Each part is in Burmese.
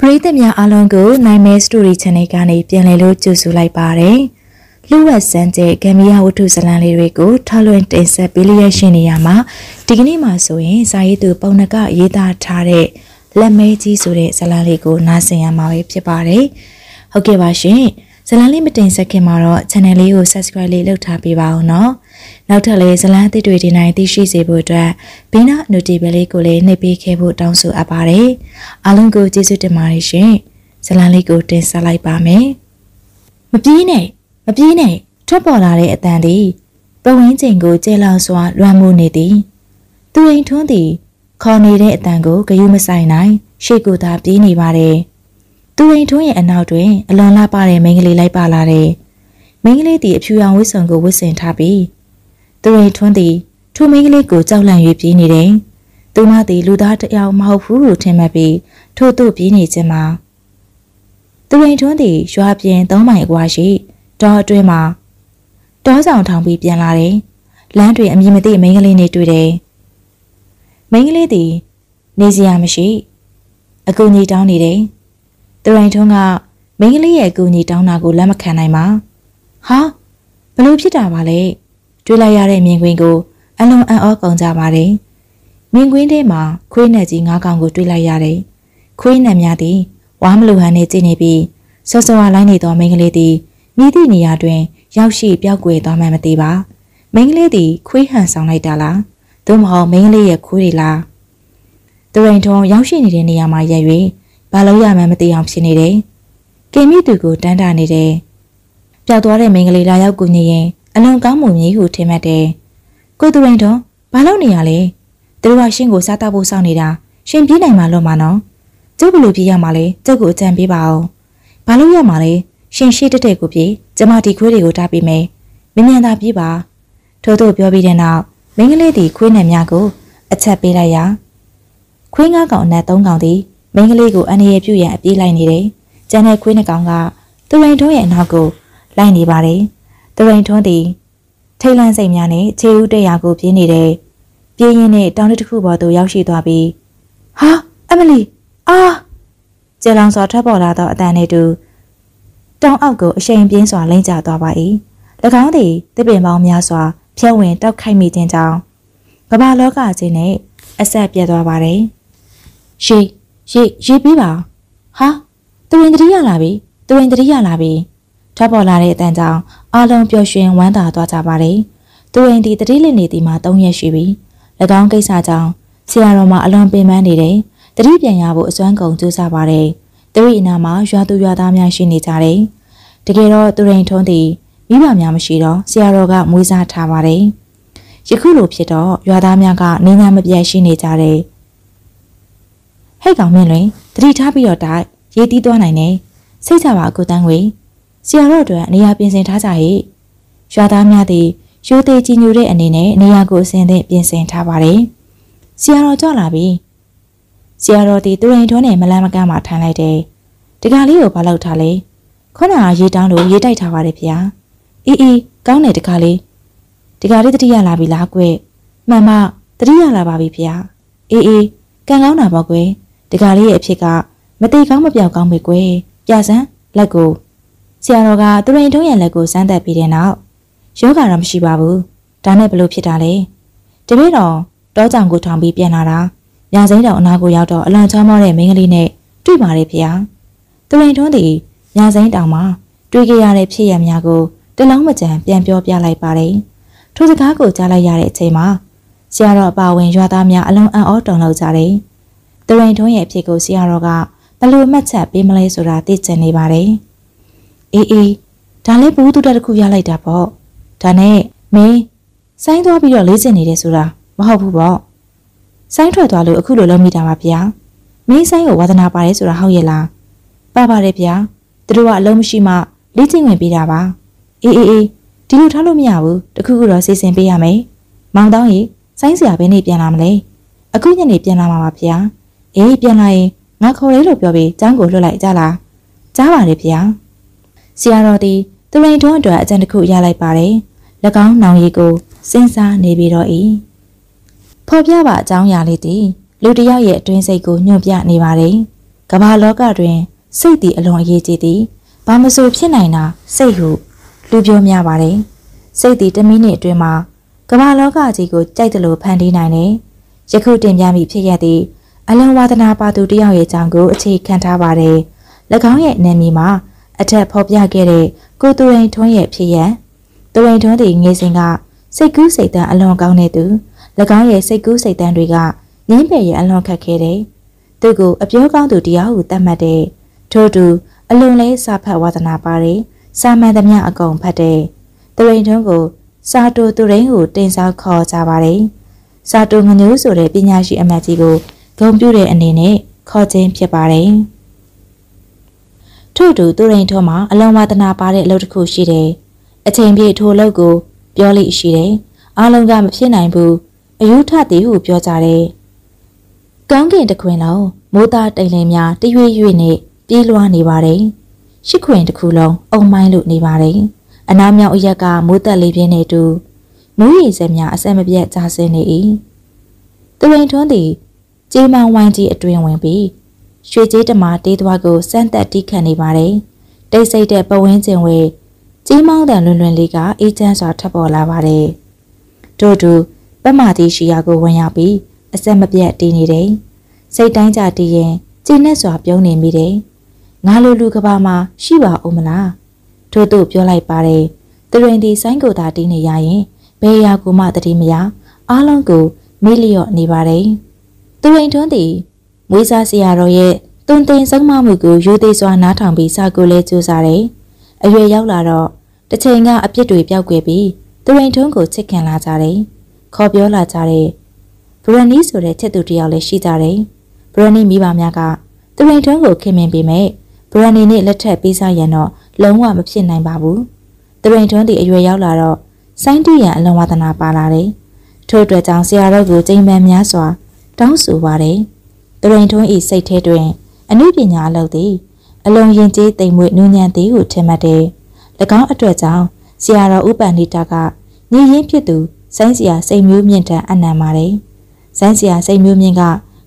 ပရိသတ်များအားလုံးကိုနိုင်မဲ Story Channel ကနေပြန်လည်လို့ကြိုဆိုလိုက်ပါတယ်။လူဝက်စန်းကျဲဂမ်ဘီယာဝတ္ထုဇာတ်လမ်းလေးတွေကိုထောက်လွှင့်တင်ဆက်ပေးလျက်ရှိနေရမှာဒီကနေ့မှာဆိုရင်စာရေးသူပုံနကရေးသားထားတဲ့လက်မဲကြီးဆိုတဲ့ဇာတ်လမ်းလေးကိုနားဆင်ရမှာပဲဖြစ်ပါတယ်။ဟုတ်ကဲ့ပါရှင်။ ဇလန်းလေးမတင်ဆက်ခင်မှာတော့ channel လေးကို subscribe လေးလုပ်ထားပေးပါအောင်နော်နောက်ထပ်လည်းဇလန်းအသစ်တွေဒီနိုင်သိရှိစေဖို့အတွက်ဘင်းနာ notification လေးကိုလည်းနှိပ်ပေးခဲ့ဖို့တောင်းဆိုအပ်ပါတယ်အားလုံးကိုကျေးဇူးတင်ပါတယ်ရှင်ဇလန်းလေးကိုတင်ဆက်လိုက်ပါမယ်မပြေးနဲ့မပြေးနဲ့ထွက်ပေါ်လာတဲ့အတန်သည်ပဝင်းချိန်ကိုကျဲလောင်စွာလွှမ်းမိုးနေသည်သူအိမ်ထွန်းသည်ခေါ်နေတဲ့အတန်ကိုဂယုမဆိုင်နိုင်ရှေ့ကိုသာပြေးနေပါတယ် သူရင်ထွန်းရဲ့အနောက်တွင်အလွန်လှပတဲ့မိန်းကလေးလိုက်ပါလာတယ်။မိန်းကလေးသည်အဖြူရောင်ဝတ်စုံကိုဝတ်ဆင်ထားပြီးသူရင်ထွန်းသည်ထိုမိန်းကလေးကိုကြောက်လန့်၍ပြေးနေတယ်။သူမသည်လူသားတယောက်မဟုတ်ဘူးလို့ထင်မှတ်ပြီးထို့သို့ပြေးနေခြင်းမှာသူရင်ထွန်းသည်ရွာပြင်သုံးမိုင်အကွာရှိတောအတွင်းမှာတောဆောင်ထောင်ပြီးပြန်လာတယ်။လမ်းတွင်အမည်မသိမိန်းကလေးနဲ့တွေ့တယ်။မိန်းကလေးသည်နေစရာမရှိအကူကြီးတောင်းနေတယ်။ တရိုင်ထွန်းကမိန်းကလေးရဲ့အကူအညီတောင်းတာကိုလက်မခံနိုင်ပါဟာဘလို့ဖြစ်တာပါလဲတွေးလိုက်ရတဲ့မြင်ကွင်းကိုအလွန်အံ့ဩကုန်ကြပါတယ်မြင်ကွင်းထဲမှာခွေးနဲ့ကြီးငါးကောင်ကိုတွေးလိုက်ရတယ်ခွေးနဲ့များသည်ဝါမလူဟန်နဲ့ကြည့်နေပြီးစောစောလိုင်းနေသောမိန်းကလေးသည်မိသည့်နေရာတွင် ရောက်ရှိပျောက်ကွယ်သွားမှမသိပါမိန်းကလေးသည်ခွေးဟန်ဆောင်လိုက်တာလားသို့မဟုတ်မိန်းကလေးရဲ့ခွေးတွေလားတရိန်ထုံရောက်ရှိနေတဲ့နေရာမှာရက်၍ ဘာလို့ရမှန်းမသိအောင်ဖြစ်နေတယ်။ကင်မိသူကိုတန်းတာနေတယ်။ပျောက်သွားတဲ့မိန်းကလေးလာရောက်ကူညီရင်အလွန်ကောင်းမှုမျိုးဟုထင်မှတ်တယ်။ကိုသူရင်တော့ဘာလို့နေရလဲ။သူတို့ကရှင်းကိုစားတော့ဖို့စောင့်နေတာရှင်ပြေးနိုင်မှာလို့မနော်။ကျုပ်ဘလို့ပြေးရမှာလဲကျုပ်ကိုအကြံပေးပါဦး။ဘာလို့ရမှာလဲရှင်ရှိတက်တဲ့ကိုပြေးကျမဒီခွေးတွေကိုတားပေးမယ်။မင်းမြန်သာပြေးပါ။ထို့သောပြောပြီးတဲ့နောက်မိန်းကလေးဒီခွေးနဲ့များကိုအချက်ပေးလိုက်ရာခွေးငါးကောင်အနက်၃ကောင်သည် မိန်းကလေးကိုအန်ရည်ပြုတ်ရန်အပြေးလိုက်နေတယ်။ကျန်တဲ့ခွေးနှကောင်ကသူရိန်ထွန်းရဲ့အနောက်ကိုလိုက်နေပါတယ်။သူရိန်ထွန်းသည်ထိတ်လန့်စိတ်များနဲ့ခြေဦးတက်ရာကိုပြင်းနေတယ်။ပြင်းရင်းနဲ့တောင်တစ်ခုပေါ်သို့ရောက်ရှိသွားပြီးဟာအမလီအာကျဲလောင်စွာထွက်ပေါ်လာသောအတန်နဲ့တူတောင်အောက်ကိုအရှိန်ပြင်းစွာလိမ့်ကျသွားပါ၏။၎င်းသည်တစ်ပင်ပေါင်းများစွာဖြဲဝင်တောက်ခိုက်မိခြင်းကြောင့်ကမ္ဘာလောကကြီးနဲ့အဆက်ပြတ်သွားပါတယ်။ရှေး ရေးရေးပြီးပါဟာသူရင်တတိရလာပြီသူရင်တတိရလာပြီထပ်ပေါ်လာတဲ့အတန်ကြောင့်အားလုံးပျော်ရွှင်ဝမ်းသာသွားကြပါတယ်သူရင်ဒီတတိလနေဒီမှာ၃ရက်ရှိပြီ၎င်းကိစ္စကြောင့်ဆရာတော်မှာအလွန်ပင်ပန်းနေတယ်တတိပြန်ရဖို့အစွမ်းကုန်ကြိုးစားပါတယ်သူရိအနာမှာရွာသူရွာသားများရှိနေကြတယ်တကယ်တော့သူရင်ထွန်းသည်မိဘများမရှိတော့ဆရာတော်ကမွေးစားထားပါတယ်ယခုလိုဖြစ်တော့ရွာသားများကနေညာမပြတ်ရှိနေကြတယ် ဟဲ့ကောင်မင်းလွင်တတိထားပြီးတော့တိုက်ရေးတီးသွားနိုင်တယ်စိတ်ချပါအကူတန်းငွေဆရာတော်တို့အနေရာပြင်ဆင်ထားကြဟိရွာသားများသည်ရိုးသေးကြီးညိုတဲ့အနေနဲ့နေရာကိုအစဉ်သင့်ပြင်ဆင်ထားပါတယ်ဆရာတော်ကြွလာပြီဆရာတော်ဒီသူရင်ထုံးနဲ့မလန်းမကန်းမှထိုင်လိုက်တယ်တကလေးကိုဘာလုပ်ထားလဲခေါင်းကရေတောင်းလို့ရေတိုက်ထားပါတယ်ဗျာအေးအေးကောင်းတယ်တကလေးတကလေးတတိယလာပြီလားကွမှန်မတတိယလာပါပြီဗျာအေးအေးကံကောင်းတာပေါ့ကွယ် တကားလေးရဲ့အဖြစ်ကမတိကောင်းမပြောက်ကောင်းပဲကွယ်ပြစမ်းလက်ကိုဆရာတော်ကသူရင်ထုံးရဲ့လက်ကိုစမ်းသက်ပြီးတဲ့နောက်ယောဂါတော့မရှိပါဘူးဒါနဲ့ဘလို့ဖြစ်တာလဲတပည့်တော်တောကြောင်ကိုထောင်ပြီးပြန်လာတာညာစိမ့်တော်အနာကိုရောက်တော့အလံချောမောတဲ့မိန်းကလေးနဲ့တွေ့ပါတယ်ဖေ။သူရင်ထွန်းသည်ညာစိမ့်တောင်မှာတွေ့ကြရတဲ့ဖြစ်ရများကိုတလုံးမကြံပြန်ပြောပြလိုက်ပါတယ်။ထိုစကားကိုကြားလိုက်ရတဲ့အချိန်မှာဆရာတော်အပါဝင်ရွာသားများအလုံးအံ့ဩတုန်လှုပ်ကြတယ်။ တရင်ထုံးရဲ့အဖြစ်ကိုဆရာတော်ကဘလို့မှတ်ချက်ပေးမလဲဆိုတာသိချင်နေပါတယ်။အေးအေးဒါလည်းဘူးတူတက်တစ်ခုရလိုက်တာပေါ့။ဒါနဲ့မင်းဆိုင်းသွားပြီးတော့လေးကျင်နေတယ်ဆိုတာမဟုတ်ဘူးပေါ့။ဆိုင်းထွက်သွားလို့အခုလိုလုပ်မိတာပါဗျာ။မင်းဆိုင်းကိုဝါသနာပါတယ်ဆိုတာဟုတ်ရဲ့လား။ပါပါတယ်ဗျာ။သူတို့ကအလုံးမရှိမှလေးကျင်ဝင်ပေးတာပါ။အေးအေးအေးဒီလိုထားလို့မရဘူး။တခုခုတော့စီစဉ်ပေးရမယ်။မောင်တောင်းရီဆိုင်းစရာဘယ်နေ့ပြန်လာမလဲ။အခုညနေပြန်လာမှာပါဗျာ။ အေးပြန်လာရင်ငါခေါ်ရဲလို့ပြောပြီးကျန်းကိုလွတ်လိုက်ကြလားကြားပါလေဗျာဆရာတော်သည်သူရိန်ထွန်းအတွက်အကြံတစ်ခုရလိုက်ပါတယ်၎င်းနောင်ရီကိုစဉ်းစားနေပြီးတော့ဤဖော်ပြပါအကြောင်းအရာလေးသည်လူတယောက်ရဲ့အတွင်းစိတ်ကိုညွှန်ပြနေပါတယ်ကမ္ဘာလောကတွင်စိတ်သည်အလွန်အရေးကြီးသည်ဘာမဆိုဖြစ်နိုင်တာစိတ်ဟုလူပြောများပါတယ်စိတ်သည်တမိနစ်အတွင်းမှာကမ္ဘာလောကကြီးကိုကြိုက်တယ်လို့ဖန်တီးနိုင်တယ်ယခုတင်ပြမိဖြစ်ရသည့် အလွန်ဝါဒနာပါသူတယောက်ရဲ့အကြောင်းကိုအခြေခံထားပါတယ်၎င်းရဲ့နာမည်မှာအထက်ဖော်ပြခဲ့တဲ့ကိုသူရင်ထွန်းရဲ့ဖြစ်ရသူရင်ထွန်းသည်ငယ်စဉ်ကစိတ်ကူးစိတ်တန်းအလွန်ကောင်းတဲ့သူ၎င်းရဲ့စိတ်ကူးစိတ်တန်းတွေကငင်းပယ်ရဲ့အလွန်ခက်ခဲတယ်သူကိုအပြောကောင်းသူတရားဟုသတ်မှတ်တဲ့ထို့သူအလွန်လေးစာဖတ်ဝါသနာပါတယ်စာမှန်သမျှအကုန်ဖတ်တဲ့သူရင်ထွန်းကိုစာတူသူရင်းကိုတင်စားခေါ်ကြပါတယ်စာတူငညိုးဆိုတဲ့ပညာရှိအမတ်ကြီးကို ဂုံပြတဲ့အနေနဲ့ခေါ်ခြင်းဖြစ်ပါတယ်ထို့တူသူရင်ထွန်းမှာအလွန်ဝါသနာပါတဲ့အလုပ်တစ်ခုရှိတယ်အချိန်ပြည့်ထိုအလုပ်ကို ပြောလိရှိတယ်အားလုံးကမဖြစ်နိုင်ဘူးအယူထသည်ဟုပြောကြတယ်ကောင်းကင်တခွင်လုံးမိုးသားတိမ်လင်းများတရွေ့ရွေ့နဲ့ပြေးလွှားနေပါတယ်ရှစ်ခွင်တစ်ခုလုံးအုံမိုင်းလို့နေပါတယ်အနားမြောက်အရက်ကမိုးတက်လေးပြင်းနေတူမူးရီစက်များအဆက်မပြတ်ကျဆင်းနေ၏သူရင်ထွန်းသည် ကြေးမောင်ဝိုင်းကြီးအတွင်ဝင်ပြီးရွှေကြေးတမာတေးသွားကိုစမ်းသက်တီးခတ်နေပါတယ်တိတ်ဆိတ်တဲ့ပဝင်းကျင်ဝဲကြေးမောင်းတန်လွန်လွန်လေးကအေးချမ်းစွာထပ်ပေါ်လာပါတယ်တို့တူပမတိရှိရာကိုဝင်ရောက်ပြီးအဆက်မပြတ်တီးနေတယ်စိတ်တိုင်းကြတီးရင်ကျင်းနဲ့စွာပြုံးနေမိတယ်ငါလိုလူကဘာမှာရှိပါဦးမလားထို့သူပြောလိုက်ပါတယ်သူရင်ဒီဆိုင်းကိုသာတီးနေရရင်ဘယ်ရာကိုမှတတိမရအားလုံးကိုမေ့လျော့နေပါတယ် သူရင်ထွန်းသည်မွေးစားဆရာတော်ရဲ့တွင်တင်ဆုံးမမှုကိုရိုသေစွာနားထောင်ပြီးစာကိုလဲကြိုးစားတယ်။အရွယ်ရောက်လာတော့တစ်ချိန်ကအပြစ်တွေပျောက်ကွယ်ပြီးသူရင်ထွန်းကိုချစ်ခင်လာကြတယ်။ခေါ်ပြောလာကြတယ်။ဘရန်နီဆိုတဲ့ချက်သူတယောက်လည်းရှိကြတယ်။ဘရန်နီမိဘများကသူရင်ထွန်းကိုခင်မင်ပေမဲ့ဘရန်နီနဲ့လက်ထပ်ပေးစားရန်တော့လုံးဝမဖြစ်နိုင်ပါဘူး။သူရင်ထွန်းဒီအရွယ်ရောက်လာတော့စိုင်းတူရန်အလွန်ဝါသနာပါလာတယ်။ထို့အတွက်ကြောင့်ဆရာတော်ကိုကြိမ်ပန်းများစွာ တောင်းဆိုပါတယ်။သူရင်ထွန်းဤစိတ်ထဲတွင်အနုပညာအလုပ်သည် အလုံးရင်ကျေးတိမ်မွေ့နူးညံ့သည်ဟုထင်မှတ်တယ်။၎င်းအတွက်ကြောင့်ဆရာတော်ဥပန္နိတာကညီရင်းဖြစ်သူဆိုင်းဆရာစိတ်မျိုးမြင့်ထံအနံပါတယ်။ဆိုင်းဆရာစိတ်မျိုးမြင့်က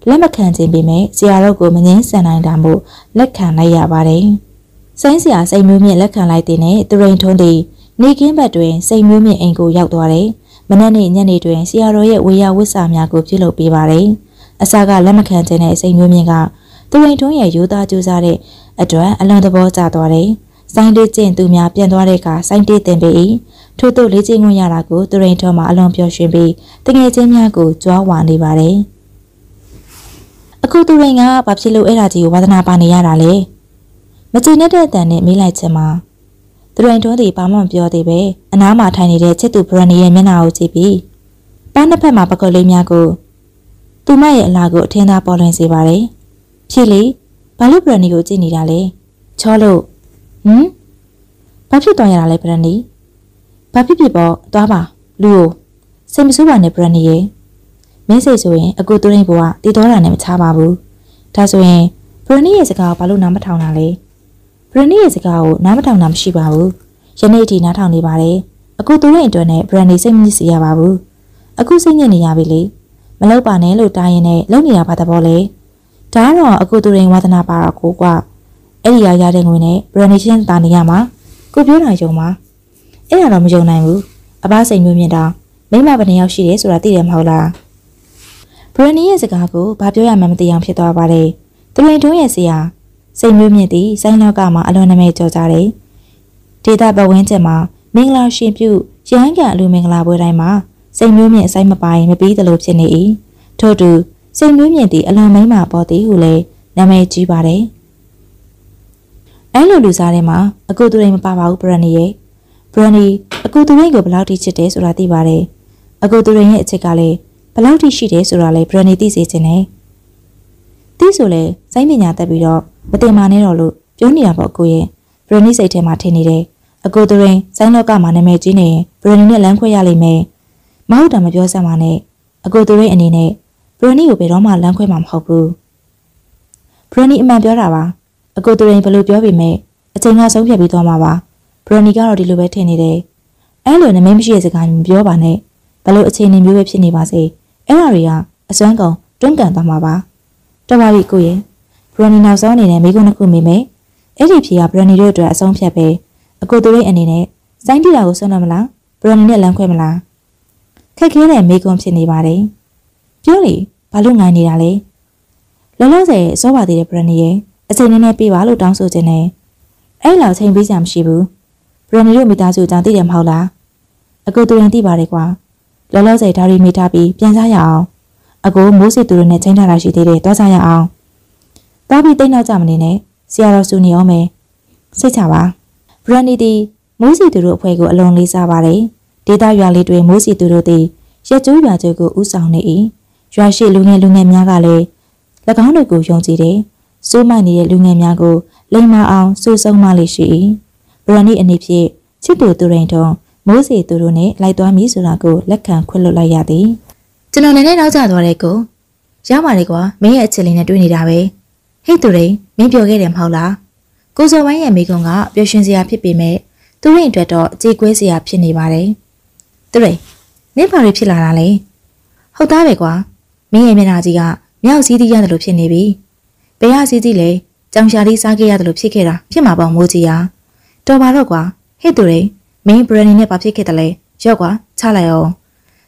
လက်မခံခြင်းပေမဲ့ဆရာတော်ကိုမငင်းဆန်နိုင်တာမို့လက်ခံလိုက်ရပါတယ်။ဆိုင်းဆရာစိတ်မျိုးမြင့်လက်ခံလိုက်တဲ့နဲ့သူရိန်ထွန်းသည်နေကင်းဘက်တွင်စိတ်မျိုးမြင့်အိမ်ကိုရောက်သွားတယ်။ မနက်နေ့ညနေတွင်ဆရာတော်ရဲ့ဝေယဝိစာများကိုပြုလုပ်ပေးပါတယ်။အစကလက်မခံခြင်းနဲ့စိတ်မျိုးမြင့်ကသူရင်ထွန်းရဲ့ရိုးသားကြိုးစားတဲ့အတွက်အလွန်သဘောကျသွားတယ်။စိုင်းတေးကျင့်သူများပြန်သွားတဲ့အခါစိုင်းတေးတင်ပေ၏ထို့သို့လေ့ကျင့်ခွင့်ရတာကိုသူရင်ထွန်းမှာအလွန်ပျော်ရွှင်ပြီးတငယ်ချင်းများကိုကြွားဝါနေပါတယ်။အခုသူရင်ကဘာဖြစ်လို့အဲ့ဒါကြီးကိုဝါသနာပါနေရတာလဲ။မကြည်နဲ့တဲ့အတန်နဲ့မေးလိုက်ချင်မှာ သူရင်ထွန်းသည်ဘာမှမပြောသေးပဲအနားမှာထိုင်နေတဲ့ချစ်သူဘရန်နီရဲ့မျက်နှာကိုကြည့်ပြီးပန်းတစ်ဖက်မှာပကုတ်လေးများကိုသူမရဲ့အလားကိုအထင်သာပေါ်လွင်စေပါတယ်။ဖြစ်လေဘာလို့ဘရန်နီကိုကြည့်နေတာလဲချောလို့ဟမ်ဘာဖြစ်သွားရတာလဲဘရန်နီဘာဖြစ်ဖြစ်ပေါ့သွားပါလူကိုစိတ်မဆိုးပါနဲ့ဘရန်နီရဲ့မင်းစိတ်ဆိုရင်အကူသူရင်းဘဝတည်တော်တာနဲ့မချပါဘူးဒါဆိုရင်ဘရန်နီရဲ့စကားကိုဘာလို့နားမထောင်တာလဲ ဘရန်နီရဲ့စကားကိုနားမထောင်တာမရှိပါဘူးယနေ့ဒီနားထောင်နေပါတယ်အခုသူရဲ့အတွက်နဲ့ဘရန်နီစိတ်မညစ်စေရပါဘူးအခုစိတ်ညစ်နေရပြီလေမလောက်ပါနဲ့လို့တားရင်နဲ့လုံနေရပါတဘောလေဒါကတော့အခုသူရင်ဝါသနာပါတာကိုကွာအဲ့ဒီရရတဲ့ငွေနဲ့ဘရန်နီရှင်းတာနေရမှာကိုပြောတာယုံပါအဲ့ဒါတော့မယုံနိုင်ဘူးအဘစိန်မျိုးမြင်တာမိမဘယ်နှယောက်ရှိတယ်ဆိုတာသိတယ်မဟုတ်လားဘရန်နီရဲ့စကားကိုဘာပြောရမှမသိအောင်ဖြစ်သွားပါတယ်သူရင်တွန်းရဲ့ဆရာ စိန်မျိုးမြင့်သည်ဆိုင်းလောက်ကမှာအလွန်နာမည်ကျော်ကြတယ်ဒေတာပဝင်းကျင်မှာမင်္ဂလာရှင်ပြုရဟန်းကန်အလူမင်္ဂလာပွဲတိုင်းမှာစိန်မျိုးမြင့်အဆိုင်မပိုင်မပြီးသလိုဖြစ်နေ၏ထို့တူစိတ်နှွေးမြင့်သည့်အလွန်မိမ့်မာပေါ်သည်ဟုလည်းနာမည်ကြီးပါတယ်။အဲလိုလူစားထဲမှာအကူသူရိန်မပါပါဘူးဘရန်နီရဲ့ဘရန်နီအကူသူရိန်ကိုဘယ်လောက်ထိချစ်တယ်ဆိုတာသိပါတယ်။အကူသူရိန်ရဲ့အချစ်ကလည်းဘယ်လောက်ထိရှိတယ်ဆိုတာလည်းဘရန်နီသိစေချင်တယ်။သိဆိုလဲစိုင်းပညာတက်ပြီးတော့ မတင်မာနဲ့တော့လို့ပြောနေတာပေါ့အကူရဲ့ဘရန်နီစိတ်ထဲမှာထင်နေတယ်။အကူသူရိန်စိုင်းလောကမှာနာမည်ကြီးနေရင်ဘရန်နီနဲ့လမ်းခွဲရလိမ့်မယ်။မဟုတ်တာမပြောစမ်းပါနဲ့အကူသူရိန်အနေနဲ့ဘရနီကိုဘယ်တော့မှလမ်းခွဲမှာမဟုတ်ဘူးဘရနီအမှန်ပြောတာပါအကိုသူရင်ဘယ်လိုပြောပေမဲ့အချိန်ကဆုံးဖြတ်ပြီးသွားမှာပါဘရနီကတော့ဒီလိုပဲထင်နေတယ်အဲ့လိုနမိတ်မရှိတဲ့စကားမျိုးပြောပါနဲ့ဘလို့အခြေအနေမျိုးပဲဖြစ်နေပါစေအဲ့ဒါတွေကအစွမ်းကုန်တွန်းကန်သွားမှာပါတော်ပါပြီကိုရင်ဘ ရရန်နီနောက်ဆုံးအနေနဲ့မိကုန်းတစ်ခုမိမယ်အဲ့ဒီဖြေကဘရန်နီတို့အတွက်အဆုံးဖြတ်ပဲအကိုသူရိတ်အနေနဲ့စိုင်းတီတာကိုဆွမ်းတော့မလားဘရန်နီနဲ့လမ်းခွဲမလားခက်ခဲတဲ့မိကုန်းဖြစ်နေပါတယ်ပြောလေဘာလို့ငိုင်းနေတာလဲလောလောဆယ်စောပါသေးတဲ့ဘရန်နီရဲ့အချိန်နဲ့နဲ့ပြေးပါလို့တောင်းဆိုခြင်းနဲ့အဲ့လောက်ချိန်ပေးစရာမရှိဘူးဘရန်နီတို့မိသားစုကြောင့်သိတယ်မဟုတ်လားအကိုသူရင်သိပါတယ်ကွာလောလောဆယ်ဒါရီမိထားပြီးပြန်စားရအောင်အကိုမိုးစီသူတို့နဲ့ချိန်ထားတာရှိသေးတယ်တော့စားရအောင် တားပြီးတိတ်နောက်ကြမနေနဲ့ဆရာတော်စုနေအောင်မယ်စိတ်ချပါဘရန်နီတီမိုးစီသူတို့အဖွဲ့ကိုအလွန်လေးစားပါတယ်ဒေတာရွာလေးတွေမိုးစီသူတို့သည်ရက်ကျိုးရွာကျိုးကိုဥဆောင်နေ၏ရွာရှိလူငယ်လူငယ်များကလည်း၎င်းတို့ကိုယုံကြည်တယ်စိုးမိုက်နေတဲ့လူငယ်များကိုလိမ္မာအောင်စူးစုံမလေးရှိ၏ဘရန်နီအနေဖြင့်ချစ်သူသူရင်ထုံမိုးစီသူတို့နဲ့လိုက်သွားမည်ဆိုတာကိုလက်ခံခွင့်လွှတ်လိုက်ရသည်ကျွန်တော်လည်းနဲ့နောက်ကျသွားတဲ့ကိုရပါတယ်ကွာမင်းရဲ့အချစ်လေးနဲ့တွေ့နေတာပဲ ဟိတ်သူရိန်မင်းပြောခဲ့တယ်မဟုတ်လားကိုစော်ဝိုင်းရဲ့မိကွန်ကပျော်ရွှင်စရာဖြစ်ပေမဲ့သူ့ရင်အတွက်တော့ကြေကွဲစရာဖြစ်နေပါတယ်သူရိန်မင်းဘာတွေဖြစ်လာတာလဲဟုတ်သားပဲကွာမင်းရဲ့မျက်နှာကြီးကမြောက်စည်းသီးရတယ်လို့ဖြစ်နေပြီဘယ်ရစည်းသီးလဲကြောင်ရှာလေးစားခဲ့ရတယ်လို့ဖြစ်ခဲ့တာဖြစ်မှာပေါ့မိုးကြီးဟာတော်ပါတော့ကွာဟဲ့သူရိန်မင်းဘရန်နီနဲ့ဘာဖြစ်ခဲ့တယ်လဲရော့ကွာချလိုက်အောင်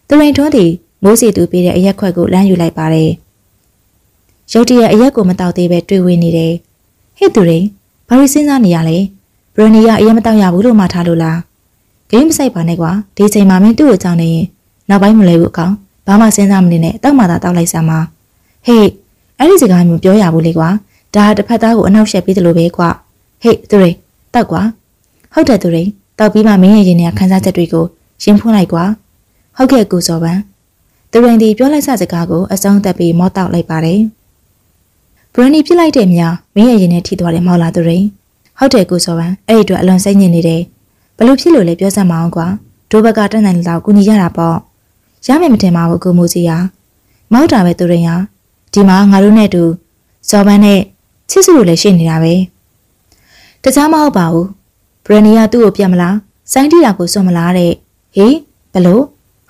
သူရိန်ထွန်းသည်မိုးစီသူပေးတဲ့အရက်ခွက်ကိုလမ်းယူလိုက်ပါတယ် ရုတ်တရက်အရက်ကိုမတောက်သေးပဲတွေ့ဝေနေတယ်ဟဲ့သူရိန်ဘာလို့စဉ်းစားနေရလဲဘရန်နီကအရက်မတောက်ရဘူးလို့မှထားလို့လားဂိမ်းမဆိုင်ပါနဲ့ကွာဒီချိန်မှာမင်းသူ့ကိုကြောင်းနေရင်နောက်ပိုင်းမလဲဘူးအကောင်ဘာမှစဉ်းစားမနေနဲ့တောက်မှသာတောက်လိုက်စမ်းပါဟေးအဲ့ဒီစကားမျိုးပြောရဘူးလေကွာဒါတစ်ဖက်သားကိုအနောက်ရှက်ပေးတယ်လို့ပဲကွာဟေးသူရိန်တောက်ကွာဟုတ်တယ်သူရိန်တောက်ပြီးမှမင်းရဲ့ရင်ထဲခန်းစားချက်တွေကိုရှင်းဖွင့်လိုက်ကွာဟုတ်ကဲ့ကိုစောပန်းသူရိန်ဒီပြောလိုက်စစကားကိုအဆုံးသတ်ပြီးမော့တောက်လိုက်ပါတယ် ဘရန်နီပြစ်လိုက်တဲ့မြာမင်းရဲ့ရင်ထဲထိသွားတယ်မဟုတ်လားသူရိန်ဟုတ်တယ်ကိုစောပန်းအဲ့ဒီအတွက်အလွန်စိတ်ညစ်နေတယ်ဘလို့ဖြစ်လို့လဲပြောစမ်းမအောင်ကွာဒိုဘက်ကတက်နိုင်လောက်ကူညီရတာပေါ့ရမယ်မတင်ပါဘူးကိုမိုးကြီးဟာမောက်တာပဲသူရိန်ဟာဒီမှာငါတို့နဲ့တူစောပန်းနဲ့ချစ်စုလိုလည်းရှိနေတာပဲတခြားမဟုတ်ပါဘူးဘရန်နီကသူ့ကိုပြန်မလားစိုင်းတီတာကိုစွန့်မလားတဲ့ဟေးဘလို့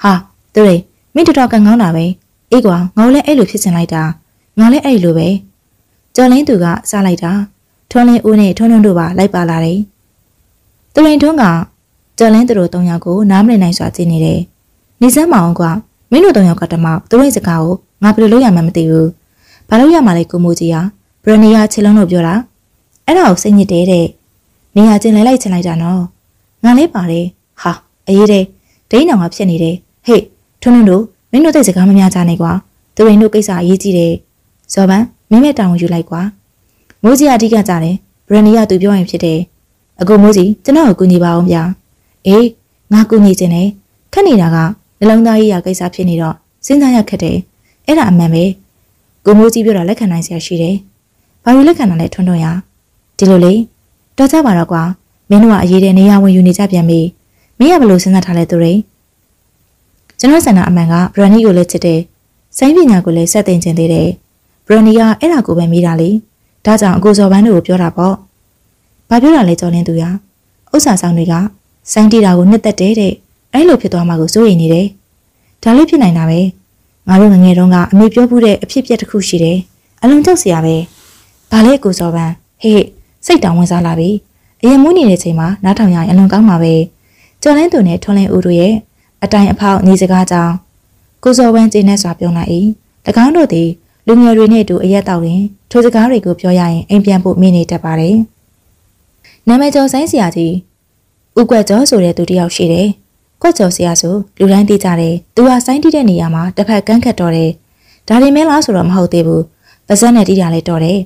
ဟာသူရိမင်းတော်တော်ကန်ကောင်းတာပဲအေးကွာငေါလည်းအဲ့လိုဖြစ်ချင်လိုက်တာငါလည်းအဲ့လိုပဲ ကျော်လင်းသူကစားလိုက်တာထွန်းလင်းဦးနဲ့ထွန်းထွန်းတို့ပါလိုက်ပါလာတယ်သူရင်ထွန်းကကျော်လင်းသူတို့၃ယောက်ကိုနားမလည်နိုင်စွာကြည့်နေတယ်နေစမ်းမအောင်ကမင်းတို့၃ယောက်ကတမောက်သူတို့စကားကိုငါဘယ်လိုလုပ်ရမှန်းမသိဘူးဘာလို့ရမှာလဲကိုမိုးကြီးဟာဘရနီယာချေလုံးလို့ပြောတာအဲ့ဒါကိုစိတ်ညစ်တယ်တဲ့နေရာချင်းလဲလိုက်ချင်လိုက်တာနော်ငါလေးပါတယ်ဟာအေးတဲ့ဒိန်းတောင်ကဖြစ်နေတယ်ဟေ့ထွန်းထွန်းတို့မင်းတို့တဲ့စကားမများကြနဲ့ကွာသူရင်တို့ကိစ္စအရေးကြီးတယ်ဇော်ပန်း မင်းမဲ့တောင်းယူလိုက်ကွာမိုးကြီးအဓိကကြတယ်ဘရန်နီကသူပြောရင်ဖြစ်တယ်အကူမိုးကြီးကျွန်တော်ကိုကူညီပါအောင်ဗျာအေးငါကူညီခြင်းနဲ့ခက်နေတာကနှလုံးသားရေးရာကိစ္စဖြစ်နေတော့စဉ်းစားရခက်တယ်အဲ့ဒါအမှန်ပဲကိုမိုးကြီးပြောတာလက်ခံနိုင်စရာရှိတယ်ဘာလို့လက်ခံတာလဲထွန်းထွန်းရဒီလိုလေတော်ကြပါတော့ကွာမင်းတို့ကအရေးတဲ့နေရာဝင်ယူနေကြပြန်ပြီမင်းကဘယ်လိုစဉ်းစားထားလဲသူရိကျွန်တော်ဆန္ဒအမှန်ကဘရန်နီကိုလည်းချစ်တယ်စိုင်းပညာကိုလည်းဆက်တင်ခြင်းသေးတယ်ဘ ရန်နီကအဲ့ဒါကိုပဲမိတာလေဒါကြောင့်အကိုစော်ပန်းတို့ကိုပြောတာပေါ့ဘာပြောတာလဲကြော်လင်းသူရဥစ္စာဆောင်တွေကစိုင်းတီတာကိုနှစ်သက်တယ်တဲ့အဲ့လိုဖြစ်သွားမှကိုစိုးရိမ်နေတယ်ဒါလေးဖြစ်နိုင်တာပဲငါတို့ငငယ်တုန်းကအမေပြောမှုတဲ့အဖြစ်အပျက်တစ်ခုရှိတယ်အလွန်ကြောက်စရာပဲဘာလဲကိုစော်ပန်းဟေးစိတ်တောင်ဝင်စားလာပြီအရင်မွေးနေတဲ့ချိန်မှာနားထောင်ရရင်အလွန်ကောင်းပါပဲကျော်လင်းသူနဲ့ထွန်းလင်းဦးတို့ရဲ့အတိုင်အဖောက်ညီစကားကြောင့်ကိုစော်ဝန်းကျင်းနဲ့စွာပြောလိုက်၏၎င်းတို့သည် လူငယ်တွေနဲ့အတူအရက်တောက်တွင်ထိုစကားတွေကိုပြောရရင်အိမ်ပြန်ဖို့မိနေတတ်ပါတယ်နာမည်ကျော်ဆိုင်ဆရာကြီးဦးကွက်ကျော်ဆိုတဲ့သူတစ်ယောက်ရှိတယ်ကွက်ကျော်ဆရာဆိုလူတိုင်းသိကြတယ်သူဟာစိုင်းတီးတဲ့နေရာမှာတစ်ဖက်ကန်းခတ်တော်တယ်ဒါတွေမင်းလားဆိုတော့မဟုတ်သေးဘူးပါဇက်နဲ့တီးတာလည်းတော်တယ်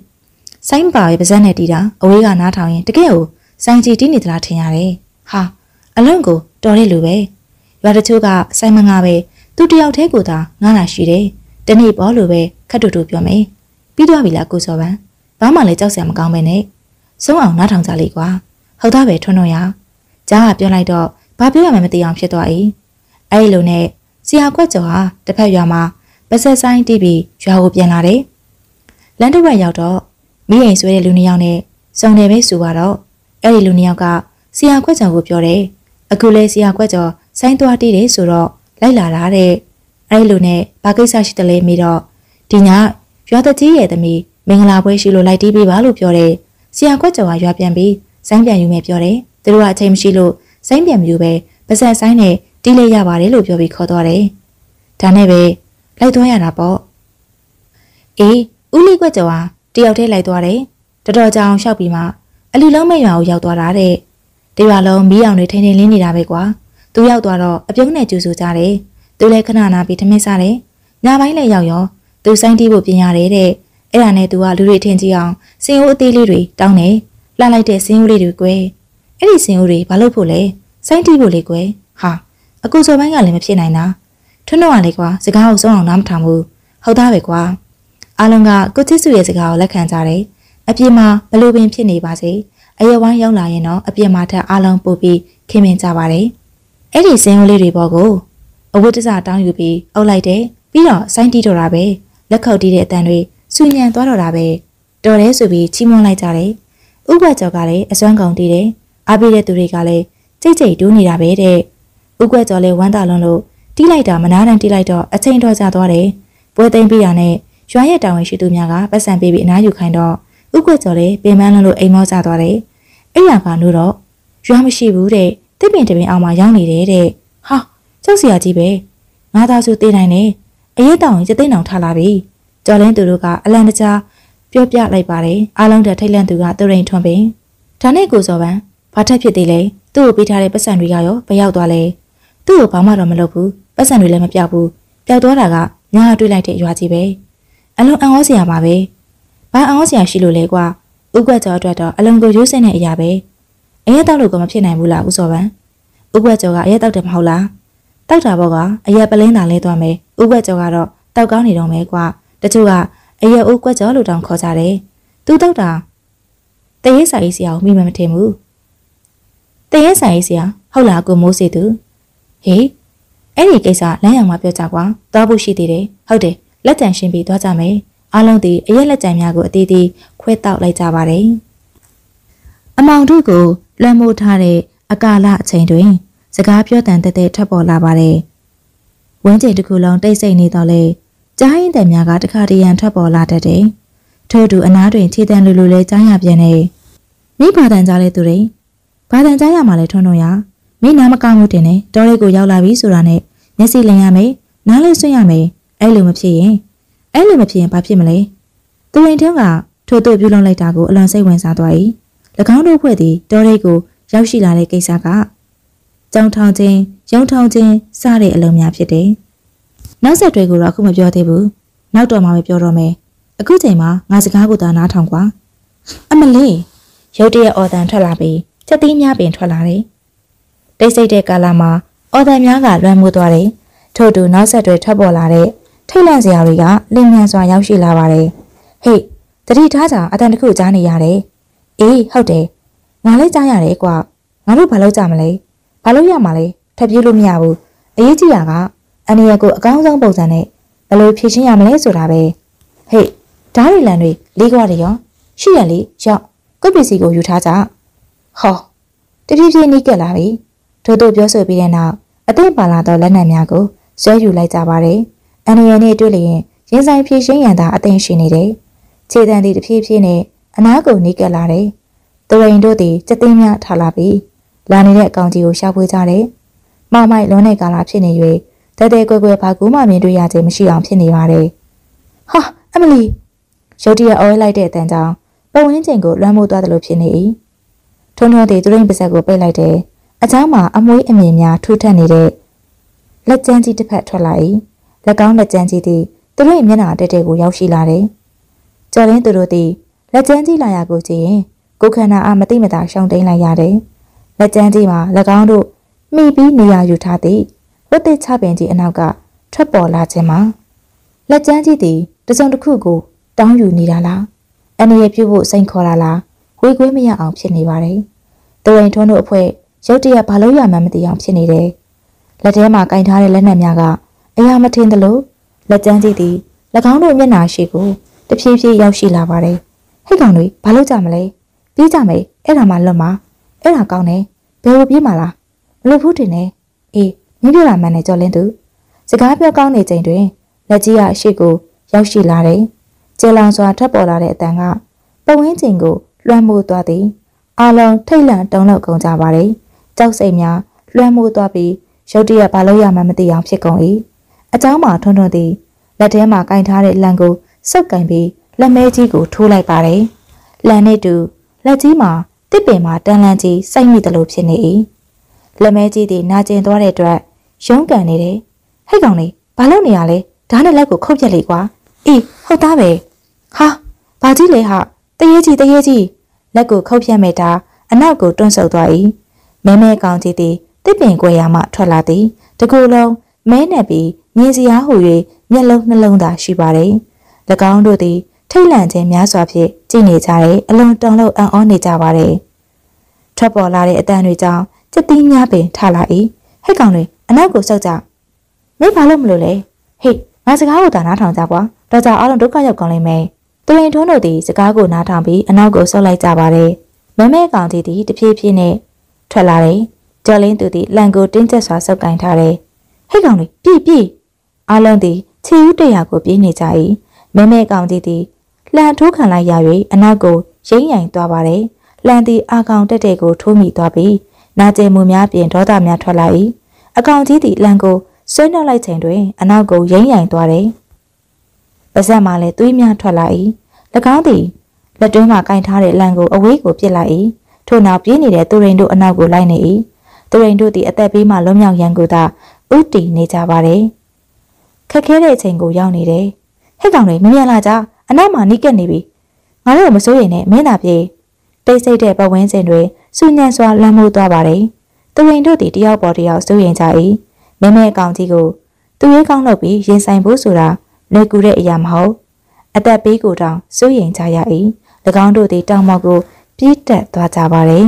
ဆိုင်းပါပဲပါဇက်နဲ့တီးတာအဝေးကနားထောင်ရင်တကယ်ကိုစိုင်းကြီးတီးနေသလားထင်ရတယ်ဟာအလွန်ကိုတော်တဲ့လူပဲရွာတချို့ကဆိုင်မငါပဲသူတယောက်တည်းကိုသာငားတာရှိတယ်တနေ့ပေါ်လို့ပဲ ခက်တူတူပြောမယ်ပြီးတော့ပြီလားကိုစောပန်းဘာမှလည်းကြောက်စရာမကောင်းပဲနဲ့ဆုံးအောင်နားထောင်ကြလိမ့်ကွာဟုတ်သားပဲထွန်းတော့ရကြားကပြောလိုက်တော့ဘာပြောရမှမသိအောင်ဖြစ်သွား၏အဲ့ဒီလိုနဲ့ဆရာကွက်ကျော်ဟာတစ်ဖက်ရွာမှာပါဆက်ဆိုင်တီးပြီးရွာကိုပြန်လာတယ်လန်တစ်ဝက်ရောက်တော့မိရင်ဆွဲတဲ့လူနှစ်ယောက်နဲ့စုံတယ်ပဲဆိုတော့အဲ့ဒီလူနှစ်ယောက်ကဆရာကွက်ကျော်ကိုပြောတယ်အခုလဲဆရာကွက်ကျော်ဆိုင်းသွားတီးတယ်ဆိုတော့လိုက်လာတာတဲ့အဲ့လိုနဲ့ဘာကိစ္စရှိတယ်လဲမေးတော့ ဒီညရွာတကြီးရဲ့သမီးမင်္ဂလာပွဲရှိလို့လိုက်တီးပေးပါလို့ပြောတယ်ဆရာခွက်ကျော်ကရွာပြန်ပြီးဆိုင်းပြန်ယူမယ်ပြောတယ်သူတို့ကအချိန်မရှိလို့ဆိုင်းပြန်မယူပဲပါဇက်ဆိုင်နဲ့တီးလေးရပါတယ်လို့ပြောပြီးခေါ်သွားတယ်ဒါနဲ့ပဲလိုက်သွားရတာပေါ့အေးဦးလေးခွက်ကျော်ကတယောက်တည်းလိုက်သွားတယ်တော်တော်ကြာအောင်ရှောက်ပြီးမှအလူလုံးမဲ့ရွာကိုရောက်သွားတာတဲ့တရွာလုံးမီးအောင်တွေထိန်ထိန်လင်းနေတာပဲကွာသူရောက်သွားတော့အပြုံးနဲ့ကျူဆူကြတယ်သူလည်းခဏနာပြီးထမင်းစားတယ်ညပိုင်းလည်းရောက်ရော သူစိုင်းတီးဖို့ပြင်ရတယ်တဲ့အဲ့ဒါနဲ့သူကလူတွေထင်ကြည့်အောင်စင်အိုးအသေးလေးတွေတောင်းနေလှလိုက်တဲ့စင်အိုးလေးတွေကွယ်အဲ့ဒီစင်အိုးတွေဘာလို့ဖို့လဲစိုင်းတီးဖို့လေကွယ်ဟာအကူစောပိုင်းကလည်းမဖြစ်နိုင်တာထွန်းတော့ကလေကွာစကားကိုစုံအောင်နားမထောင်ဘူးဟုတ်သားပဲကွာအားလုံးကကိုချစ်စုရဲ့စကားကိုလက်ခံကြတယ်အပြစ်မှာဘလို့ပင်ဖြစ်နေပါစေအယဝိုင်းရောက်လာရင်တော့အပြစ်မှာထက်အားလုံးပို့ပြီးခင်မင်ကြပါတယ်အဲ့ဒီစင်အိုးလေးတွေပေါ်ကိုအဝတ်တစတောင်းယူပြီးအုပ်လိုက်တယ်ပြီးတော့စိုင်းတီးတော့တာပဲ လက်ခုပ်တီးတဲ့အတန်တွေဆူညံသွားတော့တာပဲတော်တယ်ဆိုပြီးချီးမွမ်းလိုက်ကြတယ်ဥပကျော်ကလည်းအစွမ်းကုန်တီးတယ်အားပေးတဲ့သူတွေကလည်းကြိတ်ကြိတ်တူးနေတာပဲတဲ့ဥကွက်ကျော်လည်းဝမ်းသာလွန်းလို့တီးလိုက်တာမနာတန်တီးလိုက်တော့အချိန်တော်ကြာသွားတယ်ပွဲသိမ်းပြီးတာနဲ့ရွာရဲ့တာဝန်ရှိသူများကပတ်စံပေးပြီးအနားယူခိုင်းတော့ဥကွက်ကျော်လည်းပင်ပန်းလွန်းလို့အိမ်မောကျသွားတယ်အဲ့ရကနိုးတော့ရွာမရှိဘူးတဲ့တစ်ပင်တပင်အောင်မှရောက်နေတယ်တဲ့ဟာကြောက်စရာကြီးပဲငါသားစုတေးနိုင်နေ အရေးတောင်ရသိန်းအောင်ထားလာပြီကျော်လင်းသူတို့ကအလန့်တကြားပြောပြလိုက်ပါတယ်အားလုံးတက်ထိတ်လန့်သူကသူရိန်ထွန်ပင်ဒါနဲ့ကိုစောပန်းဘာထက်ဖြစ်သေးလဲသူ့ကိုပေးထားတဲ့ပတ်စံတွေကရောဘယ်ရောက်သွားလဲသူ့ကိုဘာမှတော့မလုပ်ဘူးပတ်စံတွေလည်းမပြောက်ဘူးပျောက်သွားတာကညာတွေးလိုက်တဲ့ရွာကြီးပဲအလုံးအံ့ဩစရာပါပဲဘာအံ့ဩစရာရှိလို့လဲကွာဥကွက်ကျော်အတွက်တော့အလုံးကိုရိုးစင်တဲ့အရာပဲအရက်တောက်လို့ကမဖြစ်နိုင်ဘူးလားဦးစောပန်းဥကွက်ကျော်ကအရက်တောက်တယ်မဟုတ်လား တောက်တာဘောကအရက်ပလင်းသာလဲသွားမယ်ဥကွက်ကျော်ကတော့တောက်ကောင်းနေတော့မယ်ကွာတချို့ကအရက်အိုးကွက်ကျော်လို့တောင်ခေါ်ကြတယ်သူတောက်တာတရေစာရေးဆရာကိုမိမမထင်ဘူးတရေစာရေးဆရာဟုတ်လားကိုမိုးစီသူဟေးအဲ့ဒီကိစ္စလမ်းရောင်မှာပြောကြကွာသွားဖို့ရှိသေးတယ်ဟုတ်တယ်လက်ကြံရှင်းပြီးသွားကြမယ်အားလုံးဒီအရက်လက်ကြံများကိုအသေးသေးခွဲတောက်လိုက်ကြပါတယ်အမောင်တို့ကိုလွှမ်းမိုးထားတဲ့အကာလအချိန်တွင် စကားပြောတန်တဲ့တဲ့ထပ်ပေါ်လာပါတယ်ဝင်းကျင်တစ်ခုလုံးတိတ်ဆိတ်နေတော့လေကြားရင်တဲ့များကတခါတရံထပ်ပေါ်လာတတ်တယ်ထို့သူအနားတွင်ခြေတံလူလူလေးကြားရပြန်နေမိဘာတန်ကြားလဲသူတွေဘာတန်ကြားရမှာလဲထွန်းထွန်းရမိနားမကောင်းမှုတင်နေတောလေးကိုရောက်လာပြီဆိုတာနဲ့မျက်စိလင်ရမယ်နားလေးဆွင့်ရမယ်အဲ့လိုမဖြစ်ရင်အဲ့လိုမဖြစ်ရင်ဘာဖြစ်မလဲသူရင်ထွန်းကထို့သူပြုလုပ်လိုက်တာကိုအလွန်စိတ်ဝင်စားသွား၏၎င်းတို့ဖွဲ့သည်တောလေးကိုရောက်ရှိလာတဲ့ကိစ္စက ကြောင်ထောင်ခြင်းရုံထောင်ခြင်းစတဲ့အလုံးများဖြစ်တယ်နောက်ဆက်တွေကိုတော့အခုမပြောသေးဘူးနောက်တော့မှပဲပြောတော့မယ်အခုချိန်မှာငါစကားကိုသာနားထောင်ကွာအမလေးရုတ်တရက်အော်တန်ထွက်လာပြီးချက်သီးများပင်ထွက်လာတယ်တိတ်ဆိတ်တဲ့ကာလမှာအော်တန်များကလွှမ်းမိုးသွားတယ်ထို့တူနောက်ဆက်တွေထွက်ပေါ်လာတဲ့ထိတ်လန့်စရာတွေကလင်းမြန်စွာရောက်ရှိလာပါတယ်ဟေးတတိထားကြအတန်တခုကြားနေရတယ်အေးဟုတ်တယ်ငါလည်းကြားရတယ်ကွာငါတို့ဘာလုပ်ကြမလဲ ဘာလို့ရမှာလဲထပ်ပြေးလို့မရဘူးအရေးကြီးတာကအန်ရကိုအကောင်းဆုံးပုံစံနဲ့ဘယ်လိုဖြည့်ရှင်းရမလဲဆိုတာပဲဟေ့ဓာရီလန်တွေလေးကွာတွေရောရှိရလေရောက်ကုတ်ပစ္စည်းကိုယူထားကြဟောတဖြည်းဖြည်းနီးကပ်လာပြီထို့သို့ပြောဆိုပြီးတဲ့နောက်အသိပါလာသောလက်နက်များကိုဆွဲယူလိုက်ကြပါတယ်အန်ရနဲ့တွေ့လျင်ရင်ဆိုင်ဖြည့်ရှင်းရန်သာအသိရှိနေတယ်ခြေတံသည်တဖြည်းဖြည်းနဲ့အနားကိုနီးကပ်လာတယ်တရင်တို့သည်စက်သိမ်းများထားလာပြီး လာနေတဲ့အကောင်ကြီးကိုရှာဖွေကြတယ်။မောင်မိုက်လွန်တဲ့ကာလာဖြစ်နေ၍တဲတဲကွယ်ကွယ်ဘာကူမှမြင်တွေ့ရခြင်းမရှိအောင်ဖြစ်နေပါတယ်။ဟာအမလီရုတ်တရက်အော်လိုက်တဲ့အတန်ကြောင့်ပဝင်းကျင်ကိုလွှမ်းမိုးသွားတယ်လို့ဖြစ်နေ၏။ထုံထုံသည်သူရင်းပါဆက်ကိုပိတ်လိုက်တယ်။အချောင်းမှာအမွှေးအမြင်များထူထပ်နေတဲ့လက်ကျန်းကြီးတစ်ဖက်ထွက်လာ၏။လက်ကောင်းလက်ကျန်းကြီးသည်သူတို့မျက်နှာတက်တဲ့ကိုရောက်ရှိလာတယ်။ကျော်ရင်းသူတို့သည်လက်ကျန်းကြီးလာရကိုကြည့်ရင်ကိုခန္ဓာအားမသိမသာရှောင်တိန်လိုက်ရတယ်။ လက်ကျန်းကြီးမှာ၎င်းတို့မိပြီးနေရာယူထားသည့်ဝတ်သိချပင်ကြီးအနောက်ကထွက်ပေါ်လာခြင်းမှာလက်ကျန်းကြီးသည်တစုံတစ်ခုကိုတောင်းယူနေတာလားအနေရပြုတ်ဖို့စိန်ခေါ်တာလားဝေခွေးမရအောင်ဖြစ်နေပါတယ်။တရင်ထွန်းတို့အဖွဲ့ရုတ်တရက်ဘာလို့ရမှန်းမသိအောင်ဖြစ်နေတယ်။လက်ထဲမှာကင်ထားတဲ့လက်နက်များကအရာမထင်သလိုလက်ကျန်းကြီးသည်၎င်းတို့မျက်နှာရှိကိုတဖြည်းဖြည်းရောက်ရှိလာပါတယ်။ဟိတ်ကောင်တွေဘာလို့ကြမလဲ။ပြေးကြမယ်အဲ့ဒါမှလွတ်မှာ အဲ့ဒါကောင်းတယ်ဘယ်လိုပြေးမှာလားမလို့ဘူးတင်နေအေးမင်းပြလာမှန်းနဲ့ကြော်လင်းသူစကားပြောကောင်းနေချိန်တွင်လက်ကြီးကအရှိကိုရောက်ရှိလာတယ် ကျေလောင်စွာထွက်ပေါ်လာတဲ့အတန်ကပဝင်းကျင်ကိုလွှမ်းမိုးသွားသည်အာလုံးထိတ်လန့်တုန်လှုပ်ကုန်ကြပါတယ်ကြောက်စိတ်များလွှမ်းမိုးသွားပြီးရုတ်တရက်ဘာလို့ရမှမသိအောင်ဖြစ်ကုန်၏အเจ้าမှာထွန်းထွန်းသည်လက်ထဲမှာကင်ထားတဲ့လံကိုစုပ်ကင်ပြီးလက်မဲကြီးကိုထိုးလိုက်ပါတယ်လံနဲ့တူလက်ကြီးမှာ တစ်ပင်မှာတန်လန်းကြီးစိုက်မိတယ်လို့ဖြစ်နေ၏လက်မဲကြီးသည်နာကျင်သွားတဲ့အတွက်ရုံးကန်နေတယ်ဟဲ့ကောင်လေးဘာလုပ်နေရလဲဓာတ်နဲ့လက်ကိုခုတ်ပြက်လေကွာအေးဟုတ်သားပဲဟာဘာကြီးလဲဟာတရေကြီးတရေကြီးလက်ကိုခုတ်ပြက်မဲ့တာအနောက်ကိုတွန့်ဆုတ်သွား၏မဲမဲကောင်ကြီးသည်တစ်ပင်ကွယ်ရမှထွက်လာသည်တကူလုံးမဲနဲ့ပြီးမြင်စရာဟူ၍မျက်လုံးနှလုံးသာရှိပါတယ်၎င်းတို့သည် ထိတ်လန့်ခြင်းများစွာဖြင့်ကြည်နေကြတယ်အလွန်တုန်လှုပ်အံ့ဩနေကြပါတယ်ထွက်ပေါ်လာတဲ့အတန်တွေကြောင့်စက်တီးများပင်ထလာ၏ဟဲ့ကောင်တွေအနောက်ကိုဆောက်ကြမင်းဘာလို့မလို့လဲဟေးငါစကားကိုသာနားထောင်ကြကွာတော့ကြအားလုံးဒုက္ခရောက်ကောင်းလိမ့်မယ်သူရင်ထုံးတို့သည်စကားကိုနားထောင်ပြီးအနောက်ကိုဆောက်လိုက်ကြပါတယ်မမဲကောင်ကြီးသည်တဖြည်းဖြည်းနဲ့ထွက်လာတယ်ကျော်လင်းသူသည်လန်ကိုတင်းကျပ်စွာဆုပ်ကင်ထားတယ်ဟဲ့ကောင်တွေပြည့်ပြည့်အားလုံးသည်ခြေဦးတရာကိုပြေးနေကြ၏မဲမဲကောင်ကြီးသည် လှန်ထိုးခံလိုက်ရ၍အနောက်ကိုရိမ့်ရိုင်သွားပါတယ်လှန်သည်အာကောင်တက်တဲ့ကိုထိုးမိသွားပြီးနာကျင်မှုများပြင်ဒေါသများထွက်လာ၏အကောင်ကြီးသည်လန်ကိုဆွဲနှုတ်လိုက်ချိန်တွင်အနောက်ကိုရိမ့်ရိုင်သွားတယ်။ပါဇက်မှလည်းသွေးများထွက်လာ၏၎င်းသည်လက်တွင်းမှကင်ထားတဲ့လန်ကိုအဝေးကိုပစ်လိုက်၏ထို့နောက်ပြေးနေတဲ့သူရိန်တို့အနောက်ကိုလိုက်နေ၏သူရိန်တို့သည်အသက်ပေးမှလွံ့မြောက်ရန်ကိုသာဥတီနေကြပါတယ်ခက်ခဲတဲ့အချိန်ကိုရောက်နေတယ်ဟဲ့ကောင်တွေမမြင်လာကြ အနောက်မှာနီးကပ်နေပြီငါတို့မစိုးရိမ်နဲ့မင်းသာပြေးတိတ်ဆိတ်တဲ့ပဝင်းစင်တွေစူညံစွာလမ်းမိုးသွားပါတယ်သူရိန်တို့သည်တယောက်ပေါ်တယောက်စိုးရိမ်ကြ၏မဲမဲအကောင်ကြီးကိုသူရေးကောင်းလုပ်ပြီးရင်ဆိုင်ဖို့ဆိုတာနေကူတဲ့အရာမဟုတ်အသက်ပေးကိုတောင်စိုးရိမ်ကြရ၏၎င်းတို့သည်တောင်မောက်ကိုပြေးတက်သွားကြပါတယ်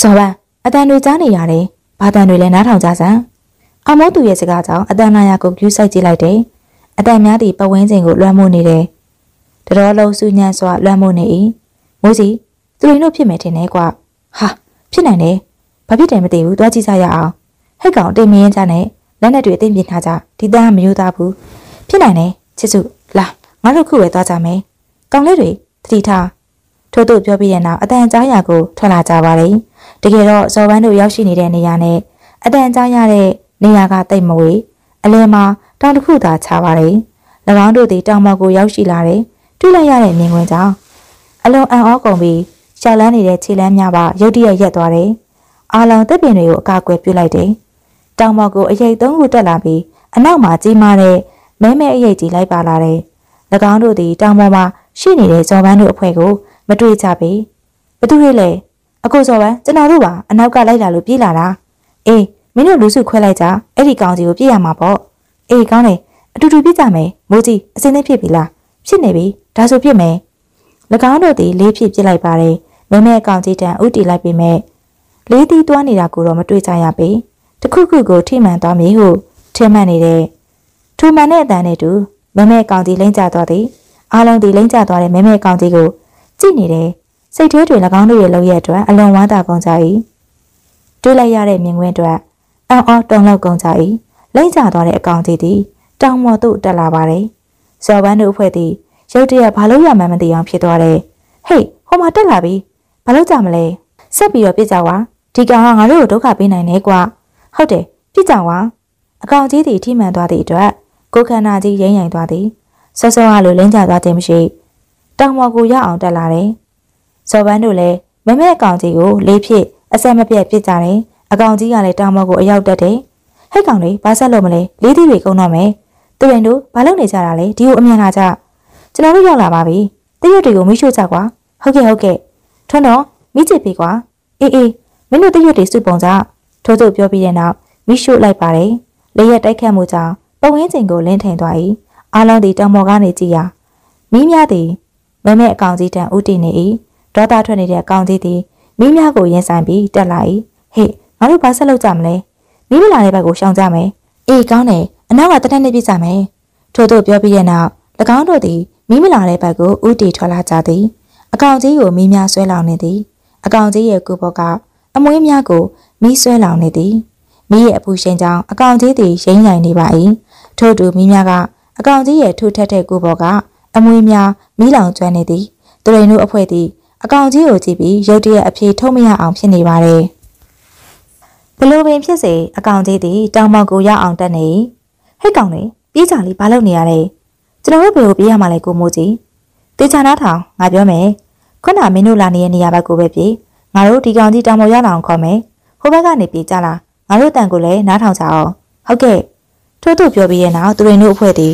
စော်ပန်းအတန်တွေကြားနေရတယ်ဘာတန်တွေလဲနားထောင်ကြစမ်းအမောသူရဲ့စကားကြောင့်အတန်နာယာကိုကျူးဆိုင်ကြည့်လိုက်တယ်အတန်များသည့်ပဝင်းစဉ်ကိုလွှမ်းမိုးနေတယ် တတော်လုံးစုညံ့စွာလွှမ်းမိုးနေ၏မိုးစီသူတို့ဖြစ်မယ်ထင်တယ်ကွာဟာဖြစ်နိုင်တယ်ဘာဖြစ်တယ်မသိဘူးသွားကြည့်ကြရအောင်ဟဲ့ကောင်တင်မင်းကြနဲ့လက်နဲ့တွေအသိပြင်ထားကြဒီတန်းမယိုးသားဘူးဖြစ်နိုင်တယ်ချစ်စုလာငါတို့ခုပဲသွားကြမယ်ကောင်လေးတွေသတိထားထို့သို့ပြောပြီးတဲ့နောက်အတန်ကြားရာကိုထွက်လာကြပါလေတကယ်တော့ဇော်ပန်းတို့ရောက်ရှိနေတဲ့နေရာနဲ့အတန်ကြားရတဲ့နေရာကတိတ်မဝေးအလဲမှာတောင်တစ်ခုသာခြားပါတယ်၎င်းတို့သည်တောင်ပေါ်ကိုရောက်ရှိလာတယ် တွေ့လိုက်ရတဲ့မြင်ကွင်းကြောင့်အလွန်အံ့ဩကုန်ပြီးရှာလန်းနေတဲ့ခြေလမ်းများပါရုတ်တရက်ရက်သွားတယ်အာလောင်တပ်ပင်တွေကိုအကာအကွယ်ပြုလိုက်တယ်တောင်ပေါ်ကိုအရိပ်သုံးခုတက်လာပြီးအနောက်မှာကြီးမားတဲ့မဲမဲအရိပ်ကြီးလိုက်ပါလာတယ်၎င်းတို့သည်တောင်ပေါ်မှာရှိနေတဲ့ဇော်ပန်းတို့အဖွဲ့ကိုမတွေ့ကြပေဘသူတွေလဲအကိုဇော်ပန်းကျွန်တော်တို့ပါအနောက်ကလိုက်လာလို့ပြေးလာတာအေးမင်းတို့လူစုခွဲလိုက်ကြအဲ့ဒီကောင်စီကိုပြေးရမှာပေါ့အေးကောင်းတယ်အတူတူပြေးကြမယ်မိုးကြီးအစင်းသိဖြစ်ပြီလား ဖြစ်နေပြီဒါဆိုဖြစ်မယ်၎င်းတို့သည်လေးဖြစ်ပြစ်လိုက်ပါတယ်မဲမဲကောင်ကြီးတန်ဥတီလိုက်ပေမဲ့လေးသီးသွားနေတာကိုတော့မတွေ့ကြရပေတခုခုကိုထိမှန်သွားမည်ဟုထင်မှတ်နေတဲ့ထူမှန်တဲ့အတန်နဲ့တူမဲမဲကောင်ကြီးလိမ့်ကျသွားသည်အားလုံးဒီလိမ့်ကျသွားတဲ့မဲမဲကောင်ကြီးကိုကြည့်နေတယ်စိတ်ထဲတွေ၎င်းတို့ရဲ့လောက်ရအတွက်အလွန်ဝမ်းသာကုန်ကြ၏တွေ့လိုက်ရတဲ့မြင်ကွင်းအတွက်အံ့ဩတုန်လှုပ်ကုန်ကြ၏လိမ့်ကျသွားတဲ့အကောင်ကြီးသည်တောင်ပေါ်သို့တက်လာပါတယ် ဇော်ပန်းတို့အဖွဲ့သည်ရုတ်တရက်ဘာလို့ရမှန်းမသိအောင်ဖြစ်သွားတယ်ဟေးဟိုမှာတက်လာပြီဘာလို့ကြမလဲဆက်ပြီးတော့ပြစ်ကြွာဒီကောင်ကငါတို့ကိုဒုက္ခပေးနိုင်တယ်ကွာဟုတ်တယ်ပြစ်ကြွာအကောင်ကြီးသည်ထိမှန်သွားသည့်အတွက်ကိုခန္ဓာကြီးရိမ့်ရိုင်သွားသည်ဆော့ဆော့ကလိုလင်းကျသွားခြင်းမရှိတောင်ပေါ်ကိုရအောင်တက်လာတယ်။ဇော်ပန်းတို့လည်းမမဲအကောင်ကြီးကိုလေးဖြစ်အဆက်မပြတ်ပြစ်ကြတယ်။အကောင်ကြီးကလည်းတောင်ပေါ်ကိုအရောက်တက်တယ်။ဟဲ့ကောင်လေးဘာဆက်လို့မလဲလေးသီးတွေကုန်တော့မယ်။ သူရင်တို့ဘာလုပ်နေကြတာလဲဒီကိုအမြန်လာကြ။ကျွန်တော်တို့ရောက်လာပါပြီ။တရွတ်တွေကိုမိရှို့ကြကွာ။ဟုတ်ကဲ့ဟုတ်ကဲ့။ထွန်းတော့မိချစ်ပြီကွာ။အေးအေးမင်းတို့တရွတ်တွေစုပုံကြ။ထို့သို့ပြောပြီးတဲ့နောက်မိရှို့လိုက်ပါတယ်။လေးရက်တိုက်ခတ်မှုကြောင့်ပဝင်းကျင်ကိုလင်းထိန်သွား၏။အားလုံးဒီတောင်ပေါ်ကနေကြည့်ရမိများသည်မမဲအကောင်ကြီးတန်ဥတီနေ၏ဒေါသထွက်နေတဲ့အကောင်ကြီးသည်မိများကိုရင်ဆိုင်ပြီးတက်လာ၏ဟေ့ငါတို့ဘာဆက်လုပ်ကြမလဲမိမလာတဲ့ဘက်ကိုရှောင်ကြမယ် အေးကောင်းတယ်အနောက်ကတထက်နဲ့ပြစ်ကြမယ်ထို့သို့ပြောပြီးတဲ့နောက်၎င်းတို့သည်မိမလာတဲ့ဘက်ကိုဥတီထွက်လာကြသည် အကောင်ကြီးကိုမိများဆွဲလောင်နေသည် အကောင်ကြီးရဲ့ကိုဘောကအမွေးများကိုမိဆွဲလောင်နေသည်မိရဲ့အပူရှင်ကြောင့်အကောင်ကြီးသည်ရိမ့်ရိုင်နေပါ၏ထို့တူမိများကအကောင်ကြီးရဲ့ထိုးထက်တဲ့ကိုဘောကအမွေများမိလောင်ကျွမ်းနေသည်သူရိန်တို့အဖွဲ့သည်အကောင်ကြီးကိုကြည့်ပြီးရုတ်တရက်အပြေထုတ်မရအောင်ဖြစ်နေပါတယ် ဘလိုပင်ဖြစ်စေအကောင်ကြီးသည်တောင်ပေါက်ကိုရောက်အောင်တက်နေဟဲ့ကောင်လေးပြေးကြလေးဘာလုပ်နေရလဲကျွန်တော်တို့ဘယ်လိုပြေးရမှာလဲကိုမိုးကြီးတေချာနာထောင်ငါပြောမယ်ခုနမင်းတို့လာနေတဲ့နေရာဘက်ကိုပဲပြေးငါတို့ဒီကောင်ကြီးတောင်ပေါ်ရောက်လာအောင်ခေါ်မယ်ဟိုဘက်ကနေပြေးကြလားငါတို့တန်ကိုလည်းနားထောင်ကြအောင်ဟုတ်ကဲ့ထို့သူပြောပြီးရဲ့နောက်သူရိန်တို့အဖွဲ့သည်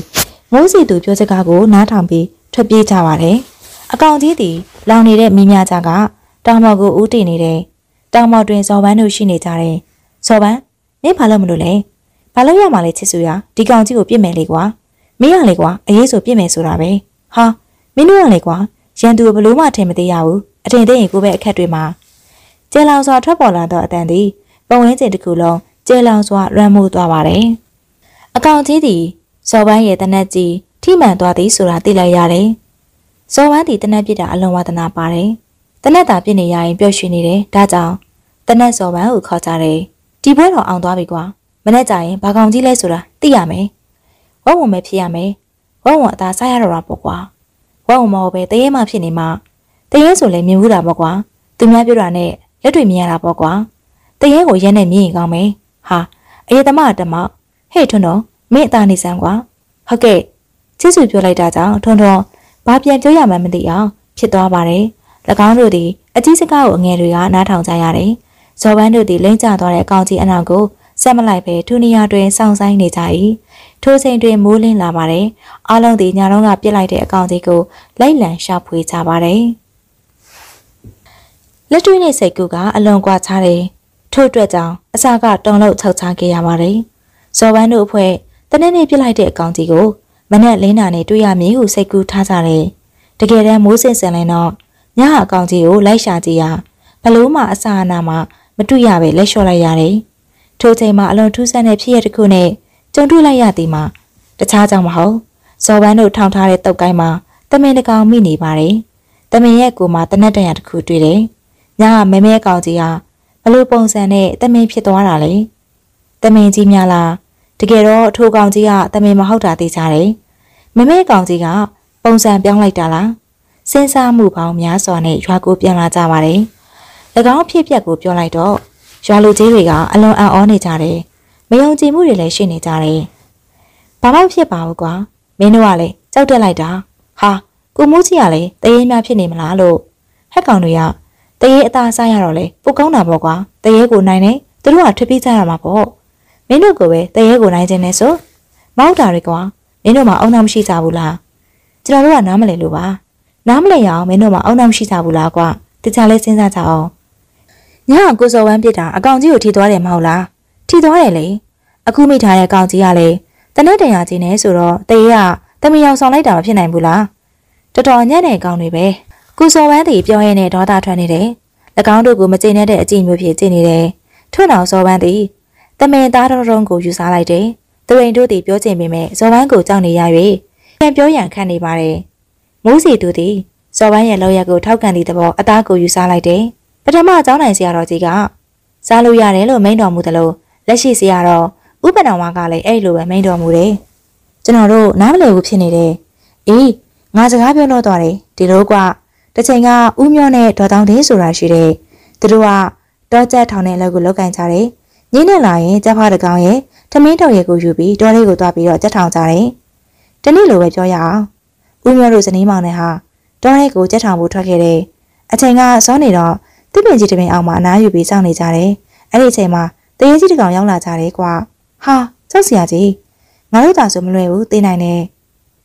မိုးစီသူပြောစကားကိုနားထောင်ပြီးထွက်ပြေးကြပါတယ်အကောင်ကြီးသည်လောင်နေတဲ့မိများကြကတောင်ပေါ်ကိုဦးတည်နေတယ်တောင်ပေါ်တွင်ဇော်ပန်းတို့ရှိနေကြတယ် ဇော်ပန်းမင်းဘာလို့မလို့လဲဘာလို့ရမှာလဲချစ်စုရဒီကောင်ကြီးကိုပြစ်မယ်လေကွာမင်းရလေကွာအရေးဆိုပြစ်မယ်ဆိုတာပဲဟာမင်းတို့ကလေကွာရန်သူဘလို့မှထင်မသေးရဘူးအထင်သေးရင်ကိုပဲအခက်တွေမှာကျဲလောင်စွာထွက်ပေါ်လာသောအတန်သည်ပုံဝင်းကျင်တစ်ခုလုံးကျဲလောင်စွာရမ်းမှုသွားပါတယ်အကောင်ကြီးသည်ဇော်ပန်းရဲ့တနက်ကြီးထိမှန်သွားသည်ဆိုတာသိလိုက်ရတယ်ဇော်ပန်းသည်တနက်ပြစ်တာအလွန်ဝါသနာပါတယ်တနက်တာပြစ်နေရရင်ပျော့ရွှင်နေတယ်ဒါကြောင့်တနက်ဇော်ပန်းကိုခေါ်ကြတယ် ဒီပွဲတော်အောင်သွားပြီကွာမနေ့ကျရင်ဘာကောင်ကြီးလဲဆိုတာသိရမယ်ဝုံဝုံပဲဖြစ်ရမယ်ဝုံဝုံအသာစားရတော့တာပေါ့ကွာဝုံဝုံမဟုတ်ပဲတရေမှဖြစ်နေမှတရေဆိုလည်းမြင်ဘူးတာပေါ့ကွာသူများပြောတာနဲ့လက်တွေမြင်ရတာပေါ့ကွာတရေကိုရဲနဲ့မြင်ရင်ကောင်းမယ်ဟာအရေးသမားတမဟဲ့ထွန်းတော်မင်းအသာနေစမ်းကွာဟုတ်ကဲ့ချစ်စုပြောလိုက်တာကြောင့်ထွန်းထွန်းဘာပြန်ပြောရမှန်းမသိအောင်ဖြစ်သွားပါတယ်၎င်းတို့သည်အကြီးစကားကိုအငယ်တွေကနားထောင်ကြရတယ် ဇော်ပန်းတို့သည်လိမ့်ကျသွားတဲ့အကောင်ကြီးအနောက်ကိုဆက်မလိုက်ပဲထူနီယာတွင်စောင့်ဆိုင်နေကြ၏ထိုချိန်တွင်မိုးလင်းလာပါတယ်အားလုံးသည်ညတော့ကပြစ်လိုက်တဲ့အကောင်ကြီးကိုလိုက်လံရှာဖွေကြပါတယ်လက်တွေ့နဲ့စိတ်ကူကအလွန်ကွာခြားတယ်ထို့အတွက်ကြောင့်အစာကတုံလို့ခြောက်ချခဲ့ရပါတယ်ဇော်ပန်းတို့အဖွဲ့တနေ့နေ့ပြစ်လိုက်တဲ့အကောင်ကြီးကိုမနဲ့လင်းနာနဲ့တွေ့ရမည်ဟုစိတ်ကူးထားကြတယ်တကယ်တမ်းမိုးစင်စင်လင်းတော့ညအကောင်ကြီးကိုလိုက်ရှာကြည့်ရဘလို့မှအစာအနာမှ မတွေ့ရပဲလက်လျှော့လိုက်ရတယ်ထိုချိန်မှာအလွန်ထူးဆန်းတဲ့ဖြစ်ရတစ်ခုနဲ့ကြုံတွေ့လိုက်ရသည်မှာတခြားကြောင့်မဟုတ်ဇော်ပန်းတို့ထောင်ထားတဲ့တုတ်ကိုင်းမှာတမင်တကောင်မိနေပါတယ်တမင်ရဲ့ကိုမှာတနက်တန်ရတစ်ခုတွေ့တယ်ညကမဲမဲကောင်ကြီးဟာဘလို့ပုံစံနဲ့တမင်ဖြစ်သွားတာလဲတမင်ကြီးများလားတကယ်တော့ထိုကောင်ကြီးကတမင်မဟုတ်တာသိကြတယ်မဲမဲကောင်ကြီးကပုံစံပြောင်းလိုက်တာလားစဉ်းစားမှုပေါင်းများစွာနဲ့ရွာကိုပြန်လာကြပါတယ်၎ င်းဖြစ်ပျက်ကိုပြောလိုက်တော့ရွာလူကြီးတွေကအလွန်အံ့ဩနေကြတယ်။မယုံကြည်မှုတွေလည်းရှိနေကြတယ်။ဘာမှဖြစ်ပါဘူးကွာ။မင်းတို့ကလည်းကြောက်တက်လိုက်တာ။ဟာကိုမိုးကြီးကလည်းတရေများဖြစ်နေမလားလို့ဟက်ကောင်တွေကတရေအသာစားရတော့လေပိုကောင်းတာပေါ့ကွာ။တရေကိုနိုင်နေသူတို့ကထွက်ပြေးကြရမှာပေါ့။မင်းတို့ကပဲတရေကိုနိုင်ခြင်းနဲ့ဆိုမောက်တာတွေကွာ။မင်းတို့မှအုံနောက်မရှိကြဘူးလား။ကျွန်တော်တို့ကနားမလည်လို့ပါ။နားမလည်ရအောင်မင်းတို့မှအုံနောက်မရှိကြဘူးလားကွာ။တခြားလဲစဉ်းစားကြအောင်။ ညကကိုစော်ဝမ်းပြစ်တာအကောင်ကြီးကိုထိသွားတယ်မဟုတ်လားထိသွားတယ်လေအခုမိထားတဲ့အကောင်ကြီးကလေတနက်တရာကြီးနဲ့ဆိုတော့တရေကတမီယောင်ဆောင်လိုက်တာမဖြစ်နိုင်ဘူးလားတော်တော်ညံ့တဲ့အကောင်တွေပဲကိုစော်ဝမ်းတီပြောရင်းနဲ့ဒေါသထွက်နေတယ်၎င်းတို့ကိုမကျင်တဲ့အကြည့်မျိုးဖြစ်ကျင်နေတယ်ထွန်းအောင်စော်ဝမ်းတီတမင်သားတော်တော်ကိုယူစားလိုက်တယ်သူရင်တို့တီပြောချင်ပေမဲ့ဇော်ဝမ်းကိုကြောက်နေရ၍ပြန်ပြောရန်ခန့်နေပါတယ်မိုးစီသူသည်ဇော်ဝမ်းရဲ့လောက်ရက်ကိုထောက်ခံသည့်သဘောအသားကိုယူစားလိုက်တယ် ပထမအကြောင်းနိုင်ဆရာတော်ကြီးကစားလို့ရတယ်လို့မိန့်တော်မူတယ်လို့လက်ရှိဆရာတော်ဥပဒေဝါကလည်းအဲ့လိုပဲမိန့်တော်မူတယ်ကျွန်တော်တို့နားမလည်ဘူးဖြစ်နေတယ်အေးငါစကားပြောလို့သွားတယ်ဒီလိုကတစ်ချိန်ကဥမျောနဲ့ဒေါ်တောင်းတင်းဆိုတာရှိတယ်သူတို့ကတောကျက်ထောင်တဲ့အလုပ်ကိုလုပ်ကင်ကြတယ်ညင်းနဲ့လာရင်ကျက်ဖားတကောင်ရဲ့ထမင်းတော်ရဲ့ကိုယူပြီးတောလေးကိုသွားပြီးတော့ကြက်ထောင်ကြတယ်တနေ့လိုပဲပြောရအောင်ဥမျောတို့ဇနီးမောင်နဲ့ဟာတောလေးကိုကြက်ထောင်ဖို့ထွက်ခဲ့တယ်အချိန်ကစောနေတော့ တစ်ပင်ကြီးတစ်ပင်အောင်မှာအနားယူပြီးစောင့်နေကြတယ်။အဲ့ဒီအချိန်မှာတရေကြီးတစ်ကောင်ရောက်လာကြတယ်ကွာ။ဟာကြောက်စရာကြီးငါတို့သာဆိုမလွယ်ဘူးသိနိုင်တယ်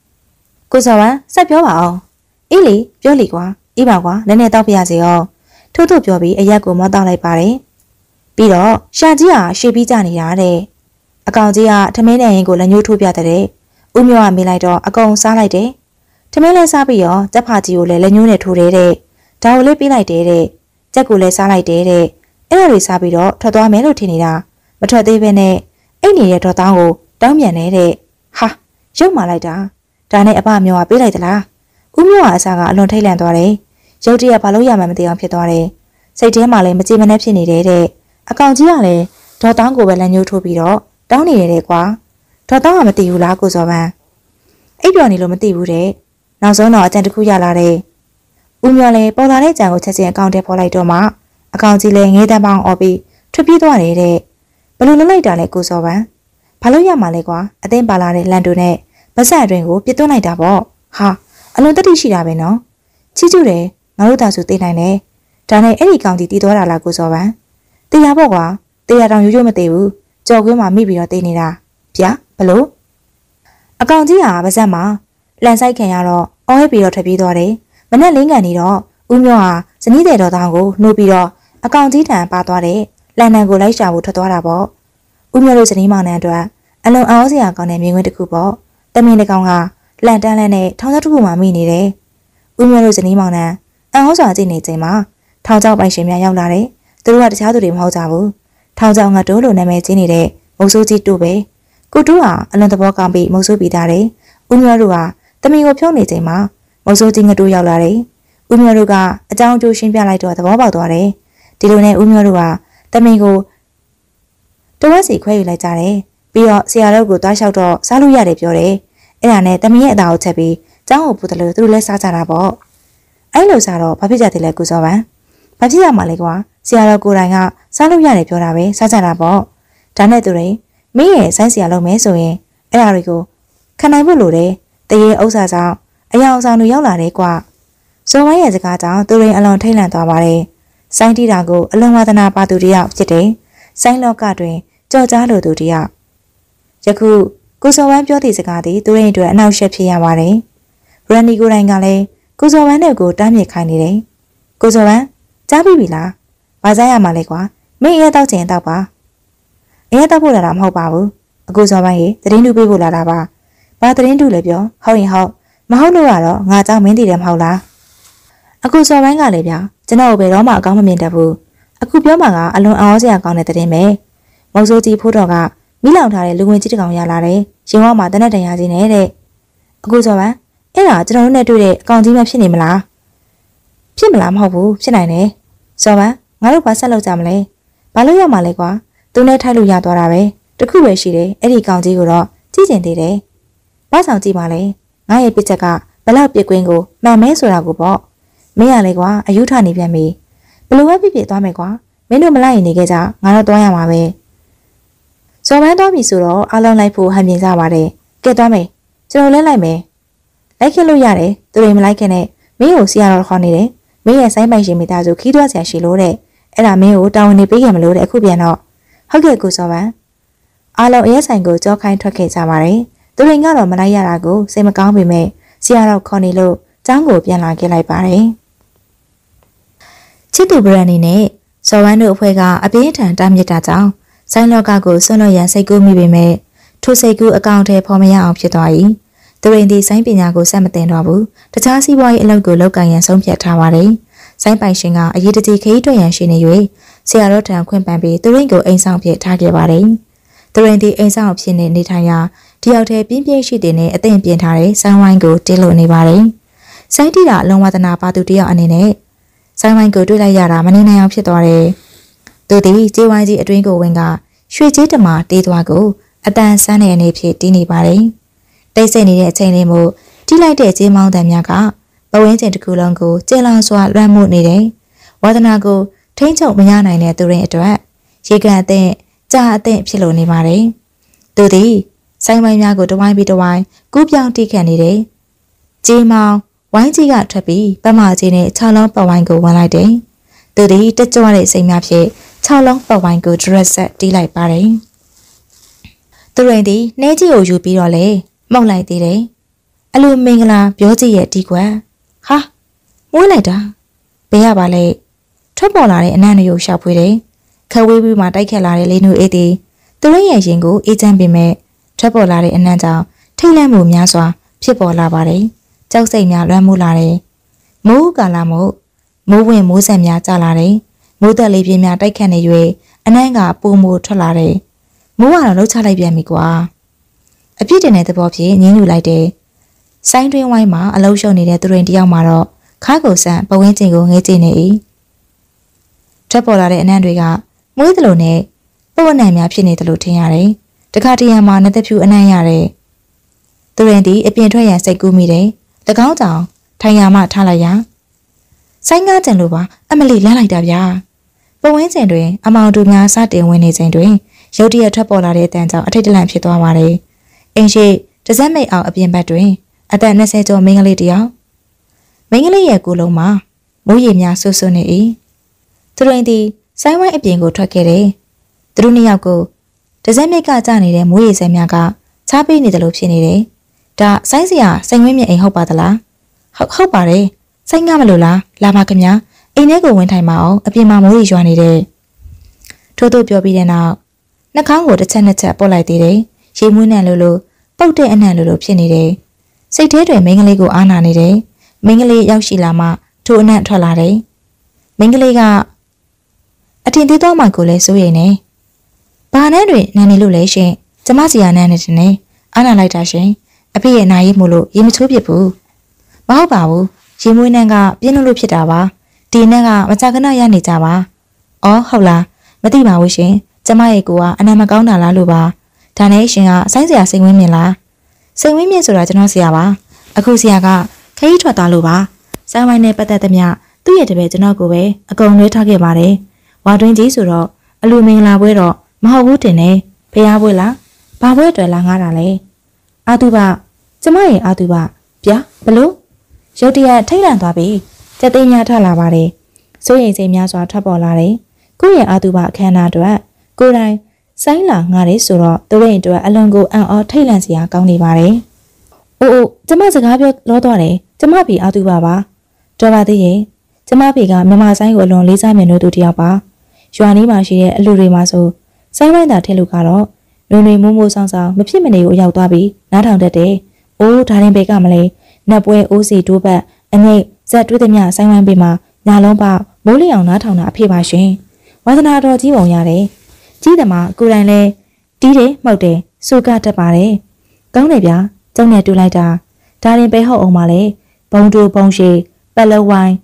။ကိုစောဝမ်းဆက်ပြောပါအောင်။အေးလေပြောလေကွာ။အေးပါကွာနည်းနည်းတောက်ပြရစီရော။ထို့ထို့ပြောပြီးအရက်ကိုမောတောက်လိုက်ပါတယ်။ပြီးတော့ရှာကြီးဟာရှေ့ပြီးကြနေတာတဲ့အကောင်ကြီးကထမင်းနဲ့ရင်ကိုလက်ညှိုးထိုးပြတဲ့။ဦးမျိုးကမေးလိုက်တော့အကောင်စားလိုက်တယ်။ထမင်းလဲစားပြီးတော့ကြက်ဖာကြီးကိုလည်းလက်ညှိုးနဲ့ထိုးတယ်တဲ့။ဒါကိုလေးပြီးလိုက်တယ်တဲ့။ ကြက်ကိုလည်းစားလိုက်တယ်တဲ့အဲ့ဒါတွေစားပြီးတော့ထွက်သွားမယ်လို့ထင်နေတာမထွက်သေးဘဲနဲ့အိတ်နေတဲ့ဒေါ်တောင်းကိုတောင်းပြန်နေတဲ့ဟာရုပ်မာလိုက်တာဒါနဲ့အဖမျိုးကပေးလိုက်သလားဦးမျိုးကအစားကအလွန်ထိတ်လန့်သွားတယ်ရုပ်တရက်ဘာလို့ရမှမသိအောင်ဖြစ်သွားတယ်စိတ်ထဲမှာလည်းမကြည်မနှက်ဖြစ်နေတဲ့တဲ့အကောင်ကြီးကလည်းဒေါ်တောင်းကိုပဲလက်ညှိုးထိုးပြီးတော့တောင်းနေရတယ်ကွာဒေါ်တောင်းကမသိဘူးလားကိုစောပန်းအိပ်ပျော်နေလို့မသိဘူးတဲ့နနောက်ဆုံးတော့အကြံတစ်ခုရလာတယ်။ ဦးမျောလည်းပေါ်လာတဲ့ကြံကိုချက်ချင်းအကောင့်ထဲပေါ်လိုက်တော့မှအကောင့်ကြီးလည်းငေးတန်းပေါင်းអော်ပြီးထွက်ပြေးသွားတယ်တဲ့။ဘလို့လွတ်လိုက်တာလဲကိုစောပန်း။ဘာလို့ရမှာလဲကွာအသိပါလာတဲ့လန်တူနဲ့ဗဆက်အတွင်ကိုပြစ်သွင်းလိုက်တာပေါ့။ဟာအလွန်တတိရှိတာပဲနော်။ချီးကျူးတယ်ငါတို့သာဆိုသိနိုင်တယ်။ဒါနဲ့အဲ့ဒီကောင်ကြီးတီးသွားတာလားကိုစောပန်း။တရားပေါ့ကွာတရားတောင်ရိုးရိုးမသိဘူး။ကြော်ကွင်းမှာမိပြီးတော့သိနေတာ။ဗျာဘလို့အကောင်ကြီးဟာဗဆက်မှာလန်ဆိုင်ခံရတော့အော်ဟစ်ပြီးတော့ထွက်ပြေးသွားတယ်။ မနဲ့လင်းကန်နေတော့ဦးမျိုးဟာဇနီးတဲ့တော်သားကိုနှုတ်ပြီးတော့အကောင်ကြီးထံပါသွားတယ်။လန်နန်ကိုလိုက်ရှာဖို့ထွက်သွားတာပေါ့။ဦးမျိုးတို့ဇနီးမောင်နှံအတွက်အလွန်အောစရာကောင်းတဲ့မြင်ကွင်းတစ်ခုပေါ့။တမင်တကောင်ကလန်တန်းလန်းနဲ့ထောင်ချောက်တစ်ခုမှမိနေတယ်။ဦးမျိုးတို့ဇနီးမောင်နှံအဟောစွာကြည့်နေချိန်မှာထောင်ချောက်ပိုင်ရှင်များရောက်လာတယ်။သူတို့ကတခြားသူတွေမဟုတ်ကြဘူး။ထောင်ချောက်ငါတို့လိုနာမည်ကြီးနေတဲ့မုတ်ဆိုးကြီးတို့ပဲ။ကိုတူးဟာအလွန်သဘောကောင်းပြီးမုတ်ဆိုးပြီးသားတယ်။ဦးမျိုးတို့ဟာတမင်ကိုဖြုံးနေချိန်မှာ မုတ်ဆိုးကြီးငတိုးရောက်လာတယ်။ဦးမျိုးတို့ကအကြောင်းအကျိုးရှင်းပြလိုက်တော့သဘောပေါက်သွားတယ်။ဒီလိုနဲ့ဦးမျိုးတို့ကတမင်ကိုတဝက်စီခွဲယူလိုက်ကြတယ်။ပြီးတော့ဆရာတို့ကိုတွားလျှောက်တော့စားလို့ရတယ်ပြောတယ်။အဲ့ဒါနဲ့တမင်ရဲ့အသားကိုချက်ပြီးကျောင်းကိုပူတယ်လို့သူတို့လည်းစားကြတာပေါ့။အဲ့လိုစားတော့ဘာဖြစ်ကြတယ်လဲကုစောပန်။ဘာဖြစ်ရမှာလဲကွာ။ဆရာတော်ကိုယ်တိုင်ကစားလို့ရတယ်ပြောတာပဲစားကြတာပေါ့။ဒါနဲ့သူတွေမင်းရဲ့ဆိုင်းဆရာလုပ်မယ်ဆိုရင်အဲ့ဒါတွေကိုခံနိုင်ဖို့လိုတယ်။တရေဥစ္စာကြောင့် အယောင်ဆောင်တွေရောက်လာတယ်ကွာ။ဇော်ဝိုင်းရဲ့စကားကြောင့်သူတွေအလွန်ထိတ်လန့်သွားပါတယ်။ဆိုင်းတီတာကိုအလွန်ဝါသနာပါသူတယောက်ဖြစ်တယ်။ဆိုင်းလောကတွင်ကြော်ကြားလိုသူတယောက်။ယခုကိုစော်ဝမ်းပြောသည့်စကားသည်သူတို့အတွက်အနောက်ရှက်ဖြစ်ရပါတယ်။ရန်နီကိုတိုင်ကလည်းကိုစော်ဝမ်းနဲ့ကိုတားမြစ်ခိုင်းနေတယ်။ကိုစော်ဝမ်းကြားပြီပြီလား။ဘာစားရမှာလဲကွာ။မင်းရဲတောက်ချင်တောက်ပါ။ရဲတောက်ဖို့လာတာမဟုတ်ပါဘူး။အကူစော်ဝမ်းရေသတင်းတူပေးဖို့လာတာပါ။ဘာသတင်းတူလဲပြော။ဟုတ်ရင်ဟုတ် မဟုတ်လို့ကတော့ငါကြောင့်မင်းတည်တယ်မဟုတ်လားအခုစော်ပိုင်းကလေဗျာကျွန်တော်ဘယ်တော့မှအကောင်းမမြင်တတ်ဘူးအခုပြောမှကအလွန်အောစရာကောင်းတဲ့တဲ့မယ်မောက်စိုးကြီးဖိုးတော်ကမိလောင်ထားတဲ့လူဝင်ကြီးတကောင်ရလာတယ်ရင်ဝါမှာတနက်တန်ရစီနေတဲ့အခုစော်ပိုင်းအဲ့ဒါကျွန်တော်တို့နဲ့တွေ့တဲ့အကောင်ကြီးမဖြစ်နေမလားဖြစ်မလားမဟုတ်ဘူးဖြစ်နိုင်တယ်စော်ပိုင်းငါတို့ဘာဆက်လုပ်ကြမလဲဘာလို့ရမှာလဲကွာသူနဲ့ထိုက်လို့ရသွားတာပဲတခုပဲရှိတယ်အဲ့ဒီကောင်ကြီးကိုတော့ကြည့်ကျင်သေးတယ်ဘာဆောင်ကြည့်ပါလဲ ငါရဲ့ပြစ်ချက်ကဘလောက်ပြစ်ကွင်းကိုမှန်မဲဆိုတာကိုပေါ့။မင်းရလေကွာအယူထနေပြန်ပြီ။ဘလို့ပဲဖြစ်ဖြစ်သွားမယ်ကွာ။မင်းတို့မလိုက်ရင်နေခဲ့ကြငါတော့သွားရမှာပဲ။ဇော်မန်းသွားပြီဆိုတော့အားလုံးလိုက်ဖို့ဟန်ပြင်ကြပါတယ်။ကဲသွားမယ်။ကျွန်တော်လည်းလိုက်မယ်။လိုက်ခဲ့လို့ရတယ်။သူတွေမလိုက်ခင်နဲ့မင်းကိုဆရာတော်ခေါ်နေတယ်။မင်းရဲ့ဆိုင်းပိုင်ရှင်မိသားစုခီးသွွားဆရာရှိလို့တဲ့။အဲ့ဒါမင်းကိုတာဝန်နေပေးခဲ့မလို့တဲ့အခုပြန်တော့ဟုတ်ကဲ့ကိုဇော်မန်းအားလုံးအရက်ဆိုင်ကိုကြောခိုင်းထွက်ခဲ့ကြပါတယ်။ သူတွေကတော့မလိုက်ရတာကိုစိတ်မကောင်းပေမဲ့ဆရာတော်ခေါ်နေလို့ကျောင်းကိုပြန်လာခဲ့လိုက်ပါတယ်။ချစ်သူဗရန်နေနဲ့ဇော်ဝမ်းတို့အဖွဲ့ကအပြင်းထန်တားမြစ်တာကြောင့်ဆိုင်းလောကကိုဆွလွန်ရန်စိတ်ကူးမိပေမဲ့ထိုစိတ်ကူးအကောင့်ထဲပေါ်မရအောင်ဖြစ်သွား၏။သူရင်ဒီဆိုင်းပညာကိုစက်မတင်တော့ဘူး။တခြားစီးပွားရေးအလုပ်ကိုလုပ်ကိုင်ရန်ဆုံးဖြတ်ထားပါတယ်။ဆိုင်းပိုင်ရှင်ကအရေးတကြီးခရီးထွက်ရန်ရှိနေ၍ဆရာတော်ထံခွင့်ပန်ပြီးသူရင်ကိုအိမ်ဆောင်ဖြစ်ထားခဲ့ပါတယ်။သူရင်ဒီအိမ်ဆောင်ဖြစ်နေနေထိုင်ရာ တယောက်တည်းပြင်းပြင်းရှိတဲ့နဲ့အသင့်ပြင်ထားတဲ့ဆိုင်းဝိုင်းကိုတင်းလို့နေပါတယ်။ဆိုင်းတီတာအလုံးဝသနာပါသူတယောက်အနေနဲ့ဆိုင်းဝိုင်းကိုတွေ့လိုက်ရတာမနေနိုင်အောင်ဖြစ်သွားတယ်။သူသည်ကျေးဝိုင်းကြီးအတွင်းကိုဝင်ကရွှေကြီးတမတေးသွားကိုအတန်ဆန်းတဲ့အနေဖြင့်တီးနေပါတယ်။တိတ်ဆိတ်နေတဲ့အချိန်လေးမို့တီးလိုက်တဲ့ကျေးမောင်းတံများကပဝင်းကျင်တစ်ခုလုံးကိုကျေလောင်စွာလွှမ်းမိုးနေတယ်။ဝါသနာကိုထိမ့်ချုပ်မရနိုင်တဲ့သူတွေအတွက်ရေကန်အသင့်ကြာအသင့်ဖြစ်လို့နေပါတယ်။သူသည် ဆိုင်ဝိုင်းများကိုတဝိုင်းပြီးတဝိုင်းကူးပြောင်းတိခတ်နေတယ်။ကြေးမောင်ဝိုင်းကြီးကထွက်ပြီးပတ်မကြီးနဲ့6လုံးပတ်ဝိုင်းကိုဝင်လိုက်တယ်။သူသည်တက်ကြွတဲ့စိတ်များဖြင့်6လုံးပတ်ဝိုင်းကို dress set တီးလိုက်ပါတယ်။သူရင်သည်နှဲကြီးကိုယူပြီးတော့လေမှုတ်လိုက်သေးတယ်။အလိုမင်္ဂလာပြောကြည့်ရဲ့ဒီကွယ်။ဟာမွေးလိုက်တာဘယ်ရပါလဲထွက်ပေါ်လာတဲ့အနံ့တွေကိုရှောက်ဖွေးတယ်။ခဝေးပြီးမှတိုက်ခတ်လာတဲ့လေးနူအေးသည်သူရရဲ့ရင်ကိုအေးချမ်းပေမဲ့ ထွက်ပေါ်လာတဲ့အနံ့ကြောင့်ထိတ်လန့်မှုများစွာ ဖြစ်ပေါ်လာပါတယ်။ကြောက်စိတ်များလွှမ်းမိုးလာတယ်။မိုးကာလမို့မိုးဝင်မိုးဆက်များကျလာတယ်။မိုးသက်လေးပြင်းများတိုက်ခတ်နေ၍အနံ့ကပုံမူထွက်လာတယ်။မိုးကတော့လှုပ်ချလိုက်ပြန်ပြီကွာ။အပြစ်တင်တဲ့သဘောဖြင့်ငင်းယူလိုက်တယ်။ဆိုင်းတွင်းဝိုင်းမှာအလုံးရှုံနေတဲ့သူရင်တယောက်မှာတော့ခါကိုဆန်ပဝင်းကျင်ကိုငဲကြည့်နေ၏။ထွက်ပေါ်လာတဲ့အနံ့တွေကမွေးသလိုနဲ့ပဝနံများဖြစ်နေတယ်လို့ထင်ရတယ်။ တခါတရံမှာနှစ်သက်ဖြူအနံ့ရတယ်။သူရင်ဒီအပြင်ထွက်ရန်စိတ်ကူးမိတယ်၎င်းကြောင့်ထိုင်ရမှထားလိုက်ရဆိုင်းကားကြံလို့ပါအမလီလမ်းလိုက်တာဗျာပဝင်းကျင်တွင် အမောင်တို့များစတင်ဝင်နေချိန်တွင်ရုတ်တရက်ထွက်ပေါ်လာတဲ့အတန်ကြောင့်အထိတ်တလန့်ဖြစ်သွားပါတယ်အင်းရှိတစက်မိတ်အောင်အပြင်ဘက်တွင်အသက်20ကျော်မိန်းကလေးတယောက်မိန်းကလေးရဲ့ကိုယ်လုံးမှာမိုးရေများဆွဆွနေ၏သူတို့သည်ဆိုင်းဝိုင်းအပြင်ကိုထွက်ခဲ့တယ်သူတို့နှစ်ယောက်ကို တစက်မိတ်ကကြနေတဲ့မိုးရေစဲများကချားပေးနေတယ်လို့ဖြစ်နေတယ်ဒါဆိုင်းစရာစိန်ဝင်းမြအိမ်ဟုတ်ပါသလားဟုတ်ဟုတ်ပါတယ်စိတ်ငါမလို့လားလာပါခင်ဗျာအိမ်ထဲကိုဝင်ထိုင်မအောင်အပြင်မှာမိုးရီရွာနေတဲ့ထို့သို့ပြောပြီးတဲ့နောက်နှာခေါင်းကိုတစ်ချက်နှစ်ချက်ပုတ်လိုက်သေးတယ်ရေမွေးနှံလို့လို့ပုတ်တဲ့အနှံလို့လို့ဖြစ်နေတယ်စိတ်ထဲတွင်မိန်းကလေးကိုအားနာနေတယ်မိန်းကလေးရောက်ရှိလာမှထိုအနှံ့ထွက်လာတယ်မိန်းကလေးကအထင်သေးသောမှကိုလည်းစိုးရိမ်နေ ဘာနဲ့တွင်နန်းနေလို့လဲရှင်ကျမစီယာနန်းနေတယ်အားနာလိုက်တာရှင်အဖေရဲ့နာရီမို့လို့ရေမချိုးဖြစ်ဘူးမဟုတ်ပါဘူးရေမွေးနှံကပြင်းလို့လို့ဖြစ်တာပါဒီနှံကမကြခဏရနေကြပါအော်ဟုတ်လားမသိပါဘူးရှင်ကျမရဲ့ကိုကအနာမကောင်းတာလားလို့ပါဒါနဲ့ရှင်ကဆိုင်းစရာစိတ်ဝင်းမြင်လားစိတ်ဝင်းမြင်ဆိုတာကျွန်တော်ဆရာပါအခုဆရာကခရီးထွက်သွားလို့ပါဆိုင်းဝိုင်းနဲ့ပတ်သက်သမျှသူ့ရဲ့တပည့်ကျွန်တော်ကိုပဲအကုန်လွှဲထားခဲ့ပါတယ်ဝါတွင်းကြီးဆိုတော့အလူမင်္ဂလာပွဲတော့ မဟုတ်ဘူးတင်နေဖျားပွဲလားဘာပွဲအတွက်လာငားတာလဲအာသူဘကျမရဲ့အာသူဘဗျာဘလို့ရုတ်တရက်ထိတ်လန့်သွားပြီစက်သိမ်းများထလာပါတယ်စိုးရိမ်စိတ်များစွာထွက်ပေါ်လာတယ်ကိုယ့်ရဲ့အာသူဘအခမ်းအနားအတွက်ကိုယ်တိုင်ဆိုင်းလာငားတယ်ဆိုတော့သူတို့အတွက်အလွန်ကိုအံ့ဩထိတ်လန့်စရာကောင်းနေပါတယ်အိုးအိုးကျမစကားပြောလောသွားတယ်ကျမပြီအာသူဘပါတော်ပါသေးရဲ့ကျမဖေကမြမဆိုင်ကိုအလွန်လေးစားမြင်လို့သူတယောက်ပါရွာနီးမှာရှိတဲ့အလူတွေမှာဆို ဆိုင်းဝိုင်းတာထင်လို့ကတော့နွေနွေမိုးမိုးဆောင်ဆောင်မဖြစ်မနေကိုရောက်သွားပြီးနားထောင်တတ်တယ်။အိုးဒါရင်ဘေကမလဲနတ်ပွဲအိုးစီတိုးပတ်အငိတ်ဇက်တွေးသမျှဆိုင်းဝိုင်းပေးမှာညာလုံးပေါမိုးလျောင်နားထောင်တာအဖေပါရှင်။ဝါသနာတော်ကြီးပုံရတယ်။ကြီးသမားကိုယ်တိုင်လဲတီးတယ်မှုတ်တယ်စိုးကတက်ပါတယ်။ကောင်းတယ်ဗျာကျုံနဲ့တူလိုက်တာဒါရင်ပဲဟုတ်အောင်ပါလေဘုံတူဘုံရှိပက်လဝိုင်း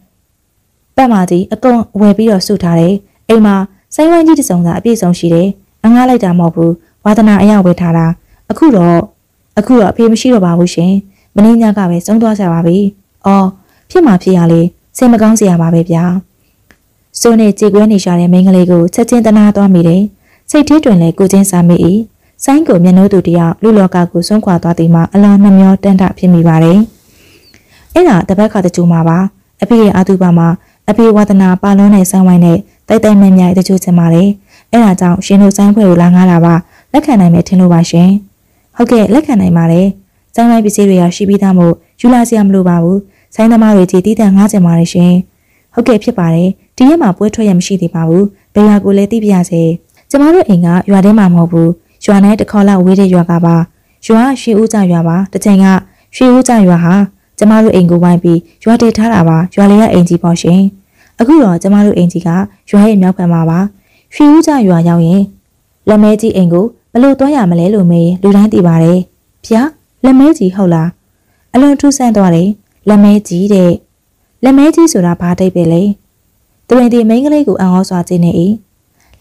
ပတ်မာကြီးအကုန်ဝယ်ပြီးတော့စုထားတယ်အိမ်မှာစိုင်းဝိုင်းကြီးတစ်စုံသာအပြည့်စုံရှိတယ် အငားလိုက်တာမဟုတ်ဘူးဝါသနာအရောက်ဝယ်ထားတာအခုတော့အခုတော့အဖေမရှိတော့ပါဘူးရှင်မင်းညကပဲစုံသွားကြပါပြီအော်ဖြစ်မှာဖြစ်ရလေစိတ်မကောင်းစရာပါပဲဗျာစိုးနဲ့ကြေကွဲနေရှာတဲ့မိန်းကလေးကိုချက်ချင်းတနာသွားမိတယ်စိတ်ထဲတွင်လည်းကိုချင်းစားမိ၏ဆိုင်းကိုမျက်နှာသူတယောက်လူလောကကိုစွန့်ခွာသွားသည်မှာအလောင်းနှမျောတန်တဖြစ်မိပါတယ်အဲ့ဒါတပတ်ခါတကြိုမှာပါအဖေရဲ့အာသူပါမှာအဖေဝါသနာပါလုံးနဲ့ဆိုင်းဝိုင်းနဲ့တိုက်တိုက်မြတ်မြတ်တကြိုချင်ပါတယ် အဲ့ဒါကြောင့်ရှင်တို့ဆိုင်းခွဲကိုလာငားတာပါလက်ခံနိုင်မယ်ထင်လို့ပါရှင်ဟုတ်ကဲ့လက်ခံနိုင်ပါတယ်ဆိုင်းဝိုင်းပစ္စည်းတွေကရှိပြီးသားမို့ယူလာစရာမလိုပါဘူးဆိုင်းသမားတွေကြီးတီးတန့်ငားကြပါတယ်ရှင်ဟုတ်ကဲ့ဖြစ်ပါတယ်ဒီရက်မှာပွဲထွက်ရမရှိသေးပါဘူးဘယ်ရွာကိုလဲသိပြရစေကျမတို့အိမ်ကရွာထဲမှာမဟုတ်ဘူးရွာနဲ့တစ်ခေါက်လောက်ဝေးတဲ့ရွာကပါရွာရွှေဦးကြရွာပါတစ်ချိန်ကရွှေဦးကြရွာဟာကျမတို့အိမ်ကိုဝိုင်းပြီးရွာတည်ထားတာပါရွာလေးရဲ့အိမ်ကြီးပေါ့ရှင်အခုတော့ကျမတို့အိမ်ကြီးကရွာရဲ့မြောက်ဘက်မှာပါ ရွှေဦးကြရွာရောက်ရင်လက်မဲကြီးအိမ်ကိုဘလို့တွားရမလဲလို့မေးလူတိုင်းသိပါတယ်ဗျာလက်မဲကြီးဟုတ်လားအလွန်ထူးဆန်းသွားတယ်လက်မဲကြီးတဲ့လက်မဲကြီးဆိုတာဘာတိတ်ပဲလဲသူရင်ဒီမိန်းကလေးကိုအံ့ဩစွာကြည့်နေ၏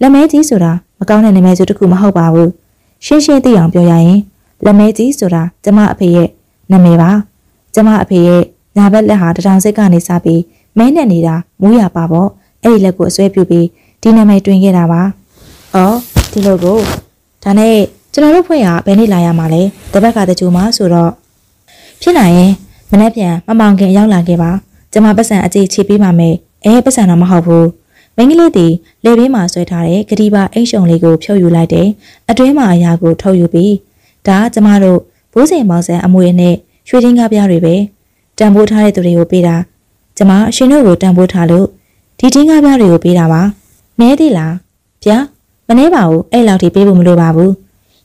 လက်မဲကြီးဆိုတာမကောင်းတဲ့နာမည်စုတစ်ခုမဟုတ်ပါဘူးရှင်းရှင်းသိအောင်ပြောရရင်လက်မဲကြီးဆိုတာကျမအဖေရဲ့နာမည်ပါကျမအဖေရဲ့ညာဘက်လက်ဟာတထောင်စစ်ကနေစပြီးမဲနဲ့နေတာမူးရပါပေါ့အဲ့ဒီလက်ကိုအစွဲပြုပြီး ဒီနာမည်တွင်ခဲ့တာပါ။အော်ဒီလိုကိုဒါနဲ့ကျွန်တော်တို့ဖွဲ့ရဘယ်နေ့လာရမှာလဲတပတ်ကတကြိုမှာဆိုတော့ဖြစ်နိုင်ရင်မနေ့ပြန်မမောင်ခင်ရောက်လာခဲ့ပါကျမပတ်စံအကြေချေပေးပါမယ်အဲပတ်စံတော့မဟုတ်ဘူးမိန်းကလေးတီလေဘေးမှာဆွဲထားတဲ့ဂတိပါအိတ်ရှုံလေးကိုဖြုတ်ယူလိုက်တယ်အတွင်းမှာအရာကိုထုတ်ယူပြီးဒါကျမတို့ဘိုးစိန်မောင်ဆန်အမွေနဲ့ရွှေချင်းကားပြားတွေပဲတန်ဖိုးထားတဲ့သူတွေကိုပေးတာကျမအရှင်တို့ကိုတန်ဖိုးထားလို့ဒီချင်းကားပြားတွေကိုပေးတာပါ နဲသေးလားဗျာမနှဲပါဘူးအဲ့လောက်ထိပေးဖို့မလိုပါဘူး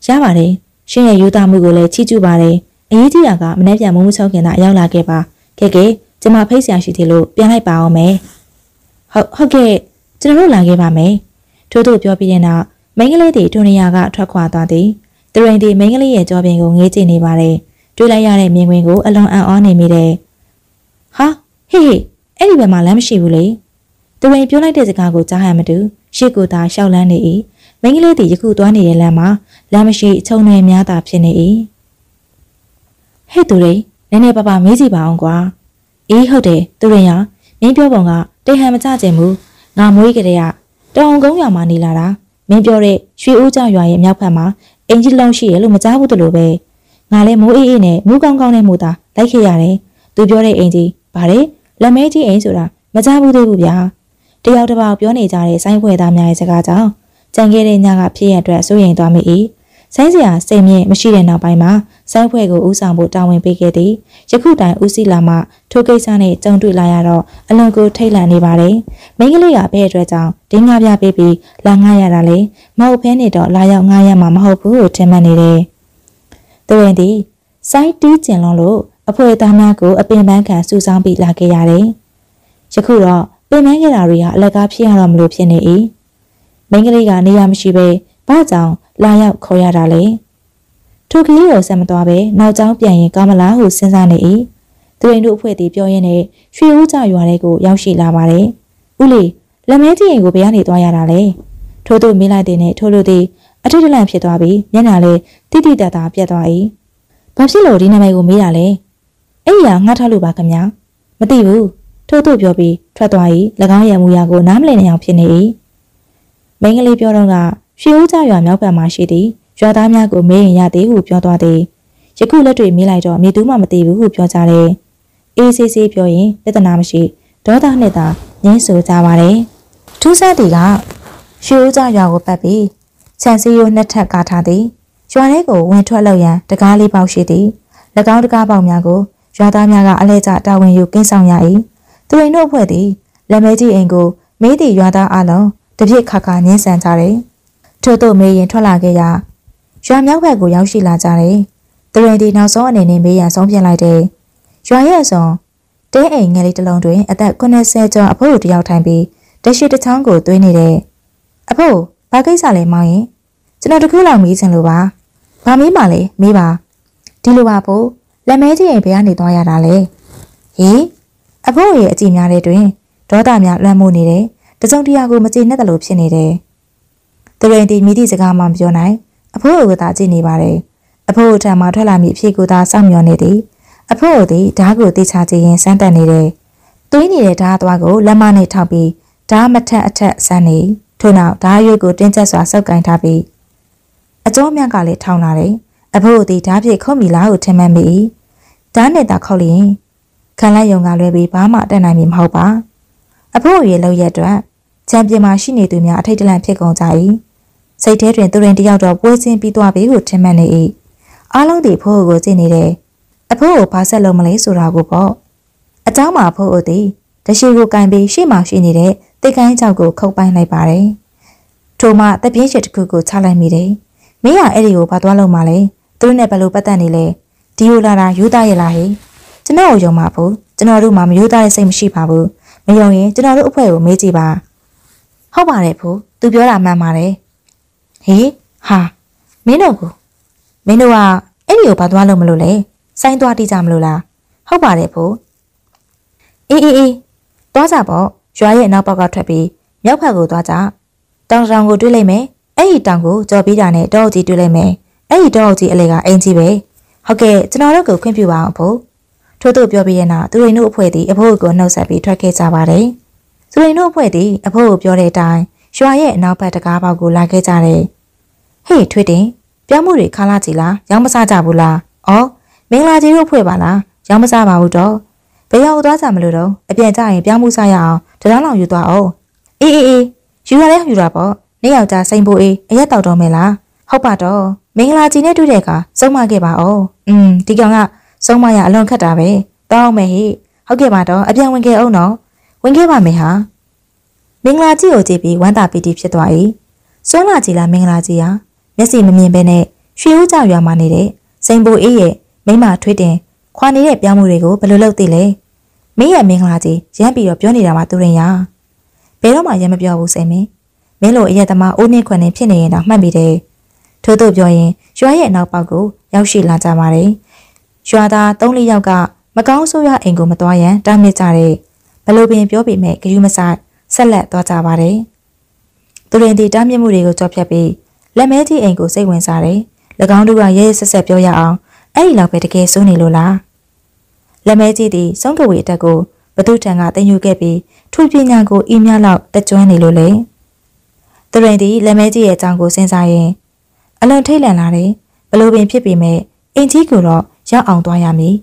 ရပါတယ်ရှင်ရဲ့ယူသားမှုကိုလည်းချီးကျူးပါတယ်အရေးကြီးတာကမနှဲပြန်မုံမချောခင်သာအရောက်လာခဲ့ပါကဲကဲကျမဖိတ်ဆရာရှိသေးလို့ပြန်လိုက်ပါအောင်မယ်ဟုတ်ဟုတ်ကဲ့ကျွန်တော်တို့လာခဲ့ပါမယ်ထို့သို့ပြောပြီးတဲ့နောက်မိန်းကလေးတွေဒုနီယာကထွက်ခွာသွားသည်တရင်ဒီမိန်းကလေးရဲ့ကြောပြင်ကိုငေးကြည့်နေပါတယ်တွေ့လိုက်ရတဲ့မြင်ကွင်းကိုအလွန်အံ့ဩနေမိတယ်ဟာဟေးဟေးအဲ့ဒီဘက်မှာလမ်းမရှိဘူးလေ တရင်ပြောလိုက်တဲ့စကားကိုကြားဟန်မတူရှေ့ကိုသာရှောက်လန်းနေ၏မိန်းကလေးတွေယခုသွားနေတဲ့လမ်းမှာလမ်းမရှိအချုံတွေများတာဖြစ်နေ၏ဟဲ့သူတွေနည်းနည်းပါးပါမေးကြည့်ပါအောင်ကွာအေးဟုတ်တယ်သူရင်ရမင်းပြောပုံကတိတ်ဟန်မကြကျင်ဘူးငါမွေးကြတဲ့ကတောင်ကုန်းရွာမှာနေလာတာမင်းပြောတဲ့ရွှေဦးကျောင်းရွာရဲ့မြောက်ဖက်မှာအင်ဂျင်လုံးရှိရလို့မကြားဘူးတလို့ပဲငါလည်းမိုးအေးအေးနဲ့မူးကောင်းကောင်းနဲ့မို့တာလိုက်ခဲ့ရတယ်သူပြောတဲ့အင်ဂျီဗါတယ်လက်မဲကြီးအိမ်ဆိုတာမကြားဘူးသေးဘူးဗျာ တယောက်တစ်ပေါက်ပြောနေကြတဲ့ဆိုင်းခွေသားများရဲ့စကားကြောင့်ကြံခဲ့တဲ့ညကဖြစ်ရတဲ့စိုးရိမ်သွားမိ၏ဆိုင်းစရာစိတ်မြင့်မရှိတဲ့နောက်ပိုင်းမှာဆိုင်းဖွဲ့ကိုဦးဆောင်ဖို့တာဝန်ပေးခဲ့သည်ယခုတိုင်ဦးစီလာမှထိုကိစ္စနဲ့ကြုံတွေ့လာရတော့အလွန်ကိုထိတ်လန့်နေပါတယ်မိန်းကလေးကဘဲ့အတွက်ကြောင့်တင်းငါပြပေးပြီးလာငှားရတာလေမဟုတ်ဖဲနေတော့လာရောက်ငှားရမှာမဟုတ်ဘူးလို့ထင်မှတ်နေတယ်သူရင်ဒီစိုင်းတီးကျင်လွန်လို့အဖွဲသားများကိုအပင်ပန်းခံစူဆောင်းပြီးလာခဲ့ရတယ်ယခုတော့ ပင်ပန်းခဲ့တာတွေကအလကားဖြစ်ရတော့မလို့ဖြစ်နေ၏မိန်းကလေးကနေရာမရှိပဲဘာကြောင့်လာရောက်ခေါ်ရတာလဲထိုကလေးကိုဆက်မသွားပဲနောက်ကျောင်းပြန်ရင်ကောင်းမလားဟုစဉ်းစားနေ၏သူရင်တို့အဖွဲ့တီပြောရင်းနဲ့ရွှေဦးကြရွာထဲကိုရောက်ရှိလာပါတယ်ဦးလေးလက်မဲကြီးရင်ကိုဘယ်ကနေသွားရတာလဲထို့သူမေးလိုက်တဲ့နဲ့ထို့လို့သည်အထိတ်တလန့်ဖြစ်သွားပြီးမျက်နှာလည်းတိတိတတ်တာပြတ်သွား၏ဘာဖြစ်လို့ဒီနာမည်ကိုမေးတာလဲအဲ့ရငှားထားလို့ပါခင်ဗျာမသိဘူး ထို့သူပြောပြီးထွက်သွား၏၎င်းရဲ့မူရာကိုနားမလည်နိုင်အောင်ဖြစ်နေ၏မိန်းကလေးပြောတော့ကရွှေဦးကြရွာမြောက်ဘက်မှာရှိသည်ရွာသားများကိုမေးရင်ရသည်ဟုပြောသွားသည်ယခုလက်တွေမေးလိုက်တော့မြေသူမှမသိဘူးဟုပြောကြတယ်အေးဆေးဆေးပြောရင်ပြဿနာမရှိဒေါသနဲ့သာငင်းဆိုကြပါတယ်ထူးဆန်းတီကရွှေဦးကြရွာကိုပတ်ပြီးခြံစည်းရိုးနှစ်ထပ်ကာထားသည်ရွာထဲကိုဝင်ထွက်လောက်ရန်တကားလေးပေါက်ရှိသည်၎င်းတကားပေါက်များကိုရွာသားများကအလဲကျတာဝန်ယူကင်းဆောင်ရ၏ သူရိန်တို့အဖွဲ့သည်လက်မဲကြီးအိမ်ကိုမေးသည့်ရွာသားအလုံးတပြည့်ခါခါငင်းဆန်ကြတယ်ထို့သို့မေးရင်ထွက်လာခဲ့ရာရွာမြောက်ဘက်ကိုရောက်ရှိလာကြတယ်။တရင်ဒီနောက်ဆုံးအနေနဲ့မေးရန်ဆုံးဖြတ်လိုက်တယ်။ရွာရဲ့အစွန်တဲအိမ်ငယ်လေးတစ်လုံးတွင်အသက်80ကျော်အဖိုးတယောက်ထိုင်ပြီးတရှိတစ်ချောင်းကိုသွေးနေတယ်။အဖိုးဘာကိစ္စလဲမောင်ရင်ကျွန်တော်တခုလောက်မေးချင်လို့ပါ။ဘာမေးမှလဲမေးပါ။ဒီလိုပါဖိုးလက်မဲကြီးအိမ်ဘယ်ကနေသွားရတာလဲ။ဟေး အဖိုးရဲ့အကြည့်များတဲ့တွင်ဒေါသများလွှမ်းမိုးနေတယ်။တစုံတရာကိုမကျေနပ်တယ်လို့ဖြစ်နေတယ်။သူရင်ဒီမိသည့်စကားမှမပြောနိုင်အဖိုးကိုသာကြည့်နေပါတယ်အဖိုးထံမှထွက်လာမိအဖြစ်ကိုသာစောင့်မျှော်နေသည်အဖိုးသည်ဓားကိုတေချာကြည့်ရင်စမ်းတက်နေတယ်သွေးနေတဲ့ဓားသွားကိုလက်မနဲ့ထောက်ပြီးဓားမထက်အထက်ဆန်းနေထို့နောက်ဓားရွက်ကိုတင်းကျပ်စွာဆုပ်ကင်ထားပြီးအကျောမြတ်ကလည်းထောင်းလာတယ်အဖိုးသည်ဓားပြည့်ခုတ်မိလားဟုထင်မှတ်မိဓားနဲ့သာခောက်လျင် ခံလိုက်ယုံကလွဲပြီးဘာမှတက်နိုင်မည်မဟုတ်ပါအဖိုးရဲ့လောက်ရက်အတွက်ချန်ပီယံမှာရှိနေသူများအထိတ်တလန့်ဖြစ်ကုန်ကြ၏စိတ်ထဲတွင်သူရင်တယောက်တော့ပွဲချင်းပြီးသွားပြီဟုထင်မှတ်နေ၏အားလုံးဒီဖိုးကိုကြည့်နေတယ်အဖိုးကိုဘာဆက်လုပ်မလဲဆိုတာကိုပေါ့အเจ้าမှာဖိုးအိုသည်တရှိကိုကင်ပြီးရှေ့မှာရှိနေတဲ့တိတ်ကိုင်းကြောက်ကိုခုတ်ပိုင်းလိုက်ပါတယ်ထိုမှတပြင်းချက်တစ်ခုကိုချလိုက်မိတယ်မင်းကအဲ့ဒီကိုဘာသွားလို့မလဲသူတို့နဲ့ဘယ်လိုပတ်သက်နေလဲဒီလိုလာတာယူသားရလားဟဲ့ ကျွန်တော်ကိုယုံပါဘူးကျွန်တော်တို့မှမယူသားတဲ့စိတ်မရှိပါဘူးမယုံရင်ကျွန်တော်တို့အဖွဲ့ကိုမေးကြည့်ပါဟုတ်ပါတယ်ဖိုးသူပြောတာမှန်ပါတယ်ဟေးဟာမင်းတို့ကိုမင်းတို့ကအဲ့ဒီကိုဘာသွားလို့မလို့လဲစိုင်းသွားတိကြမလို့လားဟုတ်ပါတယ်ဖိုးအေးအေးအေးသွားကြပေါ့ရွာရဲ့နောက်ဘက်ကထွက်ပြီးမြောက်ဘက်ကိုသွားကြတောင်တောင်ကိုတွေးလိုက်မယ်အဲ့ဒီတောင်ကိုကြော်ပြီးတာနဲ့တောအုပ်ကြီးတွေးလိုက်မယ်အဲ့ဒီတောအုပ်ကြီးအလေကအင်ကြီးပဲဟုတ်ကဲ့ကျွန်တော်တို့ကိုခွင့်ပြုပါအောင်ဖိုး ထို့သူပြောပြီးရဲ့နောက်သူရိန်တို့အဖွဲ့သည်အဖိုးကိုနှုတ်ဆက်ပြီးထွက်ခဲ့ကြပါတယ်သူရိန်တို့အဖွဲ့သည်အဖိုးကိုပြောတဲ့အတိုင်းရွာရဲ့အနောက်ဘက်တကားပေါက်ကိုလာခဲ့ကြတယ်ဟေ့ထွေးတင်ပြောင်းမှုတွေခါလာကြည်လားရောင်းမစားကြဘူးလားအော်မင်္ဂလာကြီးတို့ဖွဲ့ပါလားရောင်းမစားပါဘူးတော့ဘယ်ရောက်သွားကြမလို့တော့အပြန်ကြရင်ပြောင်းမှုစားရအောင်တရောင်းလောင်ယူသွားအောင်အေးအေးအေးယူရလဲယူတာပေါ့နေ့ယောက်ျားစိန်ဖို့အေးအရက်တောက်တော့မယ်လားဟုတ်ပါတော့မင်္ဂလာကြီးနဲ့တွေ့တဲ့အခါစုံမခဲ့ပါအောင်อืมဒီကောင်က စုံမရအလွန်ခက်တာပဲတောင်းမယ်ဟိဟုတ်ကဲ့ပါတော့အပြန်ဝင်ခဲ့အောင်နော်ဝင်ခဲ့ပါမယ်ဟာမင်္ဂလာကြီးကိုကြည့်ပြီးဝမ်းသာပီတိဖြစ်သွား၏စွမ်းလာကြည်လားမင်္ဂလာကြီးဟာမျက်စိမမြင်ဘဲနဲ့ရွှေဦးကြရွာမှာနေတဲ့စိန်ဘိုအေးရဲ့မိမထွေးတင်ခွာနေတဲ့ပြောင်းမှုတွေကိုဘယ်လိုလုပ်သိလဲမင်းရဲ့မင်္ဂလာကြီးရမ်းပြီးတော့ပြောနေတာမှသူရင်ရဘယ်တော့မှရမ်းမပြောဘူးစိန်မင်းမင်းလိုအရက်သမားအိုးနှင်းခွန်းနေဖြစ်နေရင်တော့မှတ်မိတယ်ထို့သို့ပြောရင်ရွာရဲ့နောက်ပေါက်ကိုရောက်ရှိလာကြပါတယ် ရွာသား၃-၄ယောက်ကမကောင်းဆိုးရအိမ်ကိုမသွားရန်တားမြစ်ကြတဲ့ဘလို့ပင်ပြောပေမဲ့ဂယုမဆိုင်ဆက်လက်သွားကြပါတယ်သူရင်ဒီတားမြစ်မှုတွေကိုကြော်ဖြတ်ပြီးလက်မဲကြီးအိမ်ကိုစိတ်ဝင်စားတယ်။၎င်းတို့ကရဲရဲဆက်ဆက်ပြောရအောင်အဲ့ဒီလောက်ပဲတကယ်စိုးနေလို့လားလက်မဲကြီးသည်စုံကဝေအတက်ကိုဘသူထံကတင်ယူခဲ့ပြီးထူပညာကိုအီးများလောက်တကြွနေလို့လေသူရင်သည်လက်မဲကြီးရဲ့အကြောင်းကိုစဉ်းစားရင်အလွန်ထိတ်လန့်လာတယ်ဘလို့ပင်ဖြစ်ပေမဲ့အင်ကြီးကိုတော့ ရောက်အောင်သွားရမည်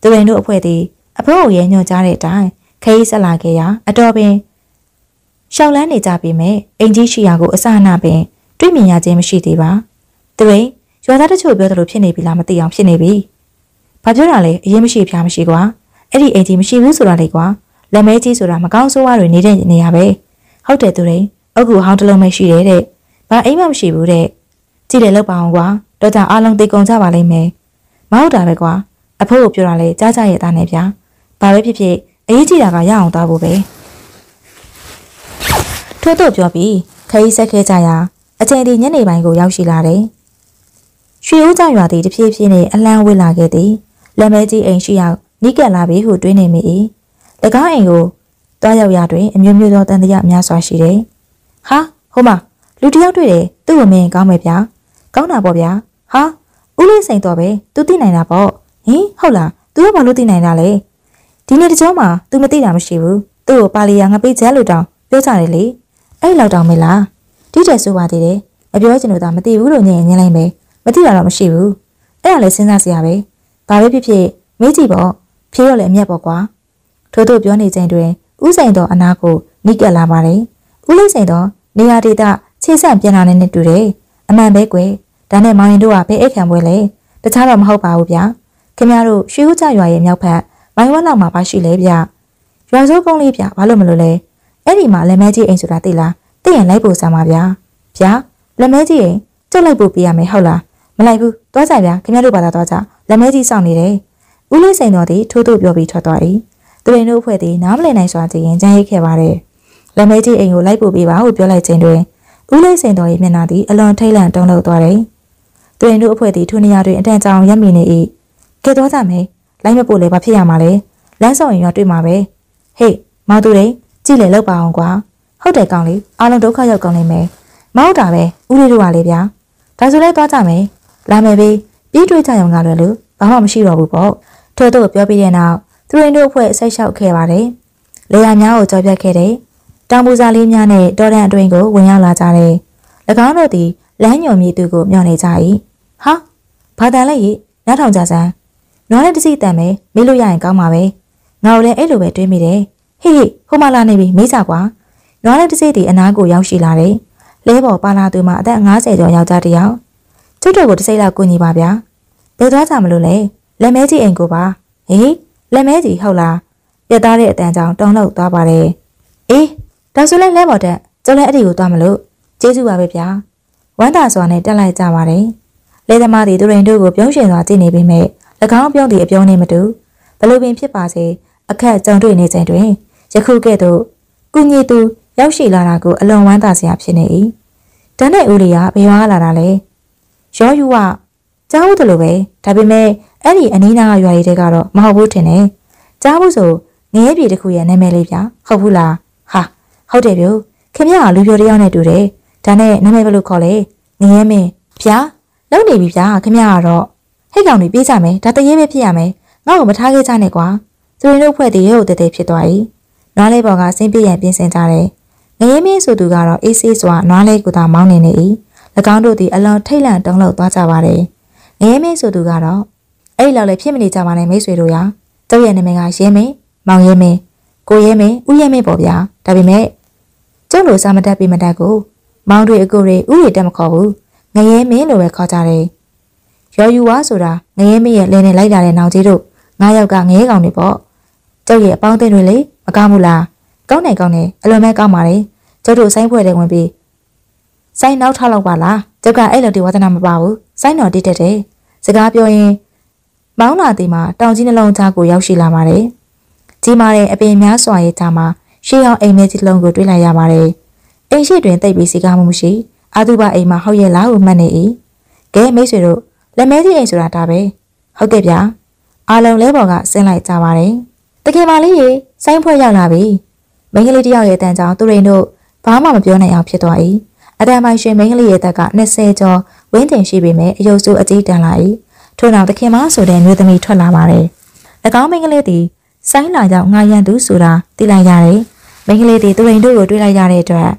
သူရင်တို့အဖွဲ့သည်အဖိုးအရဲ့ညွှန်ကြားတဲ့အတိုင်းခရီးဆက်လာခဲ့ရာအတော်ပင်ရှောက်လန်းနေကြပြီမဲ့အင်ကြီးရှိရာကိုအစအနပင်တွေ့မြင်ရခြင်းမရှိသေးပါသူရင်ရွာသားတချို့ပြောသလိုဖြစ်နေပြီလားမသိအောင်ဖြစ်နေပြီဘာပြောတာလဲအရင်မရှိဖျားမရှိကွာအဲ့ဒီအင်ကြီးမရှိဘူးဆိုတာလေကွာလက်မဲကြီးဆိုတာမကောင်းဆိုးဝါးတွေနေတဲ့နေရာပဲဟုတ်တယ်သူရင်အခုဟောင်းတလုံးမရှိတယ်တဲ့ဘာအိမ်မှမရှိဘူးတဲ့ကြည့်လေလောက်ပါအောင်ကွာတော့ကြအားလုံးသိကုန်ကြပါလိမ့်မယ် မဟုတ်တာပဲကွာအဖိုးကိုပြောတာလေကြားကြရဲ့သားနဲ့ဗျာဘာပဲဖြစ်ဖြစ်အရေးကြီးတာကရအောင်သွားဖို့ပဲထို့တော့ပြောပြီးခရီးဆက်ခဲ့ကြရာအချိန်ဒီညနေပိုင်းကိုရောက်ရှိလာတယ်ရွှေဦးကြောင်ရွာသည်တဖြည်းဖြည်းနဲ့အလံဝစ်လာခဲ့သည်လက်မဲကြီးအိမ်ရှိရောက်နီးကပ်လာပြီဟုတွေးနေမိ၏၎င်းအိမ်ကိုတွားရောက်ရတွင်အမျိုးမျိုးသောတန်တရားများစွာရှိတယ်ဟာဟိုမှာလူတယောက်တွေ့တယ်သူ့ကိုမင်းကောင်းမယ်ဗျာကောင်းတာပေါ့ဗျာဟာ ဦးလေးစိန်တော့ပဲသူသိနိုင်တာပေါ့ဟင်ဟုတ်လားသူကဘာလို့သိနိုင်တာလဲဒီနေ့တကြောမှာ तू မသိတာမရှိဘူးသူ့ကိုပါလီယာငပိတ်ချက်လို့တောင်ပြောကြတယ်လေအဲ့လောက်တောင်မလားဒီတဲ့ဆိုပါသေးတယ်မပြောချင်လို့သာမသိဘူးလို့ညင်ညင်လိုက်မယ်မသိတာတော့မရှိဘူးအဲ့ဒါလည်းစဉ်းစားစရာပဲဘာပဲဖြစ်ဖြစ်မေးကြည့်ပေါ့ဖြေတော့လည်းအမျက်ပေါ့ကွာထို့ထို့ပြောနေချိန်တွင်ဥစိန်တော်အနာကိုနိကက်လာပါတယ်ဥလိစိန်တော်နေရာဒေသခြေဆန့်ပြန်လာနေနဲ့တူတယ်အမှန်ပဲကွယ် ဒါနဲ့မောင်ရင်တို့ကဘယ်အိတ်ခံပွဲလဲတခြားတော့မဟုတ်ပါဘူးဗျာခင်ဗျားတို့ရွှေဦးကြရွာရဲ့မြောက်ဖက်မိုင်းဝက်လောက်မှာပါရှိလဲဗျရွာစိုးကုန်းလေးဗျဘာလို့မလို့လဲအဲ့ဒီမှာလက်မဲကြီးအိမ်ဆိုတာသိလားသိရင်လိုက်ဖို့စမ်းပါဗျာဗျာလက်မဲကြီးအိမ်ကျုပ်လိုက်ဖို့ပြရမယ်ဟုတ်လားမလိုက်ဘူးသွားကြဗျာခင်ဗျားတို့ဘာသာသွားကြလက်မဲကြီးစောင့်နေတယ်ဦးလေးစိန်တော်သည်ထိုးထိုးပြောပြီးထွက်သွား၏သူတို့တို့အဖွဲ့သည်နားမလည်နိုင်စွာကြည်ရင်ကြမ်းရိပ်ခဲ့ပါတယ်လက်မဲကြီးအိမ်ကိုလိုက်ပို့ပေးပါဟုပြောလိုက်ခြင်းတွင်ဦးလေးစိန်တော်၏မျက်နှာသည်အလွန်ထိတ်လန့်တုန်လှုပ်သွားတယ် သူတို့အဖွဲ့သည်ထိုနေရာတွင်အတန်ကြောင်ရပ်မိနေ၏ကဲသွားကြမယ်လိုက်မပို့လေဘာဖြစ်ရမှာလဲလမ်းဆောင်ရင်ရောတွေ့မှာပဲဟေးမောင်သူတွေကြည့်လေလောက်ပါအောင်ကွာဟုတ်တယ်ကောင်းလေးအားလုံးဒုက္ခရောက်ကောင်းနေမယ်မဟုတ်တာပဲဦးလေးတို့ကလေဗျာဒါဆိုလဲသွားကြမယ်လာမယ်ဘေးပြီးတွေ့ကြရုံကလည်းလို့ဘာမှမရှိတော့ဘူးပေါ့ထို့တော့ပြောပြီးတဲ့နောက်သူရင်တို့အဖွဲ့ဆိတ်လျှောက်ခဲ့ပါတယ်လေယာများကိုကြောပြတ်ခဲ့တယ်တောင်ပူစာလေးများနဲ့တော်တန်အတွင်းကိုဝင်ရောက်လာကြတယ်၎င်းတို့သည်လမ်းညွန်မြည်သူကိုမျှော်နေကြ၏ ဟာဘာတန်လဲကြီးနောက်ထောင်ကြစမ်းနွားနဲ့တစီတန်မယ်မေးလို့ရရင်ကောင်းပါပဲငါတို့လည်းအဲ့လိုပဲတွေးမိတယ်ဟေးဟေးဟိုမလာနေပြီမေးကြကွာနွားနဲ့တစီတီအနားကိုရောက်ရှိလာတယ်လဲပေါ်ပါလာသူမှအသက်50ကျော်ယောက်ျားတစ်ယောက်ကျွတ်တော်ကိုတစ်စိမ့်လောက်ကူညီပါဗျာဘယ်သွားကြမလို့လဲလက်မဲကြီးအိမ်ကိုပါဟေးလက်မဲကြီးဟုတ်လားပြတ်သားတဲ့အတန်ကြောင့်တောင်းလောက်သွားပါတယ်အေးဒါဆိုလဲလဲပေါ်တက်ကျုပ်လည်းအဲ့ဒီကိုသွားမလို့ကျေးဇူးပါပဲဗျာဝမ်းသာစွာနဲ့တက်လိုက်ကြပါတယ် လဲသမားတွေသူရင်တို့ကိုပြုံးရှင်စွာကြည့်နေပေမဲ့၎င်းပြုံးသည့်အပြုံးနေမတူဘလို့ပင်ဖြစ်ပါစေအခက်ကြုံတွေ့နေချိန်တွင်ယခုကဲ့သို့ကုညီသူရောက်ရှိလာတာကိုအလွန်ဝမ်းသာစရာဖြစ်နေ၏တန်းတဲ့ဦးလေးကဘယ်ရွာလာတာလဲရောယူကကြားဘူးတလို့ပဲဒါပေမဲ့အဲ့ဒီအနီးနားကရွာလေးတွေကတော့မဟုတ်ဘူးထင်တယ်ကြားဘူးဆိုငရဲပြေတစ်ခုရဲ့နာမည်လေးဗျဟုတ်ဘူးလားဟာဟုတ်တယ်ဗျခင်ဗျားကလူပြောတယောက်နဲ့တူတယ်ဒါနဲ့နာမည်ဘယ်လိုခေါ်လဲငရဲမင်းဗျာ လုံနေပြီဗျာခင်ဗျားကတော့ဟိတ်ကောင်တွေပြေးကြမယ်ဒါတရေပဲဖြစ်ရမယ်ငါ့ကိုမထားခဲ့ကြနဲ့ကွာသူရင်တို့ဖွဲ့တည်ရုပ်တည်တည်ဖြစ်သွား၏နွားလေးပေါ်ကစင်းပြရန်ပြင်ဆင်ကြတယ်ငရဲမင်းဆိုသူကတော့အေးဆေးစွာနွားလေးကိုသာမောင်းနေနေ၏၎င်းတို့သည်အလွန်ထိတ်လန့်တုန်လှုပ်သွားကြပါတယ်ငရဲမင်းဆိုသူကတော့အဲ့လောက်လည်းဖြစ်မနေကြပါနဲ့မိတ်ဆွေတို့ရာကျုပ်ရဲ့နာမည်ကရဲမင်းမောင်ရဲမင်းကိုရဲမင်းဦးရဲမင်းပေါ့ဗျာဒါပေမဲ့ကျုပ်လိုစာမတတ်ပြီးမတတ်ကိုမောင်တွေအကိုတွေဥရီတက်မခေါ်ဘူး ငရဲမင်းလို့ပဲခေါ်ကြတယ်ရော်ယူဝါဆိုတာငရဲမင်းရဲ့လင်းနဲ့လိုက်လာတဲ့နောင်ကြီးတို့ငါးယောက်ကငရဲကောင်တွေပေါ့ကျုပ်ရဲ့အပေါင်းအသင်းတွေလေမကောင်းဘူးလားကောင်းတယ်ကောင်းတယ်အလွန်ပဲကောင်းပါလေကျုပ်တို့ဆိုင်းဖွဲ့တဲ့ဝင်ပြီးဆိုင်းနောက်ထလောက်ပါလားကျုပ်ကအဲ့လိုဒီဝါသနာမပါဘူးဆိုင်းတော်တိတက်တယ်စကားပြောရင်မောင်းလာတီမှာတောင်ကြီးနှလုံးသားကိုရောက်ရှိလာပါတယ်ကြီးမားတဲ့အပင်များစွာရဲ့သားမှာရှေးအောင်အိမ်မဲကြီးလုံးကိုတွေ့လိုက်ရပါတယ်အိမ်ရှိတွင်တိတ်ပြီးစီကားမှုမရှိ အာသူဘအိမ်မှာဟောက်ရဲ့လားကိုမှတ်နေ၏ကဲမိတ်ဆွေတို့လက်မဲကြီးအိမ်ဆိုတာဒါပဲဟုတ်ကဲ့ဗျာအားလုံးလဲပေါ်ကဆင်းလိုက်ကြပါတယ်တကယ်ပါလေးရေဆိုင်းဖွဲ့ရောက်လာပြီမိန်းကလေးတယောက်ရဲ့တန်ကြောင်သူရိန်တို့ဘာမှမပြောနိုင်အောင်ဖြစ်သွား၏အတန်ပိုင်းရှင်မိန်းကလေးရဲ့တက်က20ကျော်ဝင်းတင်ရှိပေမဲ့အယုတ်စုအကြီးတန်လာ၏ထို့နောက်တခင်မဆိုတဲ့မျိုးသမီးထွက်လာပါတယ်၎င်းမိန်းကလေးသည်ဆိုင်းလာကြောင့်ငါရန်သူဆိုတာသိလိုက်ရတယ်။မိန်းကလေးသည်သူရိန်တို့ကိုတွေ့လိုက်ရတဲ့အတွက်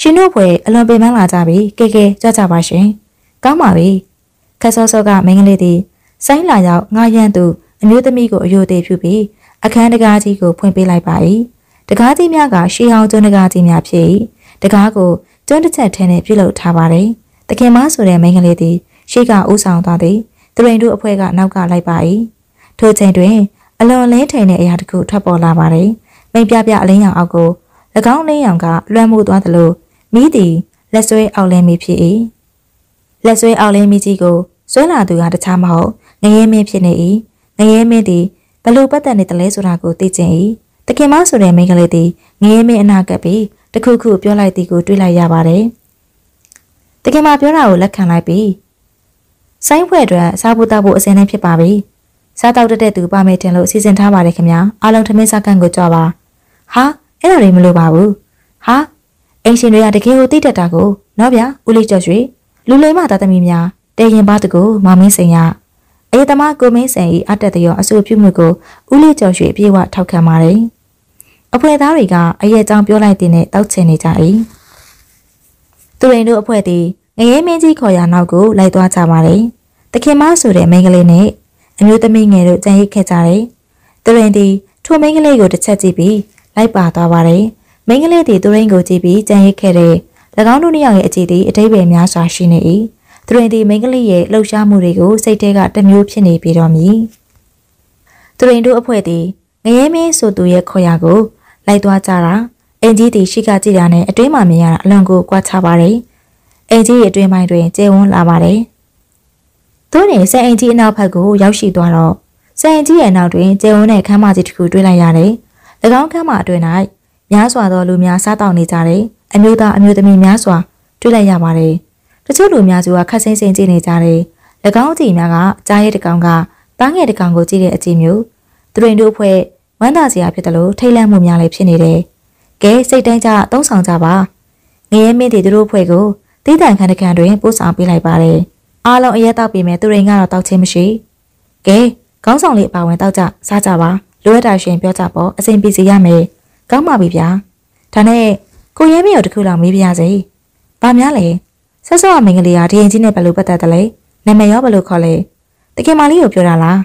ရှင်တို့ဖွယ်အလွန်ပင်ပန်းလာကြပြီကဲကဲကြွကြပါရှင်။ကောင်းပါပြီ။ခက်စောစောကမိန်းကလေးသည်ဆိုင်းလာကြောင့်ငါရန်သူအမျိုးသမီးကိုအယိုသေးပြုပြီးအခန်းတကားကြီးကိုဖွင့်ပေးလိုက်ပါ၏။တကားကြီးများကရှေးဟောင်းကျွန်းတကားကြီးများဖြစ်၏။တကားကိုကျွန်းတစ်ချက်ထဲနဲ့ပြုလုပ်ထားပါတယ်။တခင်မဆိုတဲ့မိန်းကလေးသည်ရှေ့ကဦးဆောင်သွားသည်။သူရိန်တို့အဖွဲ့ကနောက်ကလိုက်ပါ၏။ထိုချိန်တွင် အလွန်လင်းထိန်တဲ့အရာတစ်ခုထွက်ပေါ်လာပါတယ်။မိန်ပြပြအလင်းရောင်အောက်ကို၎ င်းလင်းရောင်ကလွှမ်းမိုးသွားသလိုမိသည်လက်ဆွဲအောက်လင်းမိဖြစ်၏။လက်ဆွဲအောက်လင်းမိကြီးကိုဆွဲလာသူကတခြားမဟုတ်ငရဲမင်းဖြစ်နေ၏။ငရဲမင်းသည်ဘလို့ပတ်သက်နေတယ်လဲဆိုတာကိုသိချင်၏။တခင်မဆိုတဲ့မိန်းကလေးသည်ငရဲမင်းအနာကပ်ပြီးတခုခုပြောလိုက်သည်ကိုတွေးလိုက်ရပါတယ်။တခင်မပြောတာကိုလက်ခံလိုက်ပြီးဆိုင်းဖွဲ့အတွက်စားဖို့တောက်ဖို့အစင်းနဲ့ဖြစ်ပါပြီ။စားတောက်တတဲ့သူပါမယ်တင်လို့စီစဉ်ထားပါတယ်ခင်ဗျာအားလုံးထမင်းစားကန်ကိုကြွပါဟာ အဲ့ဒါတွေမလိုပါဘူးဟာအင်ရှင်တွေကတကယ်ကိုသိတတ်တာကိုနော်ဗျာဦးလေးကျော်ရွှေလူလိမ္မာသားသမီးများတဲရင်ပါတကူမောင်မင်းစိန်ရအေးသမားကိုမင်းစိန်ဤအတက်တရောအဆူပြုမှုကိုဦးလေးကျော်ရွှေအပြည့်အဝထောက်ခံပါတယ်အဖွဲသားတွေကအရဲ့ကြောင့်ပြောလိုက်တဲ့နဲ့တောက်ချင်နေကြ၏သူရိန်တို့အဖွဲသည်ငရဲမင်းကြီးခေါ်ရနောက်ကိုလိုက်သွားကြပါတယ်တခင်မဆိုတဲ့မိန်းကလေးနဲ့အမျိုးသမီးငယ်တို့ကြံရိတ်ခဲ့ကြတယ်။သူရင်သည်ထိုမိန်းကလေးကိုတစ်ချက်ကြည့်ပြီး လိုက်ပါသွားပါတယ်။မိန်းကလေးသည်သူရင်ကိုကြည့်ပြီးကြံရိတ်ခဲ့တဲ့၎င်းတို့နှစ်ယောက်ရဲ့အကြည့်သည်အတိတ်ပဲများစွာရှိနေ၏။သူရင်သည်မိန်းကလေးရဲ့လှုပ်ရှားမှုတွေကိုစိတ်ထဲကတမျိုးဖြစ်နေပြီးတော့မည်။သူရင်တို့အဖွဲ့သည်ငရဲမင်းဆိုသူရဲ့ခေါ်ရကိုလိုက်သွားကြတာအင်ကြီးသည်ရှိကကြည့်တာနဲ့အတွင်းမှာမြင်ရတာအလွန်ကိုကြွားချပါတယ်။အင်ကြီးရဲ့အတွင်းပိုင်းတွင်ကျဲဝန်းလာပါတယ်။သူနေစံအင်ကြီးအနောက်ဘက်ကိုရောက်ရှိသွားတော့စံအင်ကြီးရဲ့နောက်တွင်ကျဲဝန်းတဲ့ခမ်းမကြီးတစ်ခုတွေ့လိုက်ရတယ်။၎ င်းခမ်းမအတွင်း၌များစွာသောလူများစားတောက်နေကြတယ်။အမျိုးသားအမျိုးသမီးများစွာတွေ့လိုက်ရပါတယ်။တချို့လူများစုကခက်ဆင်းဆင်းကြည့်နေကြတယ်။၎င်းအကြည့်များကကြားရဲတကောင်ကတားငယ်တကောင်ကိုကြည့်တဲ့အကြည့်မျိုးသူတို့တို့အဖွဲ့ဝမ်းသာစရာဖြစ်တယ်လို့ထိတ်လန့်မှုများလည်းဖြစ်နေတယ်။ကဲစိတ်တိုင်းကြသုံးဆောင်ကြပါ။ငရဲမင်းတွေတို့အဖွဲ့ကိုတိတန်ခန်းတခန်းတွင်ပို့ဆောင်ပေးလိုက်ပါတယ်။အားလုံးအရက်တောက်ပြီးမယ်သူရိန်ကတော့တောက်ချင်းမရှိကဲခေါင်းဆောင်လေးအပါဝင်တောက်ကြစားကြပါ လိုအပ်တာရှင်ပြောကြပေါ့အစဉ်ပြေစီရမယ်ကောင်းပါပြီဗျာဒါနဲ့ကိုရဲမင်းတို့တခုလောက်မေးပြရစေဘာများလဲဆက်စောမင်္ဂလေးကဒီရင်ကြီးနဲ့ဘယ်လိုပတ်သက်တယ်လဲနာမည်ရောဘယ်လိုခေါ်လဲတကင်မလေးကိုပြောတာလား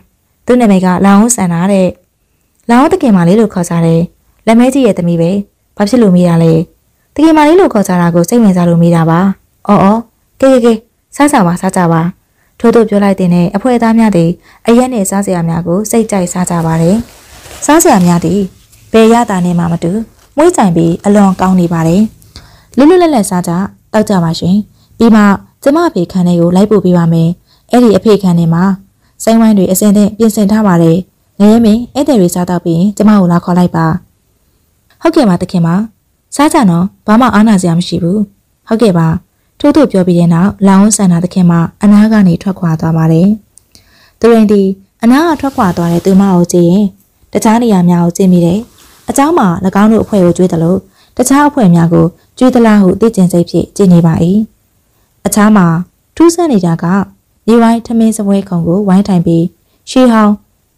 သူ့နာမည်ကလောင်ဆန်တာတဲ့လောင်တကင်မလေးလို့ခေါ်ကြတယ်လက်မဲကြီးရဲ့သမီးပဲဘာဖြစ်လို့မေးရလဲတကင်မလေးလို့ခေါ်ကြတာကိုစိတ်ဝင်စားလို့မေးတာပါအော်အော်ကဲကဲကဲစားကြပါစားကြပါထို့သို့ပြောလိုက်တဲ့အဖွဲသားများသည်အရက်နှင့်စားစရာများကိုစိတ်ကြိုက်စားကြပါတယ် စားစရာများသည်ဘယ်ရတာနဲ့မှမတူမွေးကြိုင်ပြီးအလွန်ကောင်းနေပါတယ်လွတ်လွတ်လပ်လပ်စားကြတောက်ကြပါရှင်ပြီးမှကျမအဖေခန်းလေးကိုလိုက်ပို့ပေးပါမယ်အဲ့ဒီအဖေခန်းထဲမှာစိုင်းဝိုင်းတွေအစင်သင့်ပြင်ဆင်ထားပါတယ်ငရဲမင်းဧည့်သည်တွေစားတော့ပြီးကျမကိုလာခေါ်လိုက်ပါဟုတ်ကဲ့ပါတခင်ပါစားကြနော်ဘာမှအားနာစရာမရှိဘူးဟုတ်ကဲ့ပါထို့သို့ပြောပြီးတဲ့နောက်လောင်ဆန္ဒသခင်မှအနာကနေထွက်ခွာသွားပါတယ်။သူရင်ဒီအနာကထွက်ခွာသွားတဲ့သူမကိုကြည့်ရင် တခြားနေရာများကိုကြည့်မိတယ်။အเจ้าမှာ၎င်းတို့အဖွဲ့ကိုကြွေးတယ်လို့တခြားအဖွဲ့များကိုကြွေးသလားဟုသိကျင်စိတ်ဖြင့်ကြည့်နေပါ၏။အခြားမှာထူးဆန်းနေတာကမြေဝိုင်းထမင်းစပွဲခုံကိုဝိုင်းထိုင်ပြီးရှေးဟောင်း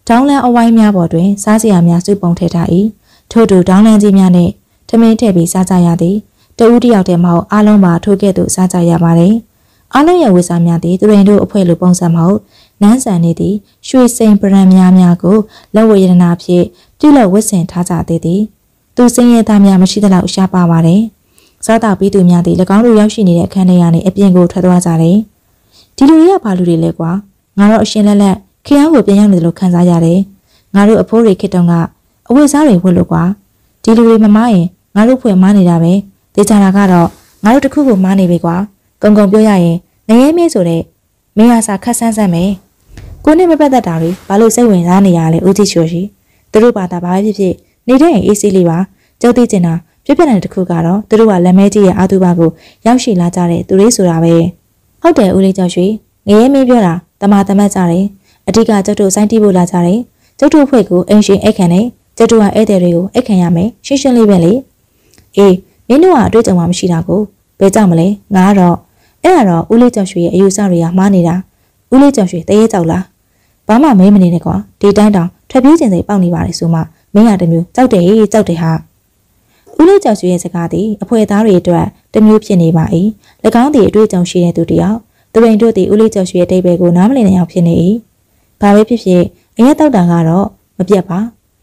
ဒေါင်းလန်အဝိုင်းများပေါ်တွင်စားစရာများစုပုံထည့်ထား၏ထို့တူဒေါင်းလန်ကြီးများနှင့်ထမင်းထည့်ပြီးစားကြရသည်တဦးတယောက်တည်းမဟုတ်အားလုံးပါထိုးကဲ့သို့စားကြရပါတယ်။အားလုံးရဲ့ဝေစားများသည်သူရင်တို့အဖွဲ့လိုပုံစံမဟုတ် နန်းဆန်နေသည့်ရွှေစိန်ပရံများများကိုလက်ဝရဏနာဖြင့်ပြုလုပ်ဝတ်ဆင်ထားကြသေးသည်။သူစင်းရဲသားများမရှိသလောက်ရှားပါပါတယ်။စားတာပြီးသူများသည်၎င်းတို့ရောက်ရှိနေတဲ့အခန်းထဲကနေအပြင်ကိုထွက်သွားကြတယ်။ဒီလူတွေကဘာလူတွေလဲကွာ။ငါတို့အရှင်လက်လက်ခရမ်းကိုပြန်ရောက်နေတယ်လို့ခံစားရတယ်။ငါတို့အဖိုးတွေခေတ္တကအဝတ်စားတွေဝတ်လို့ကွာ။ဒီလူတွေမမရင်ငါတို့ဖွယ်မနေတာပဲ။ဒေချာတာကတော့ငါတို့တခုခုမားနေပြီကွာကုံကုံပြောရရင်ငရဲမင်းဆိုတဲ့မင်းဟာစာခက်ဆန်းဆန်းပဲ ကိုနဲ့မပတ်သက်တာတွေဘာလို့စိတ်ဝင်စားနေရလဲဦးကြည့်ချိုရှိသူတို့ဘာသာဘာဖြစ်ဖြစ်နေတဲ့အေးစီးလေးပါကြောက်သိကျင်တာပြပြတဲ့တခုကတော့သူတို့ကလက်မဲကြီးရဲ့အာသူဘကိုရောက်ရှိလာကြတဲ့သူလေးဆိုတာပဲဟုတ်တယ်ဦးလေးကြောက်ရွှေငရဲမင်းပြောတာတမတမတ်ကြတယ်အဓိကကျုပ်တို့စိုင်းတီးဖို့လာကြတယ်ကျုပ်တို့ဖွဲ့ကိုအင်ရှင်အိတ်ခံနေကျုပ်တို့ကဧည့်သည်တွေကိုအိတ်ခံရမယ်ရှင်းရှင်းလေးပဲလေအေးမင်းတို့ကအတွေ့အကြုံမှမရှိတာကိုဘယ်ကြောင့်မလဲငါကတော့အဲ့ဒါတော့ဦးလေးကျော်ရွှေရဲ့အယူဆတွေကမှားနေတာ ဦးလေးကျော်ရွှေတရေကြောက်လားဘာမှမဲမနေနဲ့ကွာဒီတိုင်းတောင်ထွက်ပြေးခြင်းစိတ်ပေါက်နေပါလေဆိုမှမင်းရတမျိုးကြောက်တယ်ကြောက်တယ်ဟာဦးလေးကြောက်ရွှေရဲ့စကားသည်အဖွဲသားတွေအတွက်တမျိုးဖြစ်နေပါ၏၎င်းသည်အတွေ့အကြုံရှိတဲ့သူတယောက်သူရင်တို့သည်ဦးလေးကြောက်ရွှေရဲ့အတိတ်ဘယ်ကိုနားမလည်နိုင်အောင်ဖြစ်နေ၏ဘာပဲဖြစ်ဖြစ်အရက်တောက်တာကတော့မပြတ်ပါ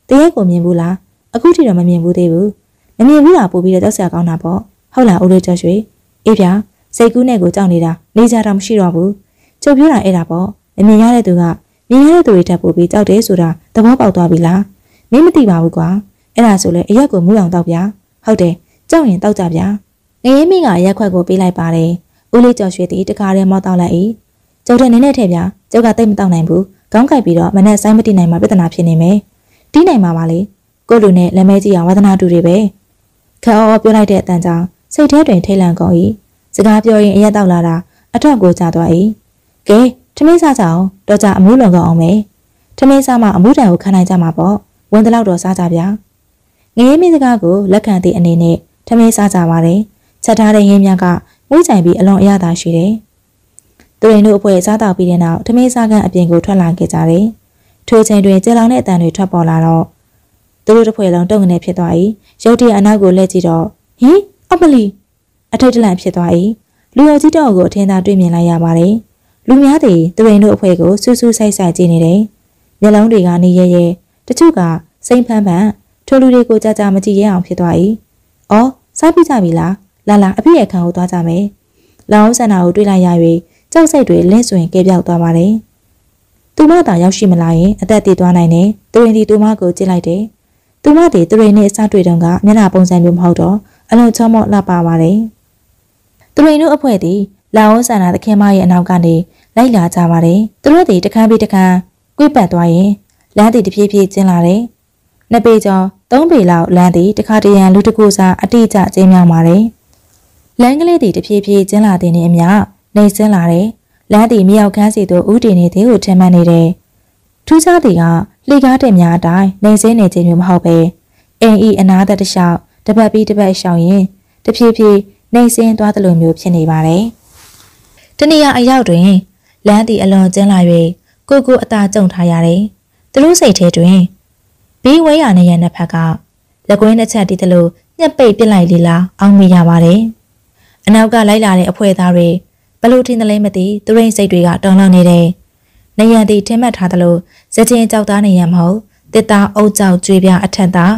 တရက်ကိုမြင်ဘူးလားအခုထိတော့မမြင်ဘူးသေးဘူးမမြင်ဘူးလားပို့ပြီးတော့ကြောက်စရာကောင်းတာပေါ့ဟုတ်လားဦးလေးကြောက်ရွှေအေးဗျာစိတ်ကူးနဲ့ကိုကြောက်နေတာနေကြတာမရှိတော့ဘူး ချုပ်ပြောတာအဲ့ဒါပေါ့မမြင်ရတဲ့သူကမြင်ရတဲ့သူတွေထပ်ပို့ပြီးကြောက်တယ်ဆိုတာသဘောပေါက်သွားပြီလားမင်းမသိပါဘူးကွာအဲ့ဒါဆိုလေအရက်ကိုမူးအောင်တောက်ဗျာဟုတ်တယ်ကြောက်ရင်တောက်ကြဗျာငရေမိကအရက်ခွက်ကိုပေးလိုက်ပါတယ်ဦးလေးကျော်ရွှေတီတခါတည်းမောတောက်လိုက်၏ကျုပ်တဲ့နင်းနဲ့ထည့်ဗျာကျုပ်ကတိတ်မတောက်နိုင်ဘူးခေါင်းကိုက်ပြီးတော့မနဲ့ဆိုင်မတိနိုင်မှာပြဿနာဖြစ်နေမယ်တီးနိုင်မှာပါလေကိုလူနဲ့လက်မဲကြီးအောင်ဝါသနာတူတွေပဲခအော်ပြောလိုက်တဲ့အတန်ကြောင့်စိတ်ထဲတွင်ထိတ်လန့်ကုန်၏စကားပြောရင်အရက်တောက်လာတာအထောက်ကိုကျသွား၏ ကဲထမင်းစားကြအောင်တော့ကြအမိုးလွန်ကောင်းအောင်မယ်ထမင်းစားမှအမိုးတန်ကိုခံနိုင်ကြမှာပေါ့ဝန်တလောက်တော့စားကြဗျာငရေမင်းစကားကိုလက်ခံသည့်အနေနဲ့ထမင်းစားကြပါတယ်ချက်ထားတဲ့ရင်းမြကငွေးကြိုင်ပြီးအလွန်အရသာရှိတယ်သူရင်တို့အဖွဲ့စားတောက်ပြီးတဲ့နောက်ထမင်းစားကန်အပြင်ကိုထွက်လာခဲ့ကြတယ်ထိုချိန်တွင်ကျေလောင်တဲ့အတန်တွေထွက်ပေါ်လာတော့သူတို့တစ်ဖွဲ့လုံးတုံငနေဖြစ်သွား၏ရုတ်တရက်အနောက်ကိုလှည့်ကြည့်တော့ဟင်အမလီအထိတ်တလန့်ဖြစ်သွား၏လူတော်ကြီးတော်ကိုအထင်သာတွေ့မြင်လိုက်ရပါတယ် လူများသည်သူရင်တို့အဖွဲ့ကိုစူးစူးဆိုင်ဆိုင်ကြည့်နေတယ်မျက်လုံးတွေကနေရဲရဲတချို့ကစိမ့်ဖန်းဖန်းထိုလူတွေကိုကြာကြာမကြည့်ရအောင်ဖြစ်သွား၏။အော်စားပြီးကြပြီလား။လာလာအဖေရဲ့ခံကိုသွားကြမယ်။လောင်ဆန္ဒကိုတွေးလိုက်ရ၍ကြောက်စိတ်တွေလင့်ဆွင်ကဲပြောက်သွားပါတယ်။သူမသာရောက်ရှိမလာရင်အသက်တည်သွားနိုင်တယ်။သူရင်ဒီသူမကိုကြည့်လိုက်တယ်။သူမတည်သူရင်နဲ့စတွေ့တုန်းကမျက်နှာပုံစံမျိုးမဟုတ်တော့အလုံးချောမော့လှပပါတယ်။သူရင်တို့အဖွဲ့သည်လာအိုဆန္ဒသခင်မရဲ့အနောက်ကနေ လိုက်လာကြပါတယ်။သူတို့သည်တခန်းပြီးတခန်းကွေ့ပတ်သွားရင်လမ်းသည်တဖြည်းဖြည်းကျင်းလာတယ်။နှစ်ပေကျော်သုံးပေလောက်လမ်းသည်တခါတရံလူတကူစားအတိအကျကျင်းမြောက်ပါတယ်။လမ်းကလေးသည်တဖြည်းဖြည်းကျင်းလာတဲ့နေအမျှနေစင်းလာတယ်။လမ်းသည်မြောက်ခန်းစီသို့ဥတည်နေသည်ကိုထင်မှတ်နေတယ်။ထူးခြားသည်ကလှေကားတင်များအတိုင်းနေစင်းနေခြင်းမျိုးမဟုတ်ပဲအင်းဤအနာသက်တလျှောက်တပတ်ပြီးတပတ်ရှောင်ရင်တဖြည်းဖြည်းနေစင်းသွားသလိုမျိုးဖြစ်နေပါတယ်။တနေရာအရောက်တွင် လမ်းသည်အလွန်ကျင်းလာ၍ကိုကိုအသာကျုံထားရတယ်။သူတို့စိတ်ထဲတွင်ဘေးဝဲရနေရတဲ့ဖက်ကလက်ကွင်းတစ်ချက်တီးသလိုညက်ပိတ်ပစ်လိုက်လေလားအောင်းမိရပါတယ်။အနောက်ကလိုက်လာတဲ့အဖွဲသားတွေဘလို့ထင်တယ်လဲမသိသူရိန်စိတ်တွေကတောင်းလောင်းနေတယ်။နေရန်တီထင်မှတ်ထားသလိုဇချင်းကြောက်သားနေရမဟုတ်တစ်သားအုပ်ကြောက်ကြွေးပြအထက်သား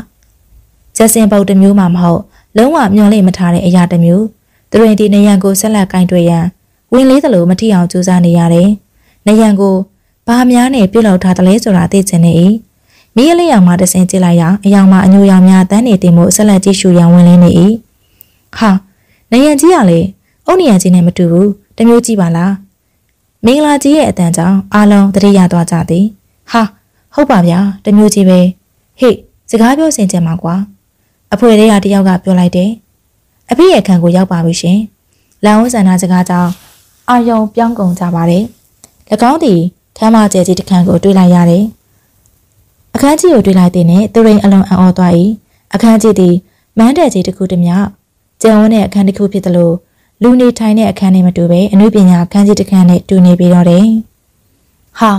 ချက်စင်ပုတ်တစ်မျိုးမှမဟုတ်လုံးဝမျောလိမ့်မထားတဲ့အရာတစ်မျိုးသူရိန်တီနေရန်ကိုဆက်လက်ကင်တွေ့ရန် ဝင်လေးသလိုမထီအောင်ကြိုးစားနေရတယ်။နေရန်ကိုဘာများနဲ့ပြုတ်လောက်ထားတယ်လဲဆိုတာသိချင်နေ၏မိရလေးရောင်မှတဆင်ကြည့်လိုက်ရအယောင်မှအညိုရောင်များတန်းနေတင်မှုဆက်လက်ကြည့်ရှုရန်ဝင်လင်းနေ၏ဟာနေရန်ကြီးကလေအုတ်နေရန်ကြီးနဲ့မတူဘူးတမျိုးကြည့်ပါလားမင်္ဂလာကြီးရဲ့အတန်ကြောင့်အားလုံးတတိယသွားကြသည်ဟာဟုတ်ပါဗျာတမျိုးကြီးပဲဟေ့စကားပြောစင်ကြမှာကွာအဖွေလေးကတယောက်ကပြောလိုက်တယ်အဖေရဲ့ခံကိုရောက်ပါပြီရှင်လောင်ဝဆန္ဒစကားကြောင့် အာယုံပြောင်းကုန်ကြပါတယ်၎င်းသည်ခမ်းမကျဲကြီးတစ်ခန်းကိုတွေးလိုက်ရတယ်အခန်းကြီးကိုတွေ့လိုက်တဲ့နဲ့သူရိန်အလွန်အံ့ဩသွား၏အခန်းကြီးသည်မန်းတဲ့ကြီးတစ်ခုတည်းမြကျန်ဝန်းတဲ့အခန်းတစ်ခုဖြစ်သလိုလူနေထိုင်တဲ့အခန်းနဲ့မတူပဲအနုပညာအခန်းကြီးတစ်ခန်းနဲ့တူနေပြီးတော့တယ်ဟာ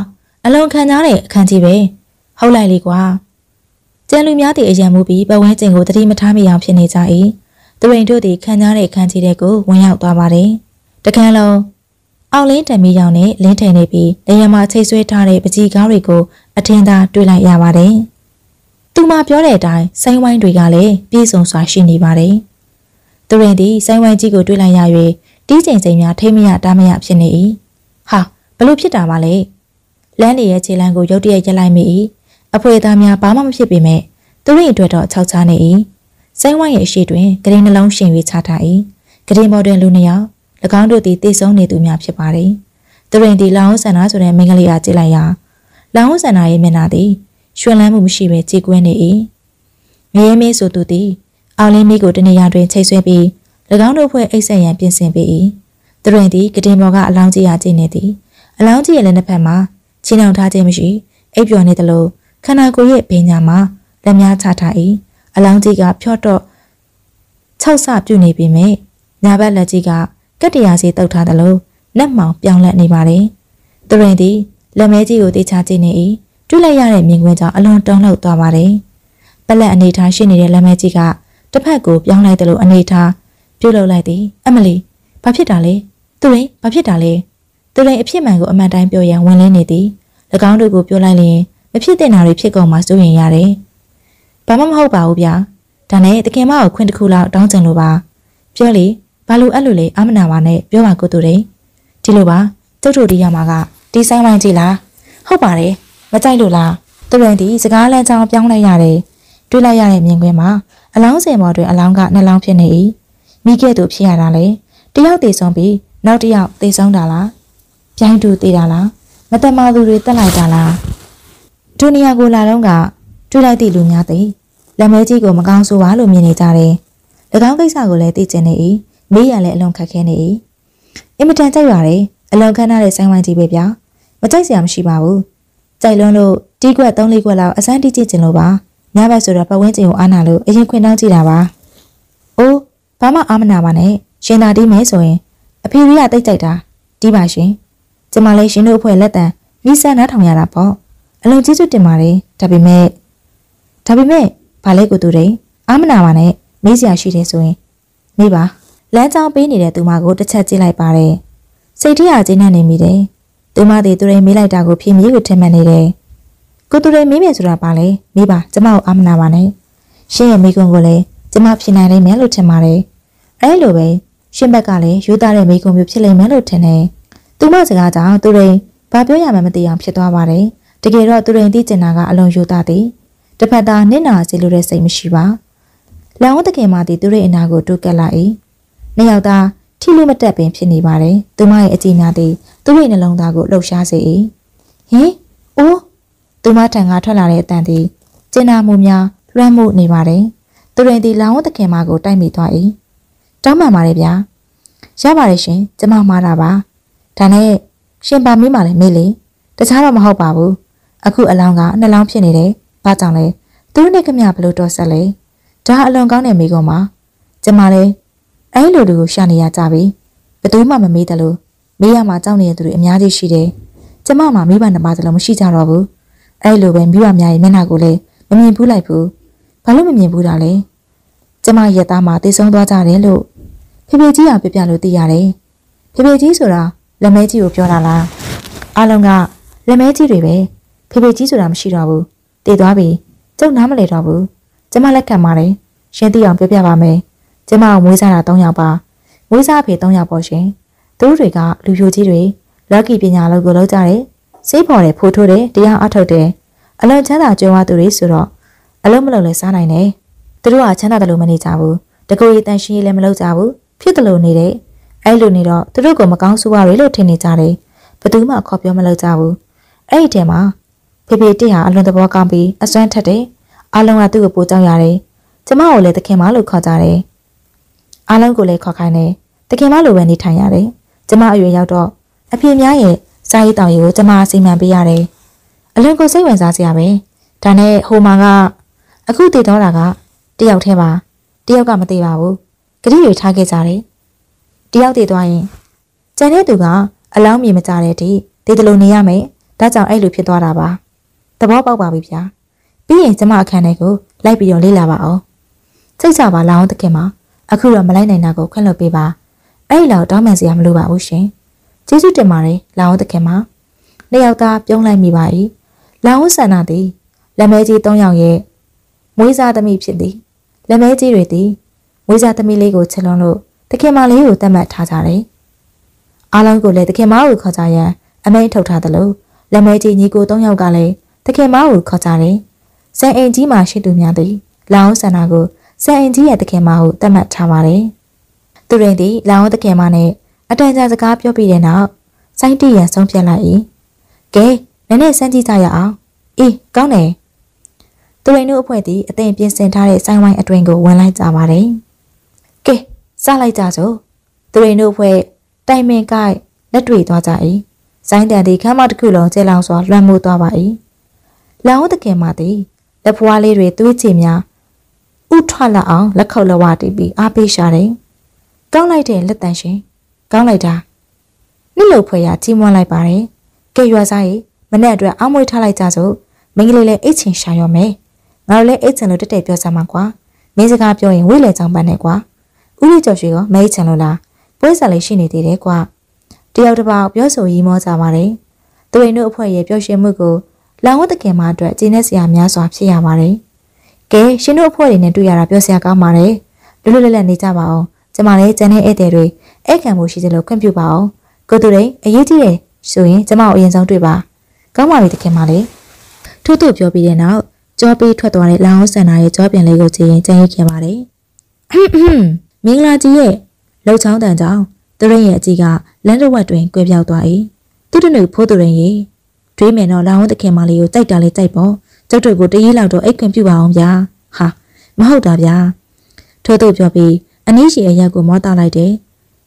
အလွန်ခံစားတဲ့အခန်းကြီးပဲဟုတ်လိုက်လေကွာကျန်လူများတည်အရန်မှုပြီးပဝန်းကျင်ကိုတတိမထားမိအောင်ဖြစ်နေကြ၏သူရိန်တို့သည်ခံစားတဲ့အခန်းကြီးတွေကိုဝင်ရောက်သွားပါတယ်တကန်းလုံး အောက်လင်းတံမီရောင်နဲ့လင်းထိန်နေပြီးနေရာမှာချိတ်ဆွဲထားတဲ့ပကြီးကားတွေကိုအထင်သာတွေ့လိုက်ရပါတယ်။သူမပြောတဲ့အတိုင်းဆိုင်းဝိုင်းတွေကလည်းပြည့်စုံစွာရှိနေပါတယ်။သူရင်ဒီဆိုင်းဝိုင်းကြီးကိုတွေ့လိုက်ရ၍တီးချိန်ချိန်များထိမရတားမရဖြစ်နေ၏။ဟာဘလို့ဖြစ်တာပါလဲ။လမ်းလေရဲ့ခြေလမ်းကိုရုတ်တရက်ရက်လိုက်မိ၏။အဖွေသားများဘာမှမဖြစ်ပေမဲ့သူရင်အတွက်တော့ခြောက်ချနေ၏။ဆိုင်းဝိုင်းရဲ့အရှိတွင်ဂရင်နှလုံးရှင်၍ချထား၏။ဂရင်ပေါ်တွင်လူနှစ်ယောက်၎ င်းတို့သည်တည်ဆုံးနေသူများဖြစ်ပါတယ်။သူရင်ဒီလောင်ဆန္ဒဆိုတဲ့မိန်းကလေးအားကြည့်လိုက်ရာလောင်ဆန္ဒရဲ့မျက်နှာသည်ရွှင်လန်းမှုမရှိဘဲကြည်ကွင်းနေ၏။မရေမေးဆိုသူသည်အောင်လင်းမီကိုတနေရာတွင်ချိတ်ဆွဲပြီး၎င်းတို့ဖွဲ့အိတ်ဆက်ရန်ပြင်ဆင်ပေး၏။သူရင်သည်ကတင်ပေါ်ကအလောင်းကြီးအားကြည့်နေသည်။အလောင်းကြီးရဲ့လက်နှစ်ဖက်မှာချင်းအောင်ထားခြင်းမရှိအိပ်ပျော်နေသလိုခန္ဓာကိုယ်ရဲ့ဘေးညာမှာလက်များချထား၏။အလောင်းကြီးကဖြော့တော့၆ဆပြုတ်နေပြီမြညာဘက်လက်ကြီးက ကက်တရာစီတုတ်ထားသလိုလက်မောင်ပြောင်းလဲနေပါတယ်။သူရင်သည်လက်မဲကြီးကိုတေချာကြည့်နေ၏တွေ့လိုက်ရတဲ့မြင်ကွင်းကြောင့်အလွန်တုန်လှုပ်သွားပါတယ်။ပလက်အနေထားရှိနေတဲ့လက်မဲကြီးကတစ်ဖက်ကိုပြောင်းလိုက်တယ်လို့အနေထားပြုတ်လုလိုက်သည်အမလီဘာဖြစ်တာလဲသူရင်ဘာဖြစ်တာလဲသူရင်အဖြစ်မှန်ကိုအမှန်တိုင်းပြောရန်ဝင်လင်းနေသည်၎င်းတို့ကိုပြောလိုက်ရင်မဖြစ်တဲ့နာတွေဖြစ်ကုန်မှစိုးရင်ရတယ်ဘာမှမဟုတ်ပါဘူးဗျာဒါနဲ့တခင်မကိုခွင့်တစ်ခုလောက်တောင်းချင်လို့ပါပြောလေ ဘာလို့အဲ့လိုလဲအမနာပါနဲ့ပြောပါကိုသူရင်ဒီလိုပါကျုပ်တို့ဒီရမှာကဒီဆိုင်ဝိုင်းကြည့်လားဟုတ်ပါတယ်မကြိုက်လို့လားသူရင်ဒီစကားလမ်းကြောင်းပြောင်းလိုက်ရတယ်တွေးလိုက်ရတဲ့မြင်ကွင်းမှာအလောင်းစင်ပေါ်တွင်အလောင်းကနှလောင်းဖြစ်နေ၏မိခဲ့သူဖြစ်ရတာလေတယောက်တည်ဆုံးပြီးနောက်တယောက်တည်ဆုံးတာလားပြိုင်းတူတည်တာလားမတမာသူတွေတက်လိုက်တာလားဒုနီယာကိုလာတော့ကတွေးလိုက်သည့်လူများသည်လက်မဲကြီးကိုမကောင်းဆိုပါလို့မြင်နေကြတယ်၎င်းကိစ္စကိုလည်းသိကျင်နေ၏ မေးရလည်းအလွန်ခက်ခဲနေ၏အင်မတန်ကြိုက်ပါတယ်အလွန်ခမ်းနားတဲ့ဆိုင်ဝိုင်းကြီးပဲဗျာမကြိုက်စရာမရှိပါဘူးကြိုက်လွန်းလို့တီးကွက်၃လေးကွက်လောက်အစမ်းတီးကြည့်ကျင်လို့ပါညဘက်ဆိုတော့ပတ်ဝန်းကျင်ကိုအားနာလို့အရင်ခွင့်တောင်းကြည့်တာပါ။အိုးဘာမှအားမနာပါနဲ့ရှင်သာတီးမယ်ဆိုရင်အဖေရိကတိတ်ကြိုက်တာတီးပါရှင်။ကျမလည်းရှင်တို့အဖွဲ့လက်တံမိဆန်းနားထောင်ရတာပေါ့။အလုံးကျေးဇူးတင်ပါတယ်ဒါပေမဲ့ဒါပေမဲ့ဘာလဲကိုသူတွေအားမနာပါနဲ့မေးစရာရှိတယ်ဆိုရင်မေးပါ လမ်းကြောင်းပေးနေတဲ့သူမကိုတစ်ချက်ကြည့်လိုက်ပါတယ်။စိတ်ထရချင်းနဲ့နေမိတယ်။သူမတွေသူတွေမေးလိုက်တာကိုဖြေမြေးကိုထင်မှတ်နေတယ်။ကိုသူတွေမေးမယ်ဆိုတာပါလေမေးပါကျမကိုအာမနာပါနဲ့ရှင်းရဲ့မိကွန်းကိုလည်းကျမဖြေနိုင်နိုင်မယ်လို့ထင်ပါတယ်အဲလိုပဲရှင်းဘက်ကလည်းယူသားတဲ့မိကွန်းမျိုးဖြစ်လိမ့်မယ်လို့ထင်တယ်သူမစကားကြောင့်သူတွေဘာပြောရမှမသိအောင်ဖြစ်သွားပါတယ်တကယ်တော့သူတွေသိကျင်တာကအလွန်ယူသားသည်တစ်ဖက်သားနင့်နာစီလိုတဲ့စိတ်မရှိပါလောင်တကယ်မှဒီသူတွေအနာကိုတိုးကက်လာ၏ နှစ်ယောက်သားထီလို့မတက်ပင်ဖြစ်နေပါတယ်သူမရဲ့အကြည့်များသည်သူ့ရဲ့နှလုံးသားကိုလှုပ်ရှားစေ၏ဟင်အိုးသူမထံကထွက်လာတဲ့အတန်သည်ကျင်နာမှုများလွှမ်းမိုးနေပါတယ်။သူရင်သည်လောင်းသခင်မကိုတိုက်မိသွား၏။တောင်းပန်ပါတယ်ဗျာ။ရပါတယ်ရှင်ကျမမှားတာပါ။ဒါနဲ့ရှင်ပါမိမှလည်းမေးလေတခြားတော့မဟုတ်ပါဘူး။အခုအလောင်းကနှလောင်းဖြစ်နေတယ်။ဘာကြောင့်လဲ။သူတို့နဲ့ခမရဘလို့တော့ဆက်လဲ။ဒါအလွန်ကောင်းတဲ့မိကုံပါ။ကျမလည်း အဲလိုတူကိုရှာနေရကြပြီ။ဘယ်သူမှမမေးတယ်လို့မေးရမှာကြောက်နေတဲ့သူတွေအများကြီးရှိတယ်။ကျမမှမိဘနှစ်ပါးစလုံးမရှိကြတော့ဘူး။အဲ့လိုပဲမိဘများရဲ့မျက်နှာကိုလည်းမမြင်ဘူးလိုက်ဘူးဘာလို့မမြင်ဘူးတာလဲကျမရက်သားမှာတေဆုံးသွားကြတယ်လို့ဖေဖေကြီးကပြပြလို့သိရတယ်ဖေဖေကြီးဆိုတာလက်မဲကြီးကိုပြောတာလားအားလုံးကလက်မဲကြီးတွေပဲဖေဖေကြီးဆိုတာမရှိတော့ဘူးတည်သွားပြီကျုပ်နားမလဲတော့ဘူးကျမလက်ခံပါတယ်ရှင်းသိအောင်ပြောပြပါမယ် ကျမကိုမွေးစားတာ၃ယောက်ပါမွေးစားဖေ၃ယောက်ပေါ့ရှင်သူတို့တွေကလူပြိုကြီးတွေလော်ကီပညာလောက်ကိုလောက်ကြတယ်စိတ်ပေါ်တယ်ဖိုးထိုးတယ်တရားအထုတ်တယ်အလွန်ချမ်းသာကြွယ်ဝသူတွေဆိုတော့အလုံးမလုံးလဲစားနိုင်တယ်သူတို့ကချမ်းသာတယ်လို့မနေကြဘူးတကူရီတန်ရှင်းရေးလည်းမလုပ်ကြဘူးဖြစ်တယ်လို့နေတဲ့အဲ့လိုနေတော့သူတို့ကမကောင်းဆိုးရလို့ထင်နေကြတယ်ဘသူမှခေါ်ပြောမလုပ်ကြဘူးအဲ့ဒီထဲမှာဖေဖေတိဟာအလွန်သဘောကောင်းပြီးအစွမ်းထက်တယ်အလုံးကသူ့ကိုပိုကြောက်ရတယ်ကျမကိုလည်းတခင်မလို့ခေါ်ကြတယ် အလုံးကိုလည်းခေါ်ခိုင်းတယ်တခင်မလိုပဲနေထိုင်ရတယ်ကျမအရွယ်ရောက်တော့အဖေများရဲ့စာရေးတောင်ရီကိုကျမစီမံပေးရတယ်။အလွန်ကိုစိတ်ဝင်စားစရာပဲ။ဒါနဲ့ဟိုမှာကအခုတည်တော့တာကတယောက်တည်းပါ။တယောက်ကမသေးပါဘူး။ဂရိတွေထားခဲ့ကြတယ်။တယောက်တည်သွားရင်ကျန်တဲ့သူကအလောင်းမြေမကြတဲ့ဒီဒေသလိုနေရမယ်။ဒါကြောင့်အဲ့လိုဖြစ်သွားတာပါ။သဘောပေါက်ပါပြီဗျာ။ပြီးရင်ကျမအခန်းထဲကိုလိုက်ပြီးတော့လေ့လာပါအောင်။စိတ်ချပါလောင်းတခင်မှာ အခုတော့မလိုက်နိုင်တာကိုခွင့်လွှတ်ပေးပါ။အဲ့လောက်တောင်းပန်စရာမလိုပါဘူးရှင်။ကျေးဇူးတင်ပါတယ်လောင်ဝသခင်မနှစ်ယောက်သားပြုံးလိုက်မိပါ၏လောင်ဝဆန္ဒသည်လက်မဲကြီး၃ယောက်ရဲ့မွေးစားသမီးဖြစ်သည်လက်မဲကြီးတွေသည်မွေးစားသမီးလေးကိုချက်လွန်လို့သခင်မလေးကိုတတ်မှတ်ထားကြတယ်အားလုံးကိုလည်းသခင်မကိုခေါ်ကြရန်အမိန့်ထုတ်ထားသလိုလက်မဲကြီးညီကို၃ယောက်ကလည်းသခင်မကိုခေါ်ကြတယ်ဆန်အိမ်ကြီးမှာရှိသူများသည်လောင်ဆန္ဒကို ဆန်အိမ်ကြီးရဲ့သခင်မကိုတတ်မှတ်ထားပါတယ်သူရင်သည်လောင်သခင်မနဲ့အတန်ကြာစကားပြောပြီးတဲ့နောက်စိုင်းတီရန်ဆုံးဖြတ်လိုက်၏ကဲနည်းနည်းစမ်းကြည့်ကြရအောင်အေးကောင်းတယ်သူရိန်တို့အဖွဲ့သည်အသင်ပြင်ဆင်ထားတဲ့စိုင်းဝိုင်းအတွင်ကိုဝင်လိုက်ကြပါတယ်ကဲစလိုက်ကြစို့သူရိန်တို့အဖွဲ့တိုင်ပင်ကိုက်လက်တွေ့သွားကြ၏စိုင်းတန်သည်ခမ်းမတစ်ခုလုံးကျဲလောင်စွာလွှမ်းမိုးသွားပါ၏လောင်တခင်မသည်လက်ဖွားလေးတွေသွေးချေများ ဥထွက်လာအောင်လက်ခုပ်လက်ဝတီးပြီးအားပေးရှာတယ်ကောင်းလိုက်တဲ့လက်တန်ရှင်ကောင်းလိုက်တာနှစ်လို့ဖွယ်ရကြီးမွန်းလိုက်ပါတယ်ကဲရွာစားရေမနဲ့အတွက်အောင်းမွေးထားလိုက်ကြစို့မင်းကလေးလည်းအိတ်ချင်ရှာရောမယ်ငါတို့လည်းအိတ်ချင်လို့တက်တက်ပြောစမ်းပါကွာမင်းစကားပြောရင်ဝိလေချောင်းပန်းနဲ့ကွာဥရိကျော်ရွှေကမဲအိတ်ချင်လို့လားပွဲစားလေးရှိနေသေးတယ်ကွာတယောက်တစ်ပေါက်ပြောဆိုရီမောကြပါတယ်သူရိန်တို့အဖွဲ့ရဲ့ပျော်ရွှင်မှုကိုလောင်ဝတ်တကယ်မှအတွက်ကျင်းနေစရာများစွာဖြစ်ရပါတယ် ကဲရှင်တို့အဖွဲ့တွေနဲ့တွေ့ရတာပြောစရာကောင်းပါတယ်လွတ်လွတ်လပ်လပ်နေကြပါအောင်ကျမလည်းကျန်တဲ့ဧည့်သည်တွေဧည့်ခံမှုရှိသလိုခွင့်ပြုပါအောင်ကိုသူတွေအရေးကြီးတယ်ဆိုရင်ကျမကိုအရင်ဆုံးတွေ့ပါကောင်းပါပြီတခင်မလေးထို့သူပြောပြီးတဲ့နောက်ကြောပေးထွက်သွားတဲ့လောင်ဆန်နာရဲ့ကြောပြန်လေးကိုကြည့်ရင်ကြံ့ရခင်ပါတယ်မင်္ဂလာကြီးရဲ့လှုပ်ချောင်းတန်ကြောင်သူရင်းရဲ့အကြီးကလမ်းတစ်ဝက်တွင်ကွဲပြောက်သွား၏သူတနုဖိုးသူရင်းရဲ့တွေးမယ်တော့လောင်တခင်မလေးကိုကြိုက်တာလေးကြိုက်ပေါ့ ကျုပ်တို့ကိုတရေးလောက်တော့အိတ်ခွင့်ပြုပါအောင်ဗျာဟာမဟုတ်တာဗျာထို့သူပြောပြီးအနည်းရှိအရက်ကိုမောတာလိုက်တယ်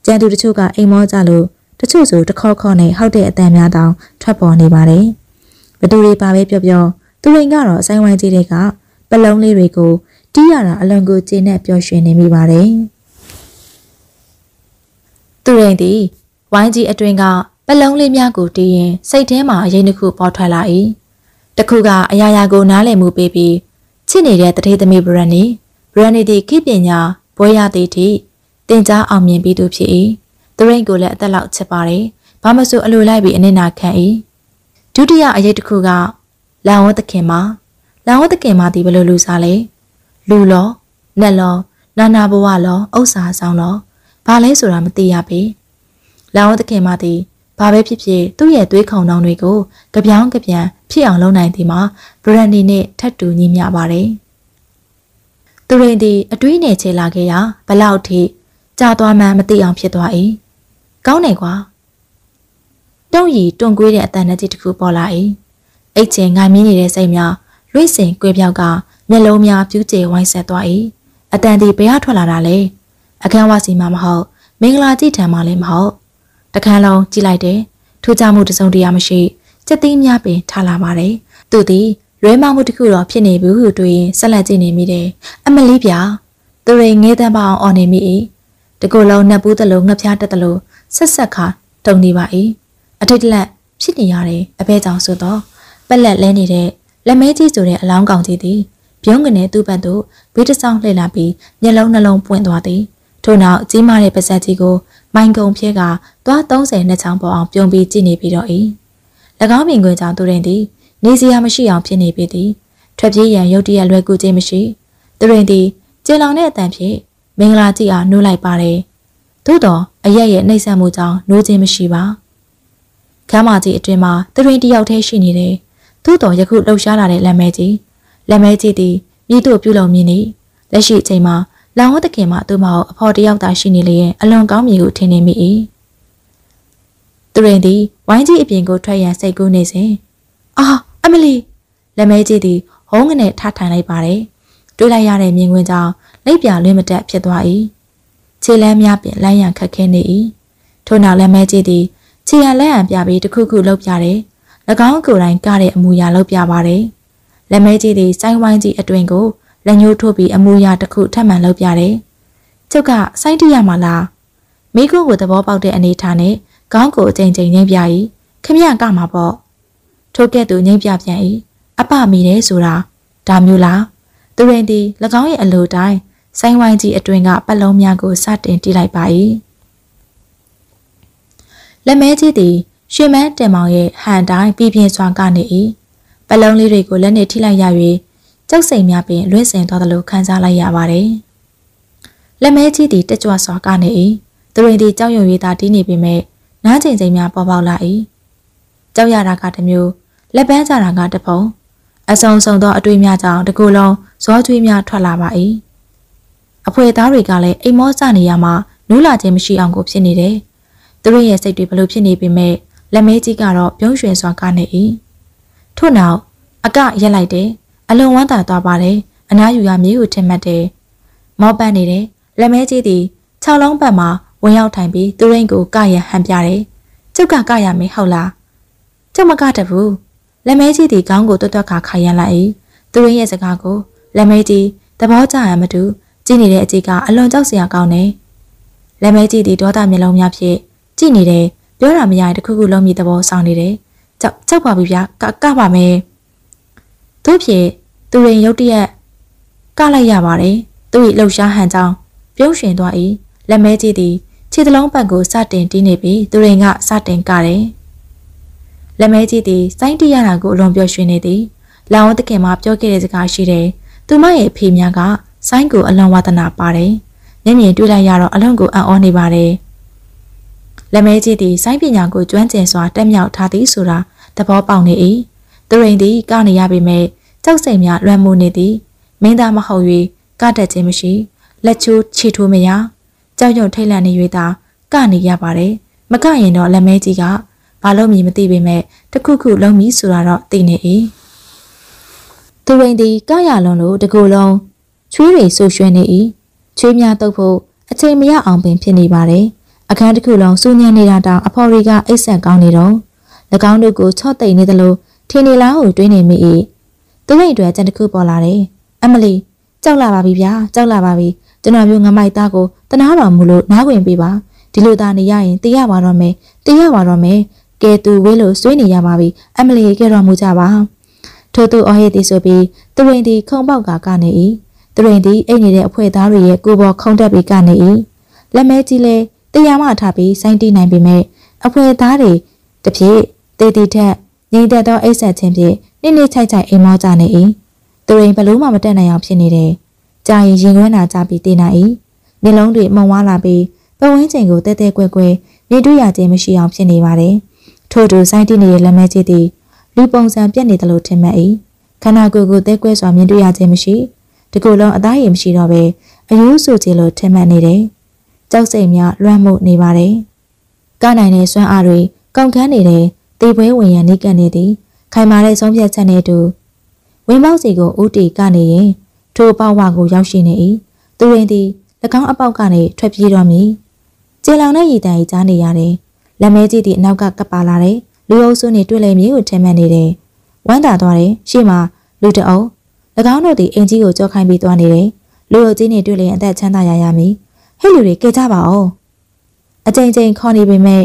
ကျန်သူတချို့ကအိမ်မောကြလို့တချို့ဆိုတခေါက်ခေါက်နဲ့ဟောက်တဲ့အတန်များတောင်ထွက်ပေါ်နေပါတယ်ဘသူတွေပါပဲပြောပြောသူရင်ကတော့အဆိုင်ဝိုင်းကြီးတွေကပလုံးလေးတွေကိုတီးရတာအလွန်ကိုကျေနပ်ပျော်ရွှင်နေမိပါတယ်သူရင်သည်ဝိုင်းကြီးအတွင်ကပလုံးလေးများကိုတီးရင်စိတ်ထဲမှာအရင်တစ်ခုပေါ်ထွက်လာ၏ တခုကအရာရာကိုနားလည်မှုပေးပြီးချစ်နေတဲ့တထေးသမီးဘရန်နီဘရန်နီသည်ခိပညာဘွဲရသည့်ထိတင်ကြားအောင်မြင်ပြီးသူဖြစ်၏သူရိန်ကိုလည်းအသက်လောက်ချစ်ပါတယ်ဘာမဆိုအလိုလိုက်ပြီးအနစ်နာခံ၏ဒုတိယအရေးတစ်ခုကလာဝတ်သခင်မှာလာဝတ်သခင်မှာဒီဘယ်လိုလူစားလဲလူလောနက်လောနာနာဘဝလောဥစ္စာဆောင်လောဘာလဲဆိုတာမသိရပေလာဝတ်သခင်မှာဒီ ဘာပဲဖြစ်ဖြစ်သူ့ရဲ့သွေးခုံတောင်းတွေကိုကြပြောင်းကြပြန်ဖြစ်အောင်လုပ်နိုင်သည်မှာဘရန်ဒီနဲ့ထပ်တူညီမျှပါတယ်သူရင်ဒီအတွေးနဲ့ချေလာခဲ့ရာဘလောက်ထိကြာသွားမှန်းမသိအောင်ဖြစ်သွား၏ကောင်းတယ်ကွာတုံးရီတွန်ကွေးတဲ့အတန်နဲ့ကြီးတစ်ခုပေါ်လာ၏အိတ်ချင်ငိုင်မင်းနေတဲ့စိတ်များလွိစင်ကွေပြောက်ကမျက်လုံးများပြူးကျဲဝိုင်းဆက်သွား၏အတန်ဒီဘယ်ထွက်လာတာလဲအခန်းဝစီမှာမဟုတ်မင်္ဂလာကြည့်ထံမှာလည်းမဟုတ် တခန်းလုံးကြည့်လိုက်တယ်ထူးခြားမှုတစုံတရာမရှိစက်သိမ်းများပင်ထားလာပါတယ်သူသည်လွဲမမှုတစ်ခုတော့ဖြစ်နေဘူးဟုတွေးရင်ဆက်လက်ကြည့်နေမိတယ်အမလေးပြသူရိငဲတန်းပအောင်အော်နေမိ၏တကူလုံးနှက်ပူးတလုံးငှက်ဖျားတက်တလို့ဆက်ဆက်ခါတုံနေပါ၏အထိတ်တလက်ဖြစ်နေရတယ်အဘဲကြောင့်ဆိုတော့ပက်လက်လဲနေတဲ့လက်မဲကြီးဆိုတဲ့အလောင်းကောင်ကြီးသည်ပြုံးကနေသူ့ဘက်သို့ဘေးတစောင်းလှည့်လာပြီးမျက်လုံးနှလုံးပွင့်သွားသည်ထို့နောက်ကြီးမားတဲ့ပါဇက်ကြီးကို မိုင်ကုံဖြဲကသွား30နှစ်ချောင်းပေါ်အောင်ပြုံးပြီးကြည့်နေပြီးတော့၏၎င်းပင်ခွင်ကြောင့်သူရင်သည်နေစရာမရှိအောင်ဖြစ်နေပေသည်ထွက်ပြေးရန်ရုတ်တရက်လွယ်ကူခြင်းမရှိသူရင်သည်ကျေလောင်တဲ့အတန်ဖြင့်မင်္ဂလာကြည့်အားနှိုးလိုက်ပါတယ်သို့တော့အရက်ရဲ့နှိမ့်ဆက်မှုကြောင့်နှိုးခြင်းမရှိပါခမ်းမကြီးအတွင်မှာသူရင်တယောက်တည်းရှိနေတယ်သို့တော်ယခုလှုပ်ရှားလာတဲ့လက်မဲကြီးလက်မဲကြီးသည်မြည်တို့ပြုလုပ်မြင်နေလက်ရှိအချိန်မှာ လောင်ဝတ်တခင်မှသူမဟုတ်အဖော်တယောက်သာရှိနေလျင်အလွန်ကောင်းမြည်ကိုထင်နေမိ၏သူရင်သည်ဝိုင်းကြီးအပြင်ကိုထွက်ရန်စိတ်ကူးနေစဉ်အာအမလီလက်မဲကြီးသည်ဟုံးငနဲ့ထထိုင်လိုက်ပါတယ်တွေးလိုက်ရတဲ့မြင်ကွင်းကြောင့်လက်ပြလွင်မတက်ဖြစ်သွား၏ခြေလမ်းများပြင်လမ်းရန်ခက်ခဲနေ၏ထို့နောက်လက်မဲကြီးသည်ခြေရလက်ရန်ပြပြီးတခုခုလှုပ်ပြတယ်၎င်းကိုယ်တိုင်ကတဲ့အမူအရာလှုပ်ပြပါတယ်လက်မဲကြီးသည်စိုင်းဝိုင်းကြီးအတွင်ကို လက်ညှိုးထိုးပြီးအမူအရာတစ်ခုထပ်မံလှုပ်ပြတယ်ကျုပ်ကစိုင်းတရမှာလားမိကုကိုသဘောပေါက်တဲ့အနေထားနဲ့ခေါင်းကိုအချိန်ချင်းငိမ့်ပြ၏ခမရကမှာပေါ့ထိုကဲ့သို့ငိမ့်ပြပြန်၏အပမိတယ်ဆိုတာဒါမျိုးလားသူရင်သည်၎င်းရဲ့အလိုတိုင်းဆိုင်းဝိုင်းကြီးအတွင်ကပတ်လုံးများကိုစတင်တီးလိုက်ပါ၏လက်မဲကြီးသည်ရွှေမန်းတင်မောင်ရဲ့ဟန်တိုင်းပြပြင်းစွာကနေ၏ပတ်လုံးလေးတွေကိုလက်နဲ့ထိလိုက်ရ၍ ကြောက်စိမ်များပင်လွင့်စင်သွားသလိုခံစားလိုက်ရပါတယ်လက်မဲကြီးသည်တက်ကြွစွာကနေ၏သူရင်သည်ကြောက်ရွံ့၍သာတီးနေပေမဲ့နားကျင်ချိန်များပေါ်ပေါက်လာ၏ကြောက်ရတာကတစ်မျိုးလက်ပန်းကြတာကတစ်ပုံအစုံစုံသောအတွေ့များကြောင့်တကူလုံးဇောကျွေးများထွက်လာပါ၏အဖွေသားတွေကလည်းအိမ်မောစနေရမှာနူးလာခြင်းမရှိအောင်ကိုဖြစ်နေတယ်သူတို့ရဲ့စိတ်တွေဘလို့ဖြစ်နေပေမဲ့လက်မဲကြီးကတော့ပြုံးရွှင်စွာကနေ၏ထို့နောက်အကရက်လိုက်တယ် အလွန်ဝမ်းသာသွားပါတယ်အနားယူရမြေကိုထင်မှတ်တယ်မောပန်းနေတယ်လက်မဲကြီးသည်၆လုံးပတ်မှာဝင်ရောက်ထိုင်ပြီးသူရင်းကိုကရဟန်ပြတယ်ကျုပ်ကကရမယ်ဟုတ်လားကျုပ်မကတဘူးလက်မဲကြီးသည်ခေါင်းကိုတွတ်တွတ်ခါခါရန်လိုက်၏သူရင်းရဲ့စကားကိုလက်မဲကြီးသဘောကျရမတူကြည့်နေတဲ့အကြည့်ကအလွန်ကြောက်စရာကောင်းတယ်လက်မဲကြီးသည်ဒေါသမျက်လုံးများဖြင့်ကြည့်နေတယ်ပြောတာမရရင်တခုခုလုံးမိသဘောဆောင်နေတယ်ကြောက်ကြောက်ပါပြီဗျာကကပါမယ်တို့ဖြင့် သူရင်ရုတ်တရက်ကလိုက်ရပါတယ်သူ၏လှုပ်ရှားဟန်ကြောင့်ပြုံးရှင်သွား၏လက်မဲကြီးသည်ခြေသလုံးပတ်ကိုစတင်တီးနေပြီးသူရင်ကစတင်ကတယ်လက်မဲကြီးသည်စိုင်းတီးရတာကိုအလွန်ပျော်ရွှင်နေသည်လောင်ဝတ်တခင်မှပြောခဲ့တဲ့စကားရှိတယ်သူမရဲ့အဖေများကစိုင်းကိုအလွန်ဝါသနာပါတယ်မျက်မြင်တွေ့လိုက်ရတော့အလွန်ကိုအံ့ဩနေပါတယ်လက်မဲကြီးသည်စိုင်းပညာကိုကျွမ်းကျင်စွာတက်မြောက်ထားသည်ဆိုတာသဘောပေါက်နေ၏သူရင်သည်ကနေရပေမဲ့ ကြောက်စိမ်များလွှမ်းမိုးနေသည်မင်းသားမဟုတ်၍ကတက်ခြင်းမရှိလက်ချိုးချီထိုးမရကြောက်ရွံ့ထိတ်လန့်နေ၍သာကနေရပါတယ်မကရင်တော့လက်မဲကြီးကဘာလို့မြည်မသိပေမဲ့တခုခုလုံးမီဆိုတာတော့သိနေ၏သူရင်သည်ကရလွန်လို့တကူလုံးချွေးတွေဆူရွှဲနေ၏ချွေးများတုပ်ဖို့အချိန်မရအောင်ပင်ဖြစ်နေပါတယ်အခန်းတစ်ခုလုံးစူးညံနေတာတောင်အဖော်ရီကအိတ်ဆက်ကောင်းနေတော့၎င်းတို့ကိုချော့တိတ်နေသလိုထင်းနေလားဟုတွေးနေမိ၏ သူ့ရဲ့အတွက်ကြံတစ်ခုပေါ်လာတယ်အမလီကြောက်လာပါပြီဗျာကြောက်လာပါပြီကျွန်တော်မျိုးငမိုက်သားကိုတနာတော်မူလို့နားခွင်ပေးပါဒီလိုသားနေရရင်တည်ရပါတော့မယ်တည်ရပါတော့မယ်ကဲသူဝေးလို့ဆွေးနေရပါပြီအမလီကဲတော်မူကြပါထို့သူအော်ဟစ်သည်ဆိုပြီးသူရင်သည်ခုံပေါက်ကကနေ၏သူရင်သည်အိတ်နေတဲ့အဖွဲသားတွေရဲ့ကိုပေါ်ခုံတက်ပြီးကနေ၏လက်မဲကြီးလဲတရားမှထားပြီးစိုင်းတီးနိုင်ပေမဲ့အဖွဲသားတွေတဖြည်းတေးတီထက်ငြိမ်သက်သောအိတ်ဆက်ခြင်းဖြင့် နိမ့်နိမ့်ချိုက်ချိုက်အိမ်မောကြနေ၏သူရင်ဘလို့မှမတက်နိုင်အောင်ဖြစ်နေတယ်ကြာရင်ရင်ခွန်းနာကြပြီးတည်နိုင်၏မျက်လုံးတွေမှုံဝါလာပြီးပဝင်းချိန်ကိုတဲတဲကွဲကွဲမြင်တွေ့ရခြင်းမရှိအောင်ဖြစ်နေပါတယ်ထို့သူစိုင်းတီးနေတဲ့လက်မဲကြီးသည်လူပုံစံပြက်နေတယ်လို့ထင်မှတ်၏ခန္ဓာကိုယ်ကိုတဲကွဲစွာမြင်တွေ့ရခြင်းမရှိဒီကိုယ်လုံးအသားရည်မရှိတော့ပဲအယိုးဆိုခြင်းလို့ထင်မှတ်နေတယ်ကြောက်စိတ်များလွှမ်းမိုးနေပါတယ်ကနိုင်တဲ့စွမ်းအားတွေကောက်ခန်းနေတဲ့တေပွဲဝင်ရနေကန်နေသည် ခိုင်မာတဲ့ဆုံးဖြတ်ချက်နဲ့တူဝင်းပေါက်စီကိုဦးတီကနေရင်ထိုအပေါက်ဝကိုရောက်ရှိနေ၏သူရင်သည်၎င်းအပေါက်ကနေထွက်ပြေးတော့မည်ကျေလောင်တဲ့ရည်တန်ကြီးကြားနေရတယ်လက်မဲကြီးသည်အနောက်ကကပ်ပါလာတယ်လူအုပ်စုနဲ့တွေ့လိမ့်မည်ကိုထင်မှတ်နေတယ်ဝမ်းသာသွားတယ်ရှေ့မှာလူတအုပ်၎င်းတို့သည်အင်ကြီးကိုကြောက်ခိုင်းပြီးသွားနေတယ်လူအုပ်ကြီးနဲ့တွေ့လျင်အသက်ချမ်းသာရရမည်ဟဲ့လူတွေကဲကြပါဦးအကြိမ်ကြိမ်ခေါ်နေပေမဲ့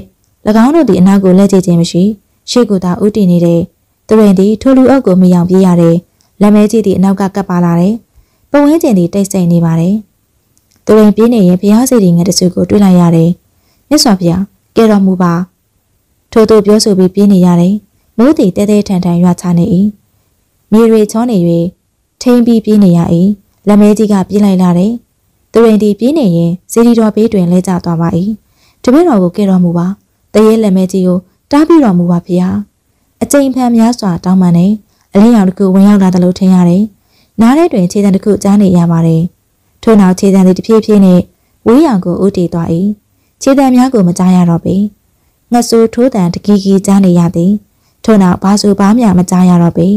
၎င်းတို့သည်အနောက်ကိုလက်ကြည့်ခြင်းမရှိရှေ့ကသာဥတည်နေတဲ့ သူရင်သည်ထိုလူအုပ်ကိုမယောင်ပြေးရတယ်လက်မဲကြီးသည်အနောက်ကကပ်ပါလာတယ်ပဝင်းကျင်သည်တိတ်ဆိတ်နေပါတယ်သူရင်ပြေးနေရင်ဘုရားစီတီငယ်တစုကိုတွေ့လိုက်ရတယ်မြတ်စွာဘုရားကဲတော်မူပါထို့သူပြောဆိုပြီးပြေးနေရတယ်မိုးသည်တဲတဲထန်ထန်ရွာချနေ၏မြေတွေချောနေ၍ထိန်ပြီးပြေးနေရ၏လက်မဲကြီးကပြေးလိုက်လာတယ်သူရင်သည်ပြေးနေရင်စီရီတော်ဘေးတွင်လဲကျသွားပါ၏တပည့်တော်ကိုကဲတော်မူပါတရေလက်မဲကြီးကိုတားပြီးတော်မူပါဗျာ အကြိမ်ဖန်များစွာတောင်းပန်နေအလင်းရောင်တစ်ခုဝင်ရောက်လာတယ်လို့ထင်ရတယ်နားထဲတွင်ခြေတံတစ်ခုကြားနေရပါတယ်ထို့နောက်ခြေတံလေးတစ်ဖြည်းဖြည်းနဲ့ဝေးရောင်ကိုဥတီသွား၏ခြေတံများကိုမကြားရတော့ပေငှက်ဆိုးထိုးတံတကီကီကြားနေရသည်ထို့နောက်ဘာဆိုဘာမှမကြားရတော့ပေ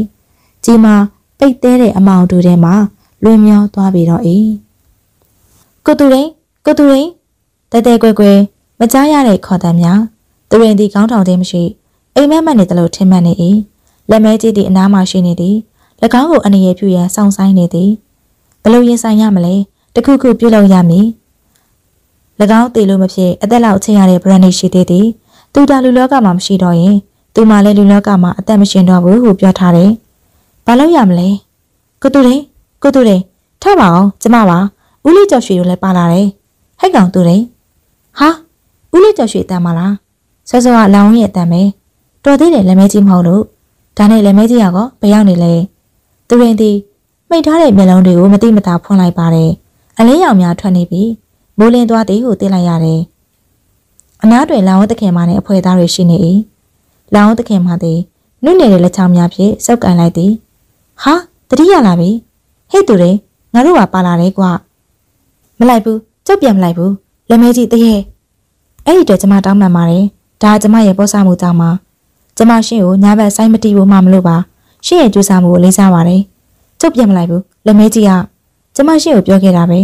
ကြီးမာပိတ်သေးတဲ့အမောင်တို့ထဲမှာလွင်မြောသွားပြီးတော့၏ကိုတူရင်ကိုတူရင်တဲတဲကွယ်ကွယ်မကြားရတဲ့ခေါ်တံများသူရင်ဒီကောင်းထောင်ခြင်းမရှိ အိမ်မက်မက်နေတယ်လို့ထင်မှတ်နေ၏လက်မဲကြီးသည့်အနားမှာရှိနေသည်၎င်းကိုအနေရပြုရန်စောင့်ဆိုင်နေသည်ဘလို့ရင်ဆိုင်ရမလဲတခုခုပြုလုပ်ရမည်၎င်းတည်လို့မဖြစ်အသက်လောက်ချင်းရတဲ့ brand ရှိသေးသည်သူတာလူလောကမှာမရှိတော့ရင်သူမှလည်းလူလောကမှာအသက်မရှင်တော့ဘူးဟုပြောထားတယ်ဘာလို့ရမလဲကိုတူတယ်ကိုတူတယ်ထပါအောင်ကျမပါဦးလေးကျော်ရွှေတို့လည်းပါလာတယ်ဟဲ့ကောင်တူတယ်ဟာဦးလေးကျော်ရွှေတမ်းမလားဆောစောကလောင်ရဲ့အတန်ပဲ တော်သေးတယ်လက်မဲကြီးမဟုတ်လို့ဒါနဲ့လက်မဲကြီးရောဘယ်ရောက်နေလဲသူရင်သည်မိတ်ထားတဲ့မျက်လုံးတွေကိုမတိမတာဖွင့်လိုက်ပါတယ်အလင်းရောင်များထွက်နေပြီးမိုးလင်းသွားသည်ကိုသိလိုက်ရတယ်အနားတွင်လောင်ဝသခင်မနဲ့အဖွဲသားတွေရှိနေ၏လောင်ဝသခင်မသည်နုနယ်တဲ့လက်ချောင်းများဖြင့်စောက်ကန်လိုက်သည်ဟာတတိယလာပြီဟဲ့သူတွေငါတို့ကပါလာတယ်ကွာမလိုက်ဘူးကြောက်ပြန်မလိုက်ဘူးလက်မဲကြီးတရေအဲ့ဒီတော့ကျမတောင်းပန်ပါတယ်ဒါကျမရဲ့ပေါ်ဆမှုကြောင့်ပါ ကျမရှင့်ကိုညာဘက်ဆိုင်မတီးဖို့မှမလို့ပါရှင့်ရဲ့ကြိုးစားမှုကိုလေးစားပါတယ်ကျုပ်ပြတ်မလိုက်ဘူးလက်မဲကြီးကကျမရှင့်ကိုပြောခဲ့တာပဲ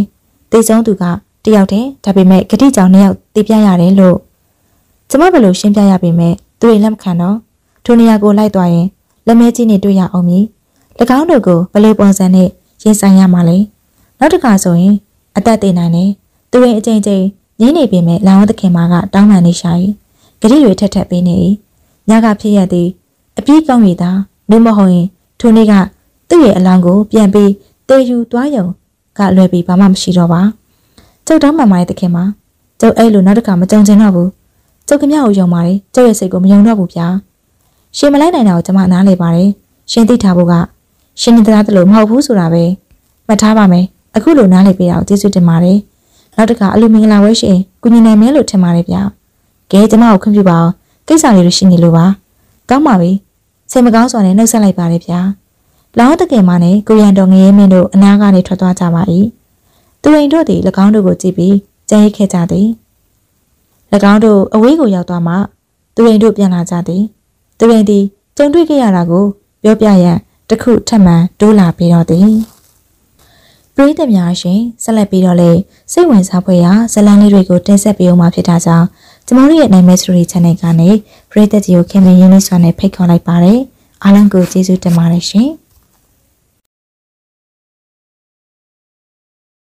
တေဆုံးသူကတယောက်တည်းဒါပေမဲ့ဂတိကြောင်နှစ်ယောက်တေးပြရတယ်လို့ကျမဘယ်လိုရှင်းပြရပေမဲ့သူတွေလက်မခံတော့ထိုနေရာကိုလိုက်သွားရင်လက်မဲကြီးနဲ့တွေ့ရအောင်မည်၎င်းတို့ကိုဘယ်လိုပုံစံနဲ့ရင်ဆိုင်ရမှာလဲနောက်တစ်ခါဆိုရင်အသက်သေနိုင်တယ်သူရင်အချိန်ချင်းငင်းနေပေမဲ့လောင်ဝသခင်မကတောင်းပန်နေရှာ၏ဂရိတွေထက်ထက်ပေးနေ၏ ညကဖြစ်ရသည်အပြည့်ကောင်းရည်သာလူမဟုတ်ရင်ထိုနေ့ကသူ့ရဲ့အလောင်းကိုပြန်ပြီးတေယူသွားယုံကလွယ်ပြီးဘာမှမရှိတော့ပါကျုပ်တောင်းမှန်ပါရဲ့တခင်ပါကျုပ်အဲ့လိုနောက်တစ်ခါမကြုံချင်တော့ဘူးကျုပ်ကမြောက်ကိုယုံပါတယ်ကျုပ်ရဲ့စိတ်ကိုမယုံတော့ဘူးဗျာရှင်မလိုက်နိုင်တာကိုကျွန်မနားလေပါတယ်ရှင်သိထားဖို့ကရှင်နေတဲ့တလို့မဟုတ်ဘူးဆိုတာပဲမှတ်ထားပါမယ်အခုလိုနားလေပေးတာကိုကျေးဇူးတင်ပါတယ်နောက်တစ်ခါအလူမင်္ဂလာဝဲရှင်ကုညီနိုင်မယ်လို့ထင်ပါတယ်ဗျာကဲကျွန်မကိုခွင့်ပြုပါအောင် ကိစ္စလေးတွေရှိနေလို့ပါကောင်းပါပြီစိတ်မကောင်းစွာနဲ့နှုတ်ဆက်လိုက်ပါတယ်ဗျာလောင်းတကယ်မနဲ့ကိုရန်တော်ငရဲမင်းတို့အနားကနေထွက်သွားကြပါ၏သူရင်တို့သည်၎င်းတို့ကိုကြည့်ပြီးကြံ့ရစ်ခဲ့ကြသည်၎င်းတို့အဝေးကိုရောက်သွားမှသူရင်တို့ပြန်လာကြသည်သူရင်သည်ကြုံတွေ့ခဲ့ရတာကိုပြောပြရန်တခုထပ်မံတိုးလာပြီးတော့သည်ပရိသတ်များရှင်ဆက်လက်ပြီးတော့လေစိတ်ဝင်စားဖွယ်ရာဇလန်းလေးတွေကိုတင်ဆက်ပေးအောင်မှာဖြစ်တာကြောင့် ကျမတို့ရဲ့နိုင်မဲစတိုရီ channel ကနေပရိသတ်ကြီးကိုခင်မင်းရင်းနှီးစွာနဲ့ဖိတ်ခေါ်လိုက်ပါတယ်အားလုံးကိုကျေးဇူးတင်ပါတယ်ရှင်